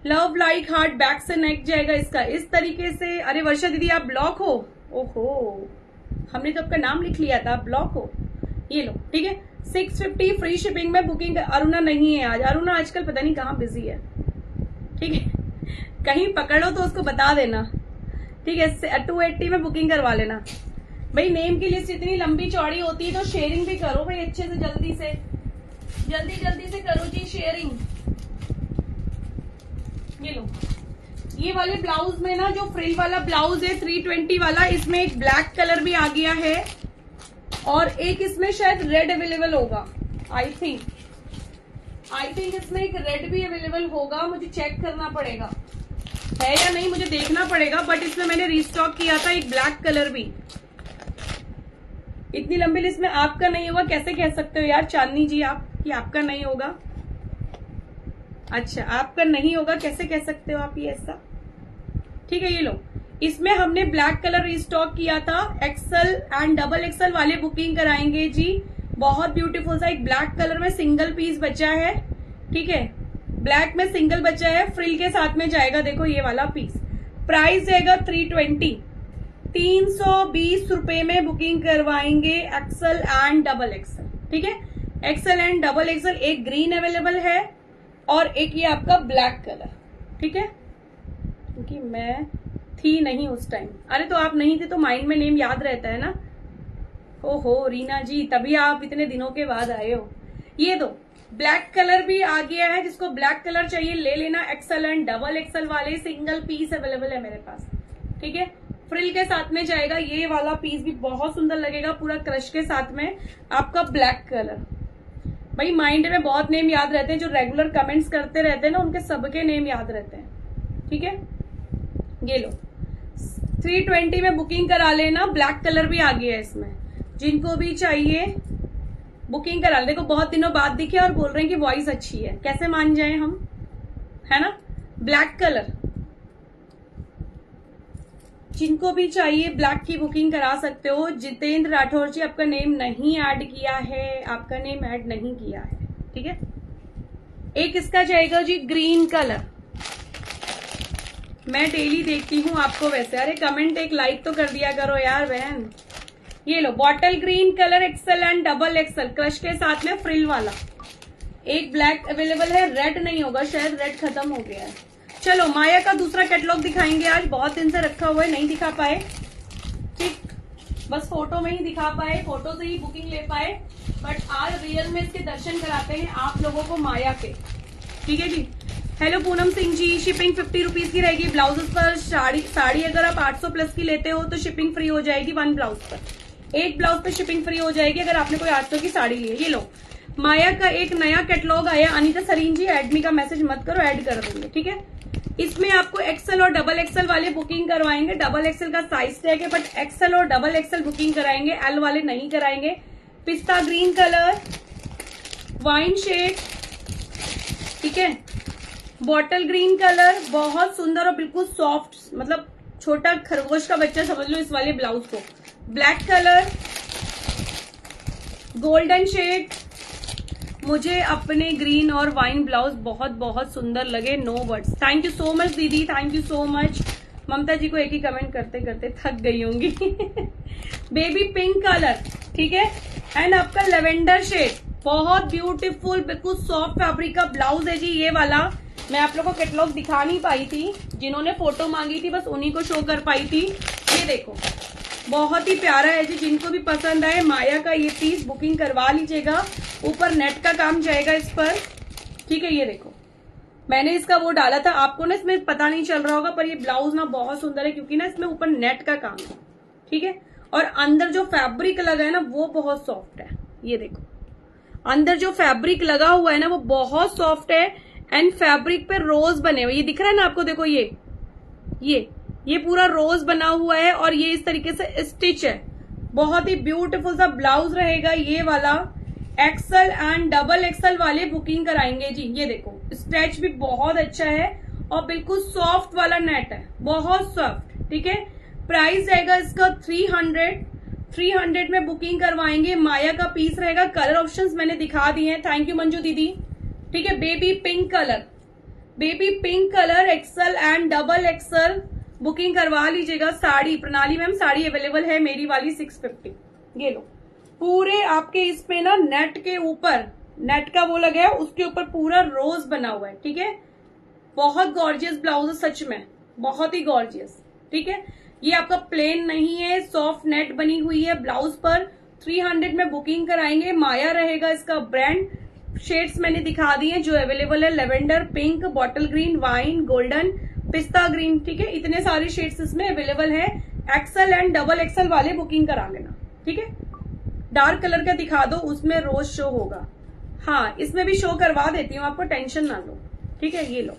Love like heart, back से नेक जाएगा इसका। इस तरीके से, अरे वर्षा दीदी, आप ब्लॉक हो? ओहो, हमने तो आपका नाम लिख लिया था ब्लॉक हो? ये लो, ठीक है? सिक्स फिफ्टी फ्री शिपिंग में बुकिंग अरुणा नहीं है आज। अरुणा आजकल पता नहीं कहाँ बिज़ी है, ठीक है? कहीं पकड़ो तो उसको बता देना, ठीक है? टू एट्टी में बुकिंग करवा लेना। भाई नेम की लिस्ट इतनी लंबी चौड़ी होती है तो शेयरिंग भी करो भाई अच्छे से, जल्दी से। जल्दी जल्दी से करो जी शेयरिंग ये लो। ये वाले ब्लाउज में ना, जो फ्रिल वाला ब्लाउज है 320 वाला, इसमें एक ब्लैक कलर भी आ गया है। और एक इसमें शायद रेड अवेलेबल होगा। आई थिंक आई थिंक इसमें एक रेड भी अवेलेबल होगा। मुझे चेक करना पड़ेगा। है या नहीं, मुझे देखना पड़ेगा बट इसमें मैंने रिस्टॉक किया था एक ब्लैक कलर भी। इतनी लंबी लिस्ट में आपका नहीं होगा, कैसे कह सकते हो यार? चांदनी जी, आप कि आपका नहीं होगा? अच्छा आपका नहीं होगा, कैसे कह सकते हो आप ये ऐसा? ठीक है, ये लो। इसमें हमने ब्लैक कलर रिस्टॉक किया था। एक्सल एंड डबल एक्सल वाले बुकिंग कराएँगे जी। बहुत ब्यूटीफुल सा, एक ब्लैक कलर में सिंगल पीस बचा है। ठीक है? ब्लैक में सिंगल बचा है फ्रिल के साथ में जाएगा, देखो ये वाला पीस प्राइस जाएगा थ्री ट्वेंटी तीन सौ बीस रुपये में बुकिंग करवाएँगे एक्सल एंड डबल एक्सल ठीक है? एक्सल एंड डबल एक्सल एक ग्रीन अवेलेबल है और एक ये आपका ब्लैक कलर ठीक है? क्योंकि मैं थी नहीं उस टाइम अरे तो आप नहीं थे तो माइंड में नेम याद रहता है ना? ओहो, रीना जी, तभी आप इतने दिनों के बाद आए हो। ये दो ब्लैक कलर भी आ गया है, जिसको ब्लैक कलर चाहिए, ले लेना एक्सल एंड डबल एक्सल वाले सिंगल पीस अवेलेबल है मेरे पास, ठीक है? फ्रिल के साथ में जाएगा। ये वाला पीस भी बहुत सुंदर लगेगा, पूरा क्रश के साथ में। आपका ब्लैक कलर भाई माइंड में बहुत नेम याद रहते हैं, जो रेगुलर कमेंट्स करते रहते हैं ना, उनके सबके नेम याद रहते हैं। ठीक है? ये लो। थ्री ट्वेंटी में बुकिंग करा लेना ब्लैक कलर भी आ गया है इसमें। जिनको भी चाहिए बुकिंग करा देखो, बहुत दिनों बाद दिखे और बोल रहे हैं कि वॉइस अच्छी है। कैसे मान जाए हम? है ना? ब्लैक कलर जिनको भी चाहिए ब्लैक की बुकिंग करा सकते हो। जितेंद्र राठौर जी, आपका नेम नहीं ऐड किया है, आपका नेम ऐड नहीं किया है। ठीक है? एक इसका जाएगा जी ग्रीन कलर मैं डेली देखती हूँ आपको वैसे। अरे कमेंट एक लाइक तो कर दिया करो यार बहन। ये लो bottle green colour XL and double XL crush के साथ में फ्रिल वाला। एक ब्लैक अवेलेबल है रेड नहीं होगा, शायद रेड खत्म हो गया है। चलो, माया का दूसरा कैटलॉग दिखाएँगे आज। बहुत दिन से रखा हुआ है, नहीं दिखा पाए। ठीक, बस फ़ोटो में ही दिखा पाए फ़ोटो से ही बुकिंग ले पाए। बट आज रियल में इसके दर्शन कराते हैं आप लोगों को माया के। ठीक है जी? Hello Poonam Singh ji shipping fifty rupees की रहेगी। ब्लाउजेस पर साड़ी साड़ी अगर आप 800 प्लस की लेते हो तो शिपिंग फ्री हो जाएगी वन ब्लाउज पर। एक ब्लाउज पर शिपिंग फ्री हो जाएगी अगर आपने कोई 800 की साड़ी ली है। ये लो। माया का एक नया कैटलॉग आया। अनिता सरीन जी एडमी का मैसेज मत करो ऐड कर देंगे। ठीक है? इसमें आपको एक्सल और डबल एक्सल वाले बुकिंग करवाएँगे। डबल एक्सल का साइज़ टैग है बट एक्सल और डबल एक्सल बुकिंग कराएँगे। एल वाले नहीं कराएँगे। पिस्ता ग्रीन कलर वाइन शेड ठीक है? बॉटल ग्रीन कलर बहुत सुंदर और बिल्कुल सॉफ्ट मतलब छोटा खरगोश का बच्चा समझ लो इस वाले ब्लाउज को। ब्लैक कलर गोल्डन शेड मुझे अपने ग्रीन और वाइन ब्लाउज बहुत बहुत सुंदर लगे no words thank you so much दीदी. Thank you so much Mamta ji को एक ही कमेंट करते करते थक गई होंगी। बेबी पिंक कलर ठीक है? एंड आपका लेवेंडर शेड बहुत ब्यूटीफुल बिल्कुल सॉफ्ट फैब्रिक का ब्लाउज है जी ये वाला। मैं आप लोगों को कैटलॉग दिखा नहीं पाई थी। जिन्होंने फ़ोटो मांगी थी, बस उन्हीं को शो कर पाई थी। ये देखो। बहुत ही प्यारा है जी। जिनको भी पसंद आए, माया का ये पीस बुकिंग करवा लीजिएगा। ऊपर नेट का काम जाएगा इस पर। ठीक है, ये देखो। मैंने इसका वो डाला था। आपको ना इसमें पता नहीं चल रहा होगा, पर ये ब्लाउज ना बहुत सुंदर है, क्योंकि ना इसमें ऊपर नेट का काम है। ठीक है? और अंदर जो फैब्रिक लगा है ना, वो बहुत सॉफ्ट है। ये देखो। अंदर जो फैब्रिक लगा हुआ है ना, वो बहुत सॉफ्ट है। एंड फैब्रिक पे रोज बने हुए। ये दिख रहा है ना आपको? देखो ये। ये। ये पूरा रोज बना हुआ है और ये इस तरीके से स्टिच है। बहुत ही ब्यूटीफुल सा ब्लाउज रहेगा ये वाला। एक्सल एंड डबल एक्सल वाले बुकिंग कराएँगे जी। ये देखो स्ट्रेच भी बहुत अच्छा है और बिल्कुल सॉफ्ट वाला नेट है। बहुत सॉफ्ट ठीक है? प्राइस रहेगा इसका थ्री हंड्रेड थ्री हंड्रेड में बुकिंग करवाएँगे। माया का पीस रहेगा। कलर ऑप्शंस मैंने दिखा दिए हैं। थैंक यू मंजू दीदी। ठीक है? Baby pink colour baby pink colour XL and double XL booking करवा लीजिएगा। साड़ी, प्रणाली मैम, साड़ी अवेलेबल है मेरी वाली सिक्स फिफ्टी ये लो। पूरे आपके इसमें ना नेट के ऊपर नेट का वो लगा है, उसके ऊपर पूरा रोज बना हुआ है, ठीक है? बहुत गॉर्जियस ब्लाउज है सच में, बहुत ही गॉर्जियस ठीक है? ये आपका प्लेन नहीं है सॉफ्ट नेट बनी हुई है ब्लाउज पर। 300 में बुकिंग कराएँगे, माया रहेगा इसका ब्रांड शेड्स मैंने दिखा दिए जो अवेलेबल है lavender pink bottle green wine golden पिस्ता ग्रीन, ठीक है? इतने सारे शेड्स इसमें अवेलेबल है। एक्सल एंड डबल एक्सल वाले बुकिंग करा लेना, ठीक है? डार्क कलर का दिखा दो, उसमें रोज शो होगा। हाँ इसमें भी शो करवा देती हूँ, आपको टेंशन ना लो, ठीक है? ये लो।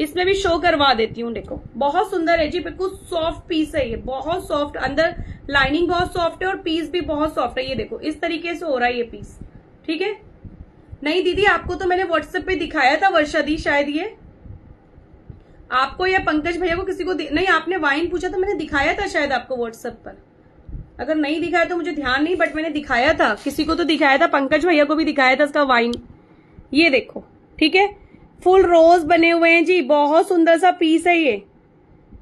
इसमें भी शो करवा देती हूँ, देखो। बहुत सुंदर है जी, बिल्कुल सॉफ्ट पीस है ये, बहुत सॉफ्ट अंदर लाइनिंग बहुत सॉफ्ट है और पीस भी बहुत सॉफ्ट है, ये देखो। इस तरीके से हो रहा है ये पीस ठीक है? नहीं, दीदी, आपको तो मैंने व्हाट्सएप पे दिखाया था वर्षा दी, शायद ये। आपको या पंकज भैया को किसी को नहीं, आपने वाइन पूछा था, मैंने दिखाया था शायद आपको व्हाट्सएप पर। अगर नहीं दिखाया तो मुझे ध्यान नहीं बट मैंने दिखाया था। किसी को तो दिखाया था, पंकज भैया को भी दिखाया था इसका वाइन ये देखो, ठीक है? फुल रोज बने हुए हैं जी, बहुत सुंदर सा पीस है ये।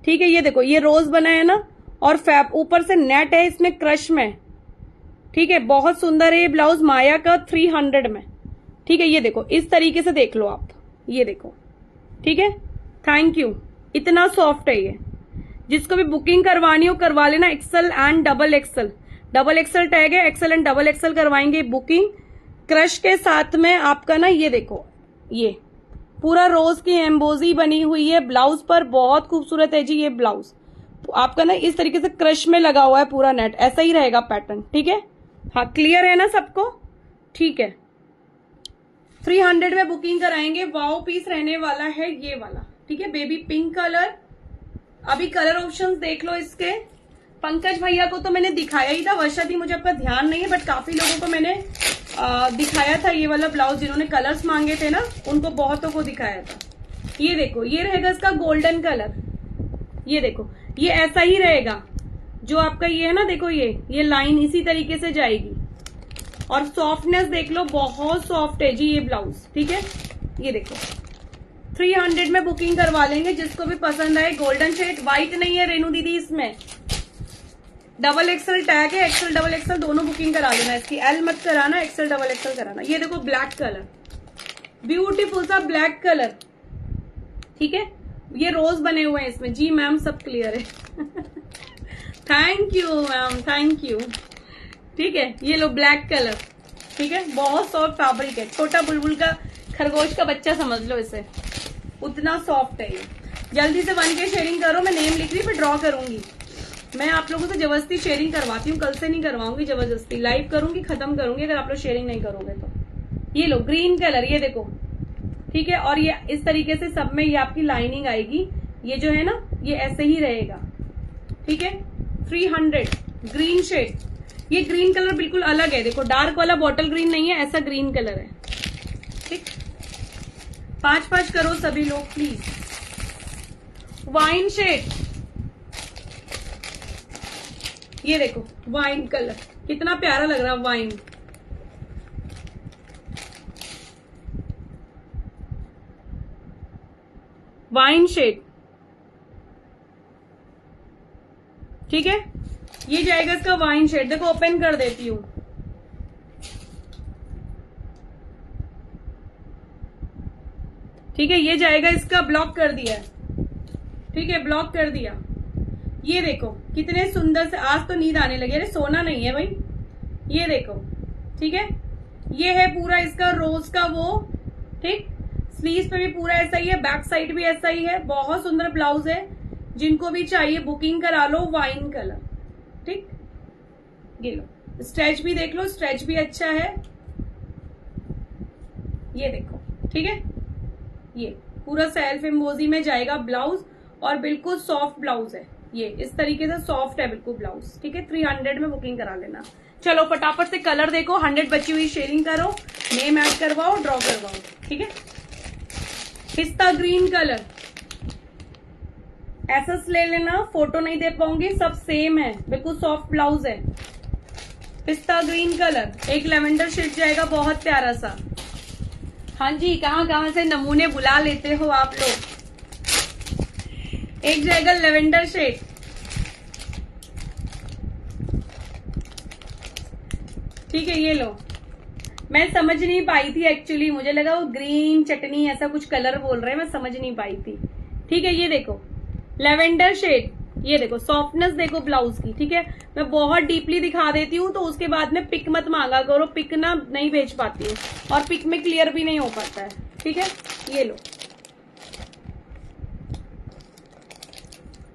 ठीक है, ये देखो, ये रोज बना है ना, और ऊपर से नेट है, इसमें क्रश में। ठीक है, बहुत सुंदर है ये ब्लाउज माया का थ्री हंड्रेड में। ठीक है, ये देखो, इस तरीके से देख लो आप, ये देखो। ठीक है? थैंक यू इतना सॉफ्ट है ये। जिसको भी बुकिंग करवानी हो, करवा लेना XL and double XL double XL tag है एक्सल एंड डबल एक्सल करवाएँगे बुकिंग क्रश के साथ में आपका ना ये देखो, ये। पूरा रोज की एम्बोजी बनी हुई है ब्लाउज पर बहुत खूबसूरत है जी ये ब्लाउज आपका ना इस तरीके से क्रश में लगा हुआ है पूरा नेट ऐसा ही रहेगा पैटर्न ठीक है? हाँ क्लियर है ना सबको? ठीक है। थ्री हंड्रेड में बुकिंग कराएँगे। वाओ पीस रहने वाला है ये वाला। ठीक है बेबी पिंक कलर अभी कलर ऑप्शंस देख लो इसके. पंकज भैया को तो मैंने दिखाया ही था. वर्षा दी मुझे आपका ध्यान नहीं है बट काफ़ी लोगों को मैंने आ, दिखाया था ये वाला ब्लाउज जिन्होंने कलर्स मांगे थे ना उनको बहुतों को दिखाया था. ये देखो ये रहेगा इसका गोल्डन कलर ये देखो ये ऐसा ही रहेगा. जो आपका ये है ना देखो ये ये लाइन इसी तरीके से जाएगी. और सॉफ्टनेस देख लो बहुत सॉफ्ट है जी ये ब्लाउज ठीक है? ये देखो. 300 में बुकिंग करवा लेंगे, जिसको भी पसंद आए। गोल्डन शेड व्हाइट नहीं है रेनू दीदी इसमें। डबल एक्सल टैग है एक्सल डबल एक्सल दोनों बुकिंग करा लेना। इसकी एल मत कराना एक्सल डबल एक्सल कराना। ये देखो ब्लैक कलर ब्यूटीफुल सा ब्लैक कलर ठीक है? ये रोज बने हुए हैं इसमें। जी मैम सब क्लियर है। Thank you ma'am thank you ठीक है? ये लो ब्लैक कलर ठीक है? बहुत सॉफ्ट फैब्रिक है। छोटा बुलबुल का खरगोश का बच्चा समझ लो इसे। उतना सॉफ्ट है ये। जल्दी से वन के शेयरिंग करो, मैं नेम लिख रही फिर ड्रॉ करूँगी। मैं आप लोगों से ज़बरदस्ती शेयरिंग करवाती हूँ, कल से नहीं करवाऊँगी ज़बरदस्ती। लाइव करूँगी, खत्म करूँगी, अगर आप लोग शेयरिंग नहीं करोगे तो। ये लो ग्रीन कलर ये देखो। ठीक है? और ये इस तरीके से सब में ये आपकी लाइनिंग आएगी। ये जो है ना, ये ऐसे ही रहेगा। ठीक है? थ्री हंड्रेड ग्रीन शेड ये ग्रीन कलर बिल्कुल अलग है। देखो डार्क वाला बॉटल ग्रीन नहीं है, ऐसा ग्रीन कलर है। ठीक? पाँच पाँच करो सभी लोग प्लीज़ वाइन शेड ये देखो वाइन कलर कितना प्यारा लग रहा वाइन वाइन शेड ठीक है? ये जाएगा इसका वाइन शेड देखो ओपन कर देती हूँ. ठीक है, ये जाएगा, इसका ब्लॉक कर दिया ठीक है ब्लॉक कर दिया। ये देखो, कितने सुंदर से, आज तो नींद आने लगी अरे, सोना नहीं है भाई। ये देखो, ठीक है? ये है पूरा इसका रोज का वो, ठीक? स्लीव पे भी पूरा ऐसा ही है बैक साइड भी ऐसा ही है। बहुत सुंदर ब्लाउज है। जिनको भी चाहिए बुकिंग करा लो वाइन कलर ठीक? ये लो। स्ट्रेच भी देख लो स्ट्रेच भी अच्छा है। ये देखो, ठीक है? ये, पूरा सेल्फ एम्बोजी में जाएगा ब्लाउज और बिल्कुल सॉफ्ट ब्लाउज है। ये, इस तरीके से सॉफ्ट है बिल्कुल ब्लाउज ठीक है? थ्री हंड्रेड में बुकिंग करा लेना। चलो, फटाफट से कलर देखो। हंड्रेड बची हुई शेयरिंग करो। नेम ऐड करवाओ ड्रॉ करवाओ। ठीक है? पिस्ता ग्रीन कलर एसएस ले लेना। फ़ोटो नहीं दे पाऊँगी। सब सेम है। बिल्कुल सॉफ्ट ब्लाउज है। पिस्ता ग्रीन कलर एक लेवेंडर शेड जाएगा, बहुत प्यारा सा। हाँ जी, कहाँ कहाँ से नमूने बुला लेते हो आप लोग? एक जाएगा लेवेंडर शेड ठीक है, ये लो। मैं समझ नहीं पाई थी एक्चुअली मुझे लगा वो ग्रीन चटनी, ऐसा कुछ कलर बोल रहे हैं, मैं समझ नहीं पाई थी। ठीक है, ये देखो। लेवेंडर शेड ये देखो सॉफ्टनेस देखो ब्लाउज की, ठीक है? मैं बहुत डीपली दिखा देती हूँ तो उसके बाद में पिक मत मांगा करो पिक ना नहीं भेज पाती हूँ। और पिक में क्लियर भी नहीं हो पाता है, ठीक है? ये लो।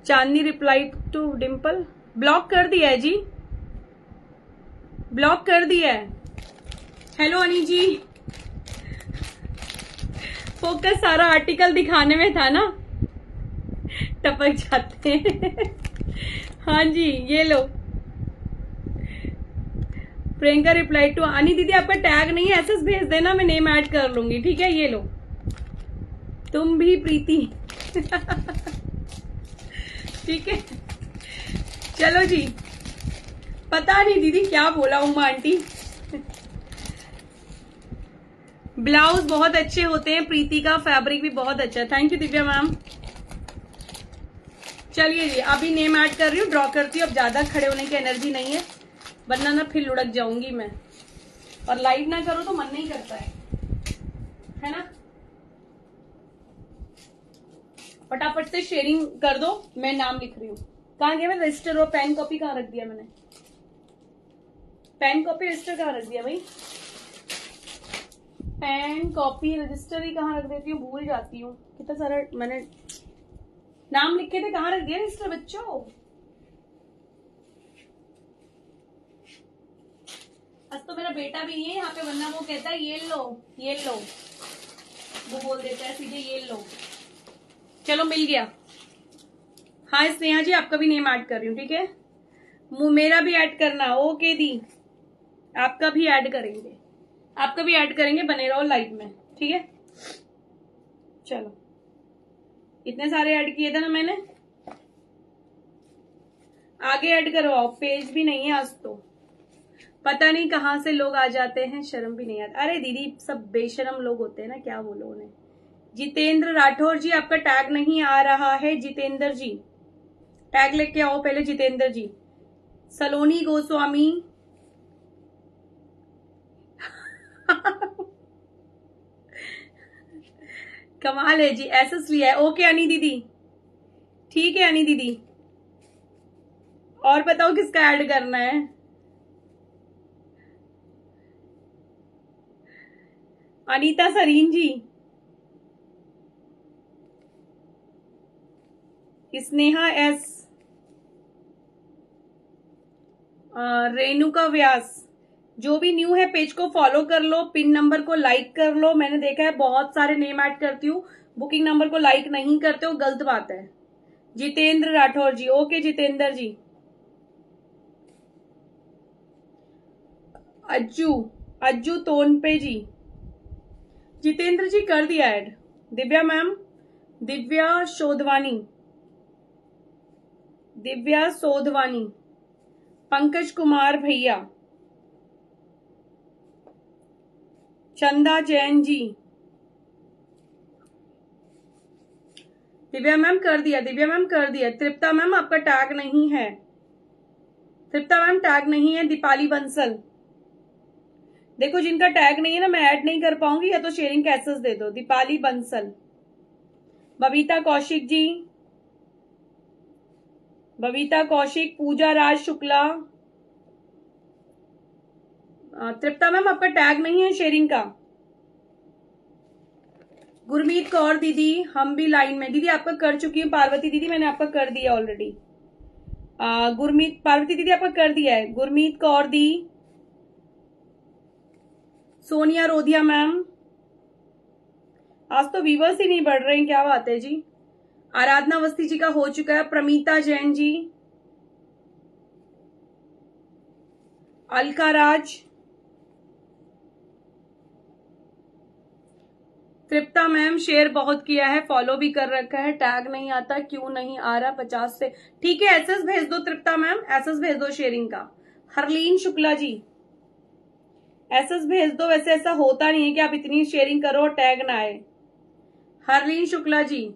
Chandni reply to Dimple block कर दिया है जी। ब्लॉक कर दिया है। हेलो अनी जी फोकस सारा आर्टिकल दिखाने में था ना? टपक जाते हैं। हाँ जी, ये लो। प्रियंका रिप्लाई टू अनी दीदी, आपका टैग नहीं है एसएस भेज देना, मैं नेम ऐड कर लूँगी, ठीक है? ये लो। तुम भी प्रीति। ठीक है? चलो जी। पता नहीं दीदी, क्या बोला उमा आंटी? ब्लाउज बहुत अच्छे होते हैं, प्रीति का फैब्रिक भी बहुत अच्छा थैंक यू दिव्या मैम। चलिए जी, अभी नेम ऐड कर रही हूँ ड्रॉ करती हूँ, अब ज़्यादा खड़े होने की एनर्जी नहीं है, वरना ना फिर लुढ़क जाऊँगी मैं। और लाइट ना करो तो मन नहीं करता है है ना? फटाफट से शेयरिंग कर दो, मैं नाम लिख रही हूँ। कहा गया मैं? रजिस्टर और पेन कॉपी कहाँ रख दिया मैंने? पेन कॉपी रजिस्टर कहाँ रख दिया भाई? पेन कॉपी रजिस्टर ही कहाँ रख देती हूँ, भूल जाती हूँ। कितना सारा मैंने नाम लिखे थे, कहाँ रख दिया रजिस्टर बच्चों? आज तो मेरा बेटा भी नहीं है यहाँ पे, वरना वो कहता है ये लो ये लो वो बोल देता है, सीधे ये लो चलो, मिल गया। हाँ स्नेहा जी, आपका भी नेम ऐड कर रही हूँ, ठीक है? मेरा भी ऐड करना ओके दी। आपका भी ऐड करेंगे। आपका भी ऐड करेंगे, बने रहो लाइव में, ठीक है? चलो। इतने सारे ऐड किए थे ना मैंने। आगे ऐड करवाओ, पेज भी नहीं है आज तो। पता नहीं कहाँ से लोग आ जाते हैं, शर्म भी नहीं आता। अरे दीदी, सब बेशरम लोग होते हैं ना, क्या बोलो उन्हें। जितेंद्र राठौर जी, आपका टैग नहीं आ रहा है, जितेंद्र जी। टैग लेके आओ पहले जितेंद्र जी। सलोनी गोस्वामी। कमाल है जी ऐसा लिया है। ओके अनी दीदी। ठीक है अनी दीदी। और बताओ किसका ऐड करना है? अनीता सरीन जी। स्नेहा एस। रेणुका व्यास। जो भी न्यू है पेज को फॉलो कर लो पिन नंबर को लाइक कर लो। मैंने देखा है, बहुत सारे नेम ऐड करती हूँ। बुकिंग नंबर को लाइक नहीं करते हो, गलत बात है। जितेंद्र राठौर जी ओके जितेंद्र जी। अज्जू अज्जू तोनपे जी। जितेंद्र जी, कर दिया ऐड दिव्या मैम, दिव्या शोधवानी दिव्या सोधवानी। पंकज कुमार भैया। चंदा जैन जी। दिव्या मैम कर दिया, दिव्या मैम कर दिया। तृप्ता मैम, आपका टैग नहीं है। तृप्ता मैम टैग नहीं है, दीपाली बंसल। देखो, जिनका टैग नहीं है ना, मैं ऐड नहीं कर पाऊँगी, या तो शेयरिंग कैसेस दे दो। दीपाली बंसल। बबीता कौशिक जी। बबीता कौशिक, पूजा राज शुक्ला। तृप्ता मैम, आपका टैग नहीं है शेयरिंग का? गुरमीत कौर दीदी, हम भी लाइन में। दीदी, आपका कर चुकी हूँ, पार्वती दीदी, मैंने आपका कर दिया ऑलरेडी गुरमीत, पार्वती दीदी, आपका कर दिया है। गुरमीत कौर दी। सोनिया रोधिया मैम, आज तो व्यूवर्स ही नहीं बढ़ रहे हैं, क्या बात है जी? आराधना अवस्थी जी का हो चुका है, प्रमीता जैन जी। अलका राज तृप्ता मैम शेयर बहुत किया है फॉलो भी कर रखा है टैग नहीं आता, क्यों नहीं आ रहा, पचास से। ठीक है एसएस भेज दो तृप्ता मैम एसएस भेज दो शेयरिंग का। हरलीन शुक्ला जी एसएस भेज दो, वैसे ऐसा होता नहीं है कि आप इतनी शेयरिंग करो टैग ना आए। हरलीन शुक्ला जी,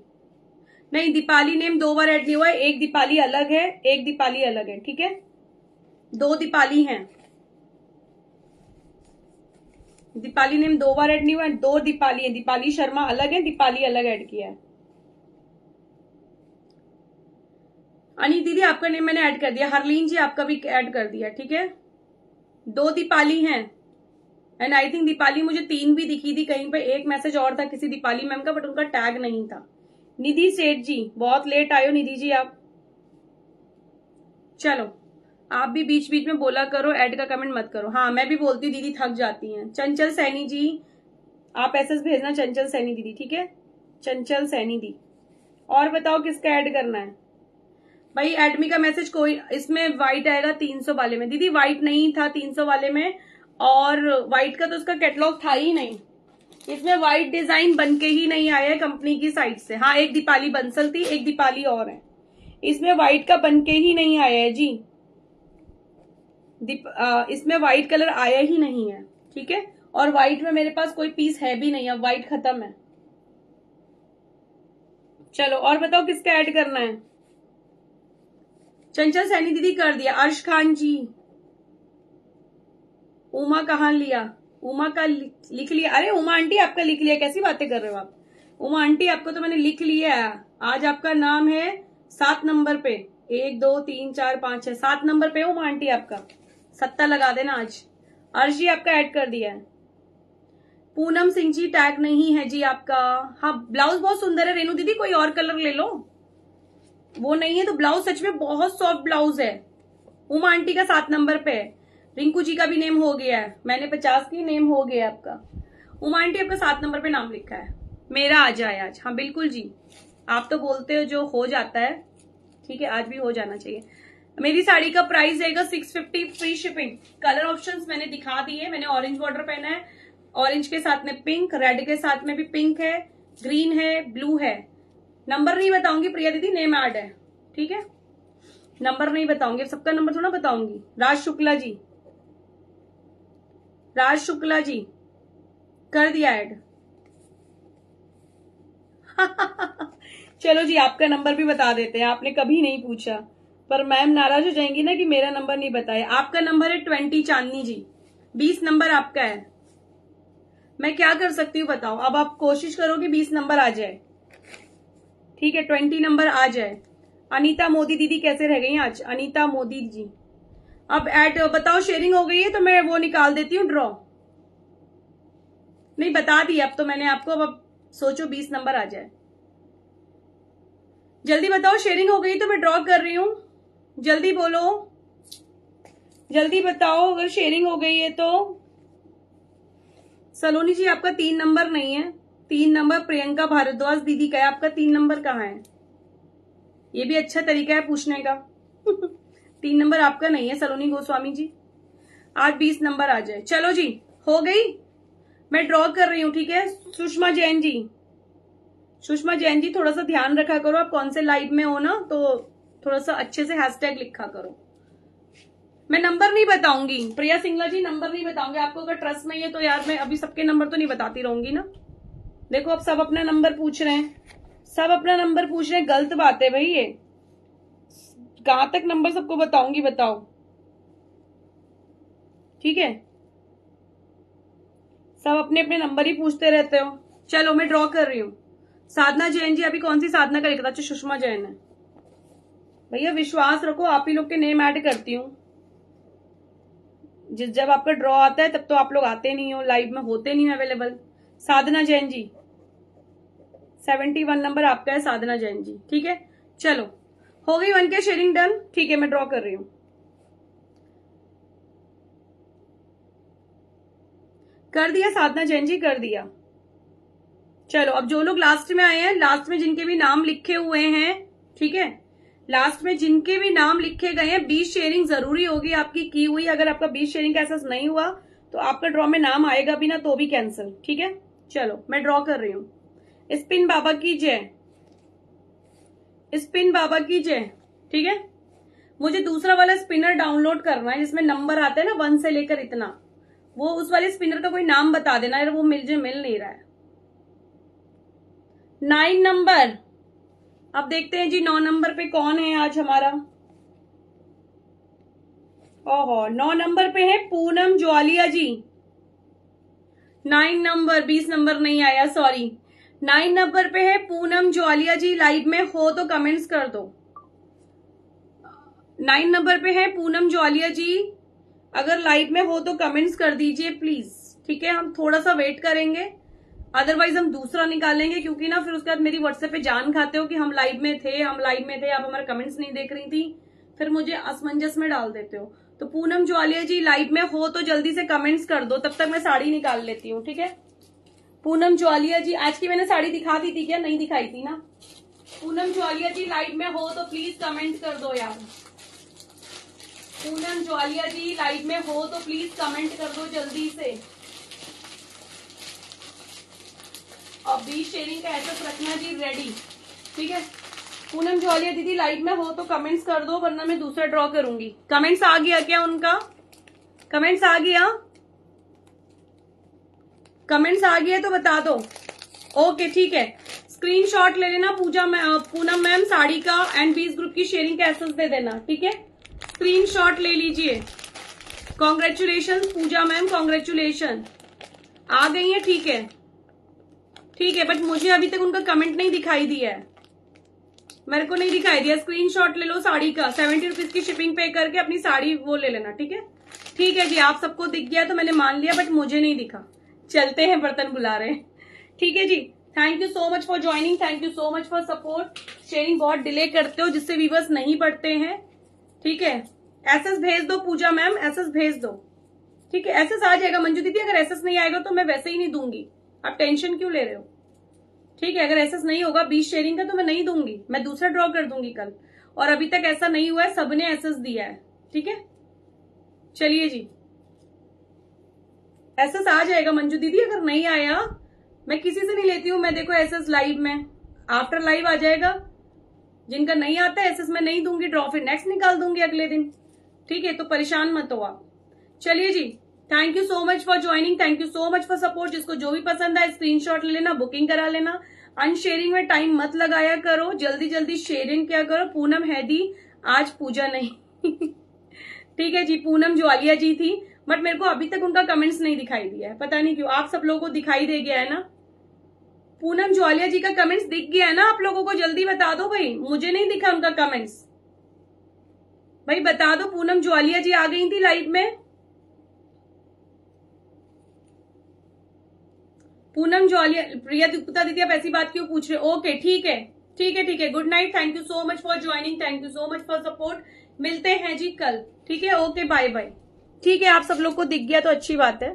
नहीं, दीपाली नेम दो बार ऐड नहीं हुआ है एक दीपाली अलग है, एक दीपाली अलग है, ठीक है? दो दीपाली हैं। दीपाली नेम दो बार ऐड नहीं हुआ, दो दीपाली है। दीपाली शर्मा अलग है, दीपाली अलग ऐड किया है। अनी दीदी, आपका नेम मैंने ऐड कर दिया। हरलीन जी, आपका भी ऐड कर दिया, ठीक है? दो दीपाली हैं। एंड आई थिंक दीपाली मुझे तीन भी दिखी थी कहीं पे एक मैसेज और था किसी दीपाली मैम का बट उनका टैग नहीं था। निधि सेठ जी, बहुत लेट आयो निधि जी आप। चलो। आप भी बीच बीच में बोला करो एड का कमेंट मत करो। हाँ मैं भी बोलती दीदी थक जाती हैं। चंचल सैनी जी, आप ऐसे भेजना चंचल सैनी दीदी, ठीक है? चंचल सैनी दी। और बताओ किसका ऐड करना है? भाई एडमी का मैसेज कोई, इसमें व्हाइट आएगा तीन सौ वाले में। दीदी व्हाइट नहीं था तीन सौ वाले में, और व्हाइट का तो उसका कैटलॉग था ही नहीं। इसमें व्हाइट डिज़ाइन बन के ही नहीं आया है कंपनी की साइड से। हाँ एक दीपाली बंसल थी, एक दीपाली और है। इसमें व्हाइट का बन के ही नहीं आया है, जी। इसमें व्हाइट कलर आया ही नहीं है, ठीक है? और व्हाइट में मेरे पास कोई पीस है भी नहीं, अब व्हाइट खत्म है। चलो, और बताओ किसका ऐड करना है? चंचल सैनी दीदी कर दिया। अर्श खान जी। उमा कहा लिया? उमा का लिख लिया। अरे, उमा आंटी आपका लिख लिया। कैसी बातें कर रहे हो आप? उमा आंटी, आपको तो मैंने लिख लिया है। आज आपका नाम है सात नंबर पे। एक, दो, तीन, चार, पाँच, छह। सात नंबर पे उमा आंटी आपका। सत्ता लगा देना आज। अर्श जी, आपका ऐड कर दिया है। पूनम सिंह जी, टैग नहीं है जी आपका। हाँ ब्लाउज बहुत सुंदर है। रेनू दीदी, कोई और कलर ले लो। वो नहीं है तो ब्लाउज सच में बहुत सॉफ्ट ब्लाउज है। उमा आंटी का सात नंबर पे है। रिंकू जी का भी नेम हो गया है। मैंने पचास की नेम हो गया आपका। उमा आंटी, आपका सात नंबर पे नाम लिखा है। मेरा आ जाए आज। हाँ बिल्कुल जी। आप तो बोलते हो जो हो जाता है। ठीक है, आज भी हो जाना चाहिए। मेरी साड़ी का प्राइस रहेगा six fifty free shipping colour options मैंने दिखा दिए मैंने ऑरेंज बॉर्डर पहना है। ऑरेंज के साथ में पिंक रेड के साथ में भी पिंक है। ग्रीन है ब्लू है। नंबर नहीं बताऊँगी, प्रिया दीदी नेम ऐड है। ठीक है? नंबर नहीं बताऊँगी। सबका नंबर थोड़ा बताऊँगी। राज शुक्ला जी। राज शुक्ला जी, कर दिया ऐड चलो जी, आपका नंबर भी बता देते हैं। आपने कभी नहीं पूछा। पर मैम नाराज़ हो जाएँगी ना कि मेरा नंबर नहीं बताया। आपका नंबर है ट्वेंटी चांदनी जी। बीस नंबर आपका है। मैं क्या कर सकती हूँ बताओ? अब आप कोशिश करो कि बीस नंबर आ जाए। ठीक है, ट्वेंटी नंबर आ जाए। अनीता मोदी दीदी कैसे रह गई आज? अनीता मोदी जी। अब एट बताओ शेयरिंग हो गई है तो मैं वो निकाल देती हूँ ड्रॉ नहीं, बता दी अब तो मैंने आपको, अब सोचो बीस नंबर आ जाए। जल्दी बताओ शेयरिंग हो गई तो मैं ड्रॉ कर रही हूँ। जल्दी बोलो। जल्दी बताओ अगर शेयरिंग हो गई है तो। सलोनी जी आपका तीन नंबर नहीं है। तीन नंबर प्रियंका भारद्वाज दीदी का है। आपका तीन नंबर कहाँ है? ये भी अच्छा तरीका है पूछने का। तीन नंबर आपका नहीं है सलोनी गोस्वामी जी। आज बीस नंबर आ जाए। चलो जी हो गई? मैं ड्रॉ कर रही हूँ ठीक है? सुषमा जैन जी। सुषमा जैन जी थोड़ा सा ध्यान रखा करो। आप कौन से लाइव में हो ना तो थोड़ा सा अच्छे से हैशटैग लिखा करो। मैं नंबर नहीं बताऊँगी। प्रिया सिंगला जी नंबर नहीं बताऊँगी। आपको अगर ट्रस्ट नहीं है तो यार मैं अभी सबके नंबर तो नहीं बताती रहूँगी ना। देखो, अब सब अपना नंबर पूछ रहे हैं। सब अपना नंबर पूछ रहे हैं। गलत बात है भाई ये। कहाँ तक नंबर सबको बताऊँगी, बताओ। ठीक है? सब अपने अपने नंबर ही पूछते रहते हो। चलो, मैं ड्रॉ कर रही हूँ। साधना जैन जी, अभी कौन सी साधना करेगा अच्छा सुषमा जैन है। भैया, विश्वास रखो, आप ही लोग के नेम ऐड करती हूँ। जिस, जब आपका ड्रॉ आता है, तब तो आप लोग आते नहीं हो लाइव में होते नहीं available Sadhana Jain ji. Seventy one number आपका है, साधना जैन जी। ठीक है? चलो। हो गई वन के शेयरिंग डन ठीक है, मैं ड्रॉ कर रही हूँ। कर दिया, साधना जैन जी, कर दिया। चलो, अब जो लोग लास्ट में आए हैं लास्ट में जिनके भी नाम लिखे हुए हैं, ठीक है? लास्ट में जिनके भी नाम लिखे गए हैं बीस शेयरिंग ज़रूरी होगी आपकी, की हुई। अगर आपका बीस शेयरिंग का एसेस नहीं हुआ तो आपका ड्रॉ में नाम आएगा भी ना तो भी कैंसिल ठीक है? चलो, मैं ड्रॉ कर रही हूँ। स्पिन बाबा की जय। स्पिन बाबा की जय, ठीक है? मुझे दूसरा वाला स्पिनर डाउनलोड करना है, जिसमें नंबर आते हैं ना वन से लेकर इतना। वो उस वाले स्पिनर का कोई नाम बता देना यार वो मिल मिल नहीं रहा है। नाइन नंबर अब देखते हैं जी नौ नंबर पे कौन है आज हमारा? ओहो, नौ नंबर पे है पूनम ज्वालिया जी। नाइन नंबर, बीस नंबर नहीं आया सॉरी नाइन नंबर पे है पूनम ज्वालिया जी लाइव में, हो तो कमेंट्स कर दो। नाइन नंबर पे है पूनम ज्वालिया जी, अगर लाइव में हो तो कमेंट्स कर दीजिए प्लीज़ ठीक है, हम थोड़ा सा वेट करेंगे। अदरवाइज़ हम दूसरा निकालेंगे, क्योंकि ना फिर उसके बाद मेरी व्हाट्सएप पे जान खाते हो कि हम लाइव में थे, हम लाइव में थे, आप हमारे कमेंट्स नहीं देख रही थी। फिर मुझे असमंजस में डाल देते हो। तो पूनम ज्वालिया जी लाइव में हो तो जल्दी से कमेंट्स कर दो, तब तक मैं साड़ी निकाल लेती हूँ, ठीक है? पूनम ज्वालिया जी, आज की मैंने साड़ी दिखा दी थी क्या? नहीं दिखाई थी ना? पूनम ज्वालिया जी लाइव में हो तो प्लीज़ कमेंट कर दो यार। पूनम ज्वालिया जी लाइव में हो तो प्लीज़ कमेंट कर दो जल्दी से। और बीस शेयरिंग का ऐसा रखना जी रेडी ठीक है? पूनम ज्वालिया दीदी लाइव में हो तो कमेंट्स कर दो, वरना मैं दूसरा ड्रॉ करूँगी। कमेंट्स आ गया क्या उनका? कमेंट्स आ गया? कमेंट्स आ गया तो बता दो। ओके ठीक है। स्क्रीनशॉट ले लेना पूजा मैम पूनम मैम, साड़ी का एंड बीस ग्रुप की शेयरिंग का एसेस दे देना, ठीक है? स्क्रीनशॉट ले लीजिए। कॉन्ग्रेचुलेशन पूजा मैम कॉन्ग्रेचुलेशन आ गई है, ठीक है। ठीक है बट मुझे अभी तक उनका कमेंट नहीं दिखाई दिया है। मेरे को नहीं दिखाई दिया। स्क्रीनशॉट ले लो साड़ी का। सेवेंटी रुपीज़ की शिपिंग पे करके अपनी साड़ी वो ले लेना, ठीक है? ठीक है जी, आप सबको दिख गया तो मैंने मान लिया बट मुझे नहीं दिखा। चलते हैं, बर्तन बुला रहे ठीक है जी thank you so much for joining thank you so much for support sharing बहुत डिले करते हो, जिससे व्यूवर्स नहीं पढ़ते हैं। ठीक है एसएस भेज दो पूजा मैम एसएस भेज दो। ठीक है एसएस आ जाएगा। मंजू दीदी अगर एसएस नहीं आएगा तो मैं वैसे ही नहीं दूँगी। आप टेंशन क्यों ले रहे हो? ठीक है, अगर एसएस नहीं होगा बीस शेयरिंग का तो मैं नहीं दूँगी। मैं दूसरा ड्रॉ कर दूँगी कल। और अभी तक ऐसा नहीं हुआ है, सबने एसएस दिया है। ठीक है? चलिए जी। एसएस आ जाएगा, मंजू दीदी, अगर नहीं आया, मैं किसी से नहीं लेती हूँ। मैं देखो एसएस लाइव में। आफ्टर लाइव आ जाएगा। जिनका नहीं आता एसएस मैं नहीं दूँगी ड्रॉ फिर। नेक्स्ट निकाल दूँगी अगले दिन। ठीक है तो परेशान मत हो आप। चलिए जी। Thank you so much for joining thank you so much for support जिसको जो भी पसंद आए स्क्रीनशॉट ले लेना बुकिंग करा लेना। अनशेयरिंग में टाइम मत लगाया करो। जल्दी जल्दी शेयरिंग क्या करो? पूनम हैदी आज पूजा नहीं। ठीक है जी, पूनम ज्वालिया जी थी। बट मेरे को अभी तक उनका कमेंट्स नहीं दिखाई दिया है। पता नहीं क्यों, आप सब लोगों को दिखाई दे गया है ना? पूनम ज्वालिया जी का कमेंट्स दिख गया है ना? आप लोगों को जल्दी बता दो भाई। मुझे नहीं दिखा उनका कमेंट्स भाई बता दो, पूनम ज्वालिया जी आ गई थी लाइव में। पूनम ज्वालिया प्रिया गुप्ता दीदी, आप ऐसी बात क्यों पूछ रहे ओके ठीक है ठीक है ठीक है. Good night thank you so much for joining thank you so much for support मिलते हैं जी कल. ठीक है? ओके बाय बाय ठीक है, आप सब लोग को दिख गया तो अच्छी बात है.